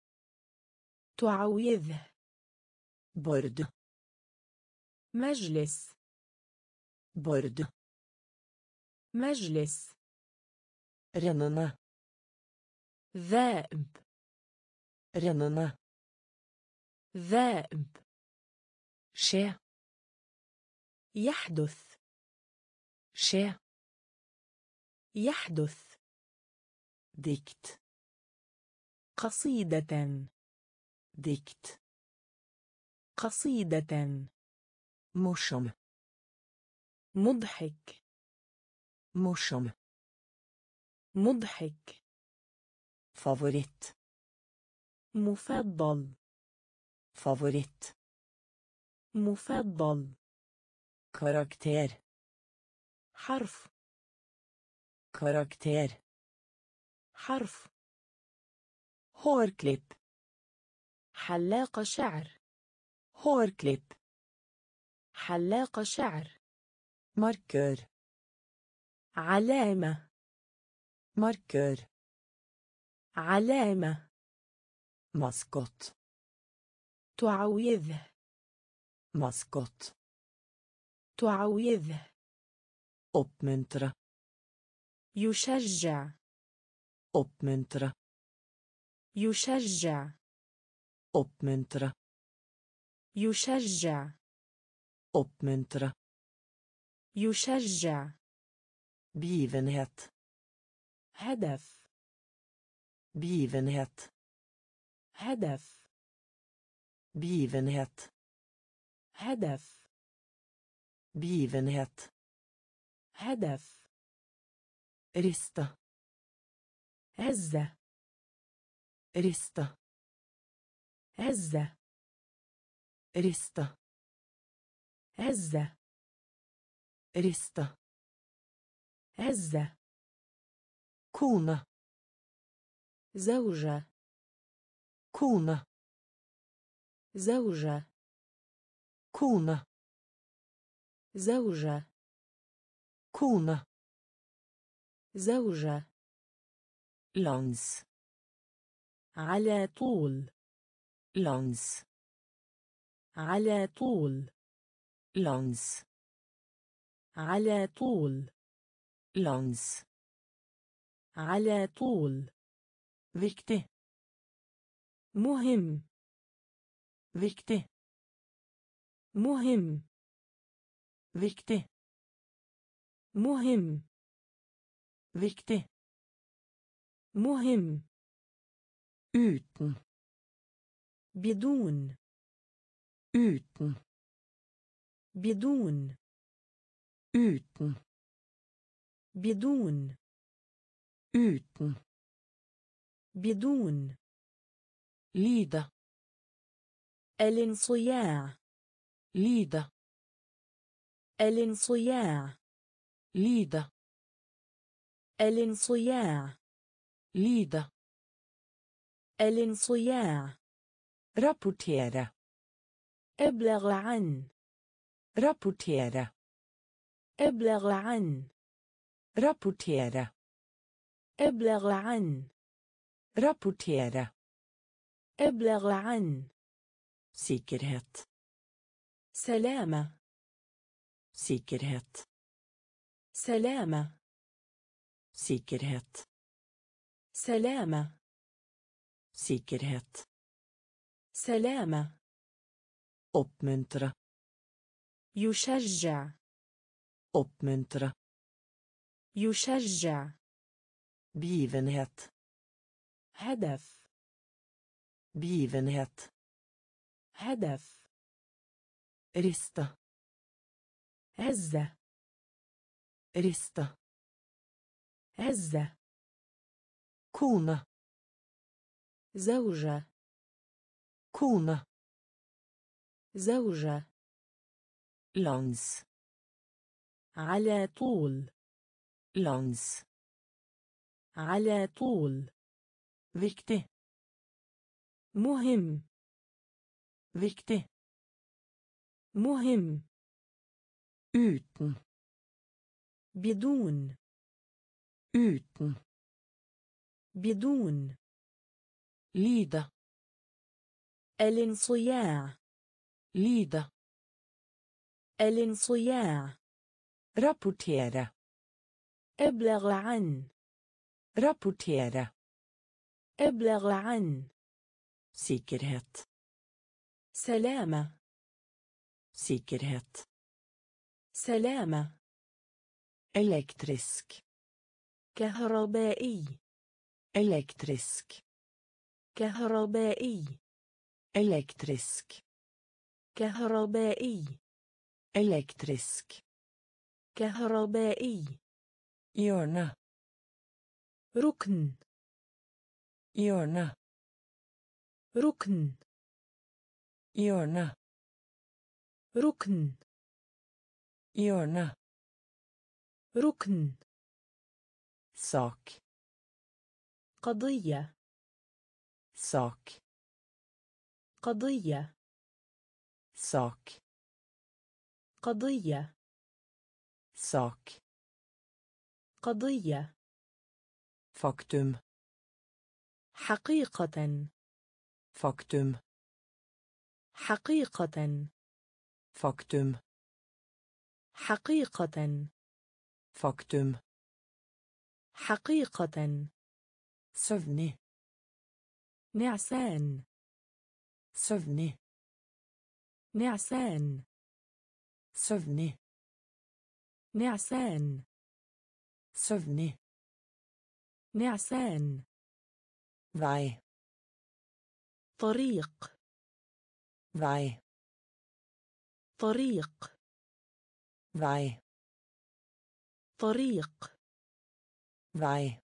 S2: تعويض
S1: bord
S2: مجلس
S1: bord
S2: مجلس
S1: rennende
S2: ذائب
S1: rennende
S2: ذائب
S1: skje
S2: يحدث
S1: skje
S2: يحدث
S1: dikt
S2: قصيدة
S1: dikt
S2: قصيدة
S1: morsom
S2: مضحك
S1: morsom
S2: مضحك
S1: favoritt
S2: مفضل
S1: favoritt
S2: مفضل
S1: karakter
S2: حرف
S1: karakter
S2: حرف
S1: hårklipp
S2: حلاق شعر
S1: hårklipp
S2: حلاق شعر
S1: markør
S2: علامة
S1: markør
S2: علامة.
S1: Maskot
S2: تعويذة.
S1: Maskot
S2: تعويذة.
S1: Oppmuntre
S2: يشجع.
S1: Oppmuntre
S2: يشجع.
S1: Oppmuntre
S2: يشجع.
S1: أوبمنترا
S2: يشجع.
S1: بيفنهت.
S2: هدف.
S1: Begivenhet
S2: هدف
S1: begivenhet
S2: هدف
S1: begivenhet
S2: هدف
S1: rista
S2: هزة
S1: rista
S2: هزة
S1: rista
S2: هزة
S1: rista
S2: هزة
S1: kona
S2: زوجة.
S1: kona
S2: زوجة.
S1: kona
S2: زوجة.
S1: kona
S2: زوجة.
S1: lands
S2: على طول.
S1: lands
S2: على طول.
S1: lands
S2: على طول.
S1: lands
S2: على طول.
S1: Viktig
S2: مهم
S1: viktig
S2: مهم
S1: viktig
S2: مهم
S1: viktig
S2: مهم
S1: uten
S2: بدون
S1: uten
S2: بدون
S1: uten
S2: بدون
S1: uten
S2: بدون.
S1: lida
S2: الانصياع.
S1: lida
S2: الانصياع.
S1: lida
S2: الانصياع.
S1: lida
S2: الانصياع.
S1: rapportera
S2: أبلغ عن.
S1: rapportera
S2: أبلغ عن.
S1: rapportera
S2: أبلغ عن.
S1: Rapportera
S2: ابلغ عن
S1: säkerhet
S2: سلامة
S1: säkerhet
S2: سلامة
S1: säkerhet
S2: سلامة
S1: säkerhet
S2: سلامة
S1: oppmuntra
S2: يشجع
S1: oppmuntra
S2: يشجع
S1: begivenhet
S2: هدف
S1: بيفنهت
S2: هدف
S1: رستا
S2: هزة
S1: رستا
S2: هزة
S1: كونة
S2: زوجة
S1: كونة
S2: زوجة
S1: لونس
S2: على طول
S1: لونس
S2: على طول.
S1: Viktig
S2: مهم
S1: viktig
S2: مهم
S1: uten
S2: بدون
S1: uten
S2: بدون
S1: lida
S2: الانصياع
S1: lida
S2: الانصياع
S1: rapportera
S2: ابلغ عن
S1: rapportera
S2: أبلغ عن.
S1: سيكرهت
S2: سلامة.
S1: سيكرهت
S2: سلامة.
S1: إلكتريسك
S2: كهربائي.
S1: Elektrisk
S2: كهربائي.
S1: Elektrisk
S2: كهربائي.
S1: Elektrisk
S2: كهربائي.
S1: Hjørne
S2: ركن.
S1: Hjørne
S2: ركن
S1: hjørne
S2: ركن
S1: hjørne
S2: ركن
S1: sak
S2: قضية
S1: sak
S2: قضية
S1: sak
S2: قضية
S1: sak
S2: قضية
S1: faktum
S2: حقيقة.
S1: فاكتم.
S2: حقيقة.
S1: فاكتم.
S2: حقيقة.
S1: فاكتم.
S2: حقيقة.
S1: سفني.
S2: نعسان.
S1: سفني.
S2: نعسان.
S1: سفني.
S2: نعسان.
S1: سفني.
S2: نعسان.
S1: Vei.
S2: طريق
S1: Vei.
S2: طريق
S1: Vei.
S2: طريق
S1: Vei.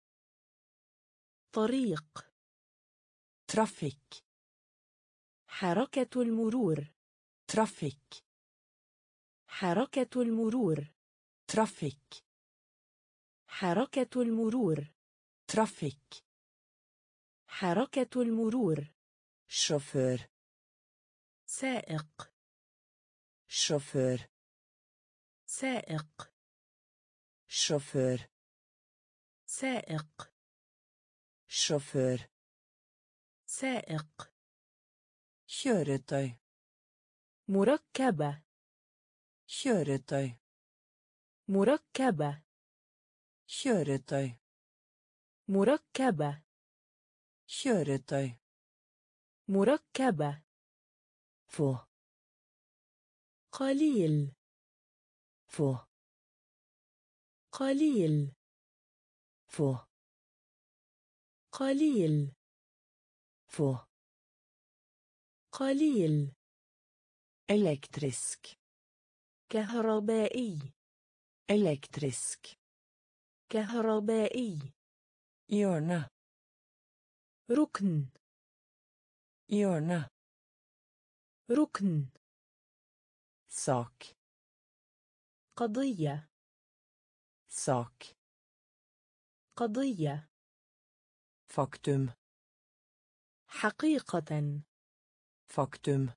S2: طريق
S1: Trafikk.
S2: حركة المرور
S1: Trafikk.
S2: حركة المرور
S1: Trafikk.
S2: حركة المرور
S1: Trafikk.
S2: حركة المرور.
S1: شوفير.
S2: سائق.
S1: شوفير.
S2: سائق.
S1: شوفير.
S2: سائق.
S1: شوفير.
S2: سائق.
S1: كيرتاي
S2: مركبة.
S1: كيرتاي
S2: مركبة.
S1: كيرتاي
S2: مركبة.
S1: Kjøretøy.
S2: مركبة
S1: Få.
S2: قليل
S1: Få.
S2: قليل
S1: Få.
S2: قليل
S1: Få.
S2: قليل
S1: Elektrisk.
S2: كهربائي
S1: Elektrisk.
S2: كهربائي
S1: Hjørne.
S2: ركن.
S1: يورنا
S2: ركن.
S1: ساك.
S2: قضية.
S1: ساك.
S2: قضية.
S1: فاكتم.
S2: حقيقة.
S1: فاكتم.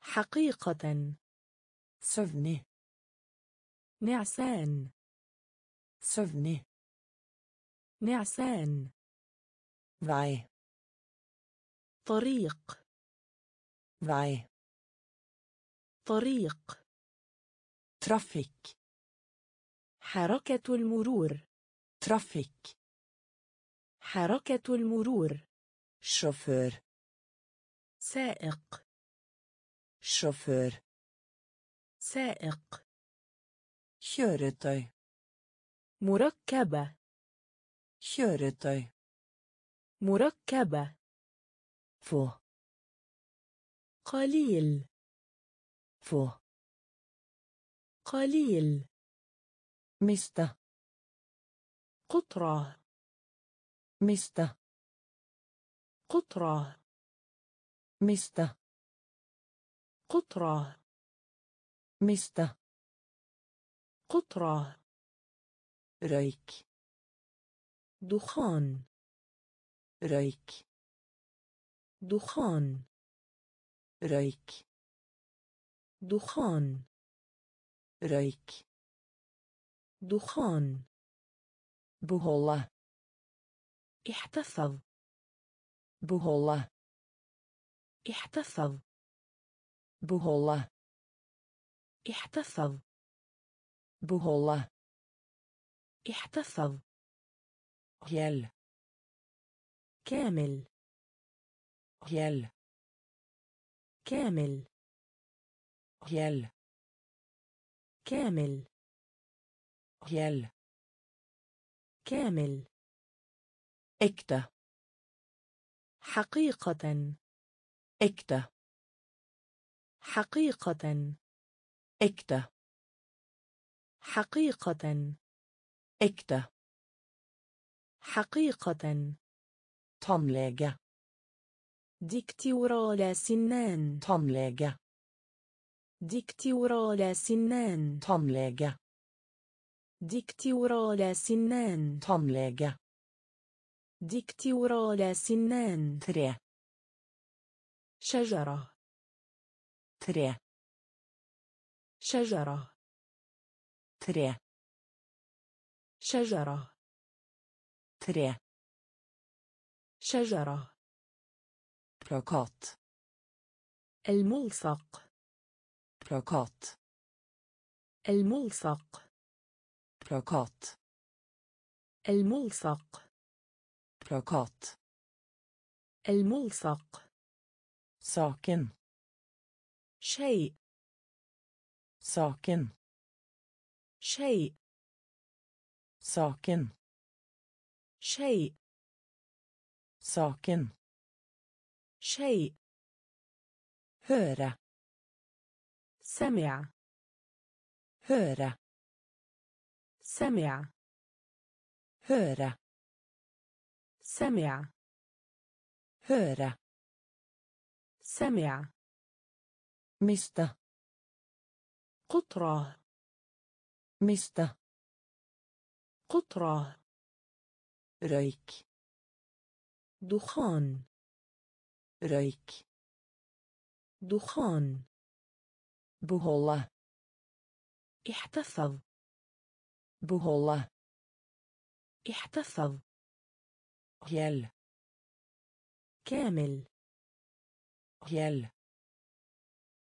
S2: حقيقة.
S1: سفني.
S2: نعسان.
S1: سفني.
S2: نعسان.
S1: Vei.
S2: طريق.
S1: Vei.
S2: طريق.
S1: Trafikk.
S2: حركة المرور.
S1: Trafikk.
S2: حركة المرور.
S1: Sjåfør.
S2: سائق.
S1: Sjåfør.
S2: سائق.
S1: Kjøretøy.
S2: مركبة.
S1: كيرتاي
S2: مركبة
S1: Få.
S2: قليل
S1: Få.
S2: قليل
S1: Miste.
S2: قطرة
S1: Miste.
S2: قطرة
S1: Miste.
S2: قطرة
S1: Miste.
S2: قطرة
S1: Røyk.
S2: دخان
S1: رايك
S2: دخان
S1: رايك
S2: دخان
S1: رايك
S2: دخان
S1: بهولا
S2: احتفظ.
S1: بهولا
S2: احتفظ.
S1: بهولا
S2: احتفظ.
S1: بهولا
S2: احتفظ.
S1: هيل.
S2: كامل
S1: Hjell.
S2: كامل
S1: Hjell.
S2: كامل
S1: Hjell.
S2: كامل
S1: Ekte.
S2: حقيقة
S1: Ekte.
S2: حقيقة
S1: Ekte.
S2: حقيقة
S1: Ekte.
S2: حقيقة
S1: Tannlege.
S2: دكتور الأسنان
S1: Tannlege.
S2: دكتور الأسنان
S1: Tannlege.
S2: دكتور الأسنان
S1: Tannlege.
S2: دكتور الأسنان
S1: Tre.
S2: شجرة
S1: Tre.
S2: شجرة
S1: Tre.
S2: شجرة
S1: Tre.
S2: شجرة.
S1: Plakat.
S2: الملصق.
S1: Plakat.
S2: الملصق.
S1: Plakat.
S2: الملصق.
S1: Plakat.
S2: الملصق.
S1: ساكن.
S2: شيء.
S1: ساكن.
S2: شيء.
S1: ساكن.
S2: شيء.
S1: Saken
S2: شيء
S1: höra
S2: سمع
S1: höra
S2: سمع
S1: höra
S2: سمع
S1: höra
S2: سمع
S1: mista
S2: قطرة
S1: mista
S2: قطرة
S1: röjk
S2: دخان
S1: röjk
S2: دخان
S1: behålla
S2: احتفظ.
S1: behålla
S2: احتفظ.
S1: hel
S2: كامل
S1: hel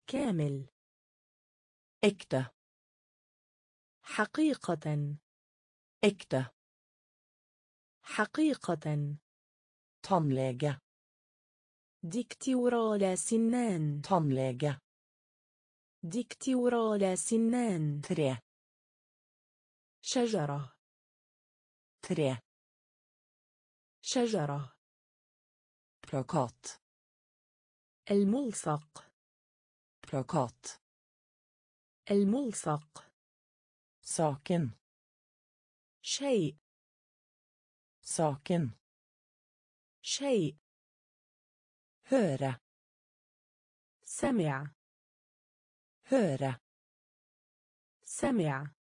S2: كامل
S1: äkta
S2: حقيقة
S1: äkta
S2: حقيقة
S1: tandläge.
S2: ديكتورال سنان
S1: tandläge.
S2: ديكتورال سنان
S1: tre.
S2: شجرة
S1: tre.
S2: شجرة
S1: plakat.
S2: الملصق
S1: plakat.
S2: الملصق
S1: saken.
S2: شيء
S1: saken.
S2: شيء.
S1: Höra.
S2: سمع.
S1: Höra.
S2: سمع.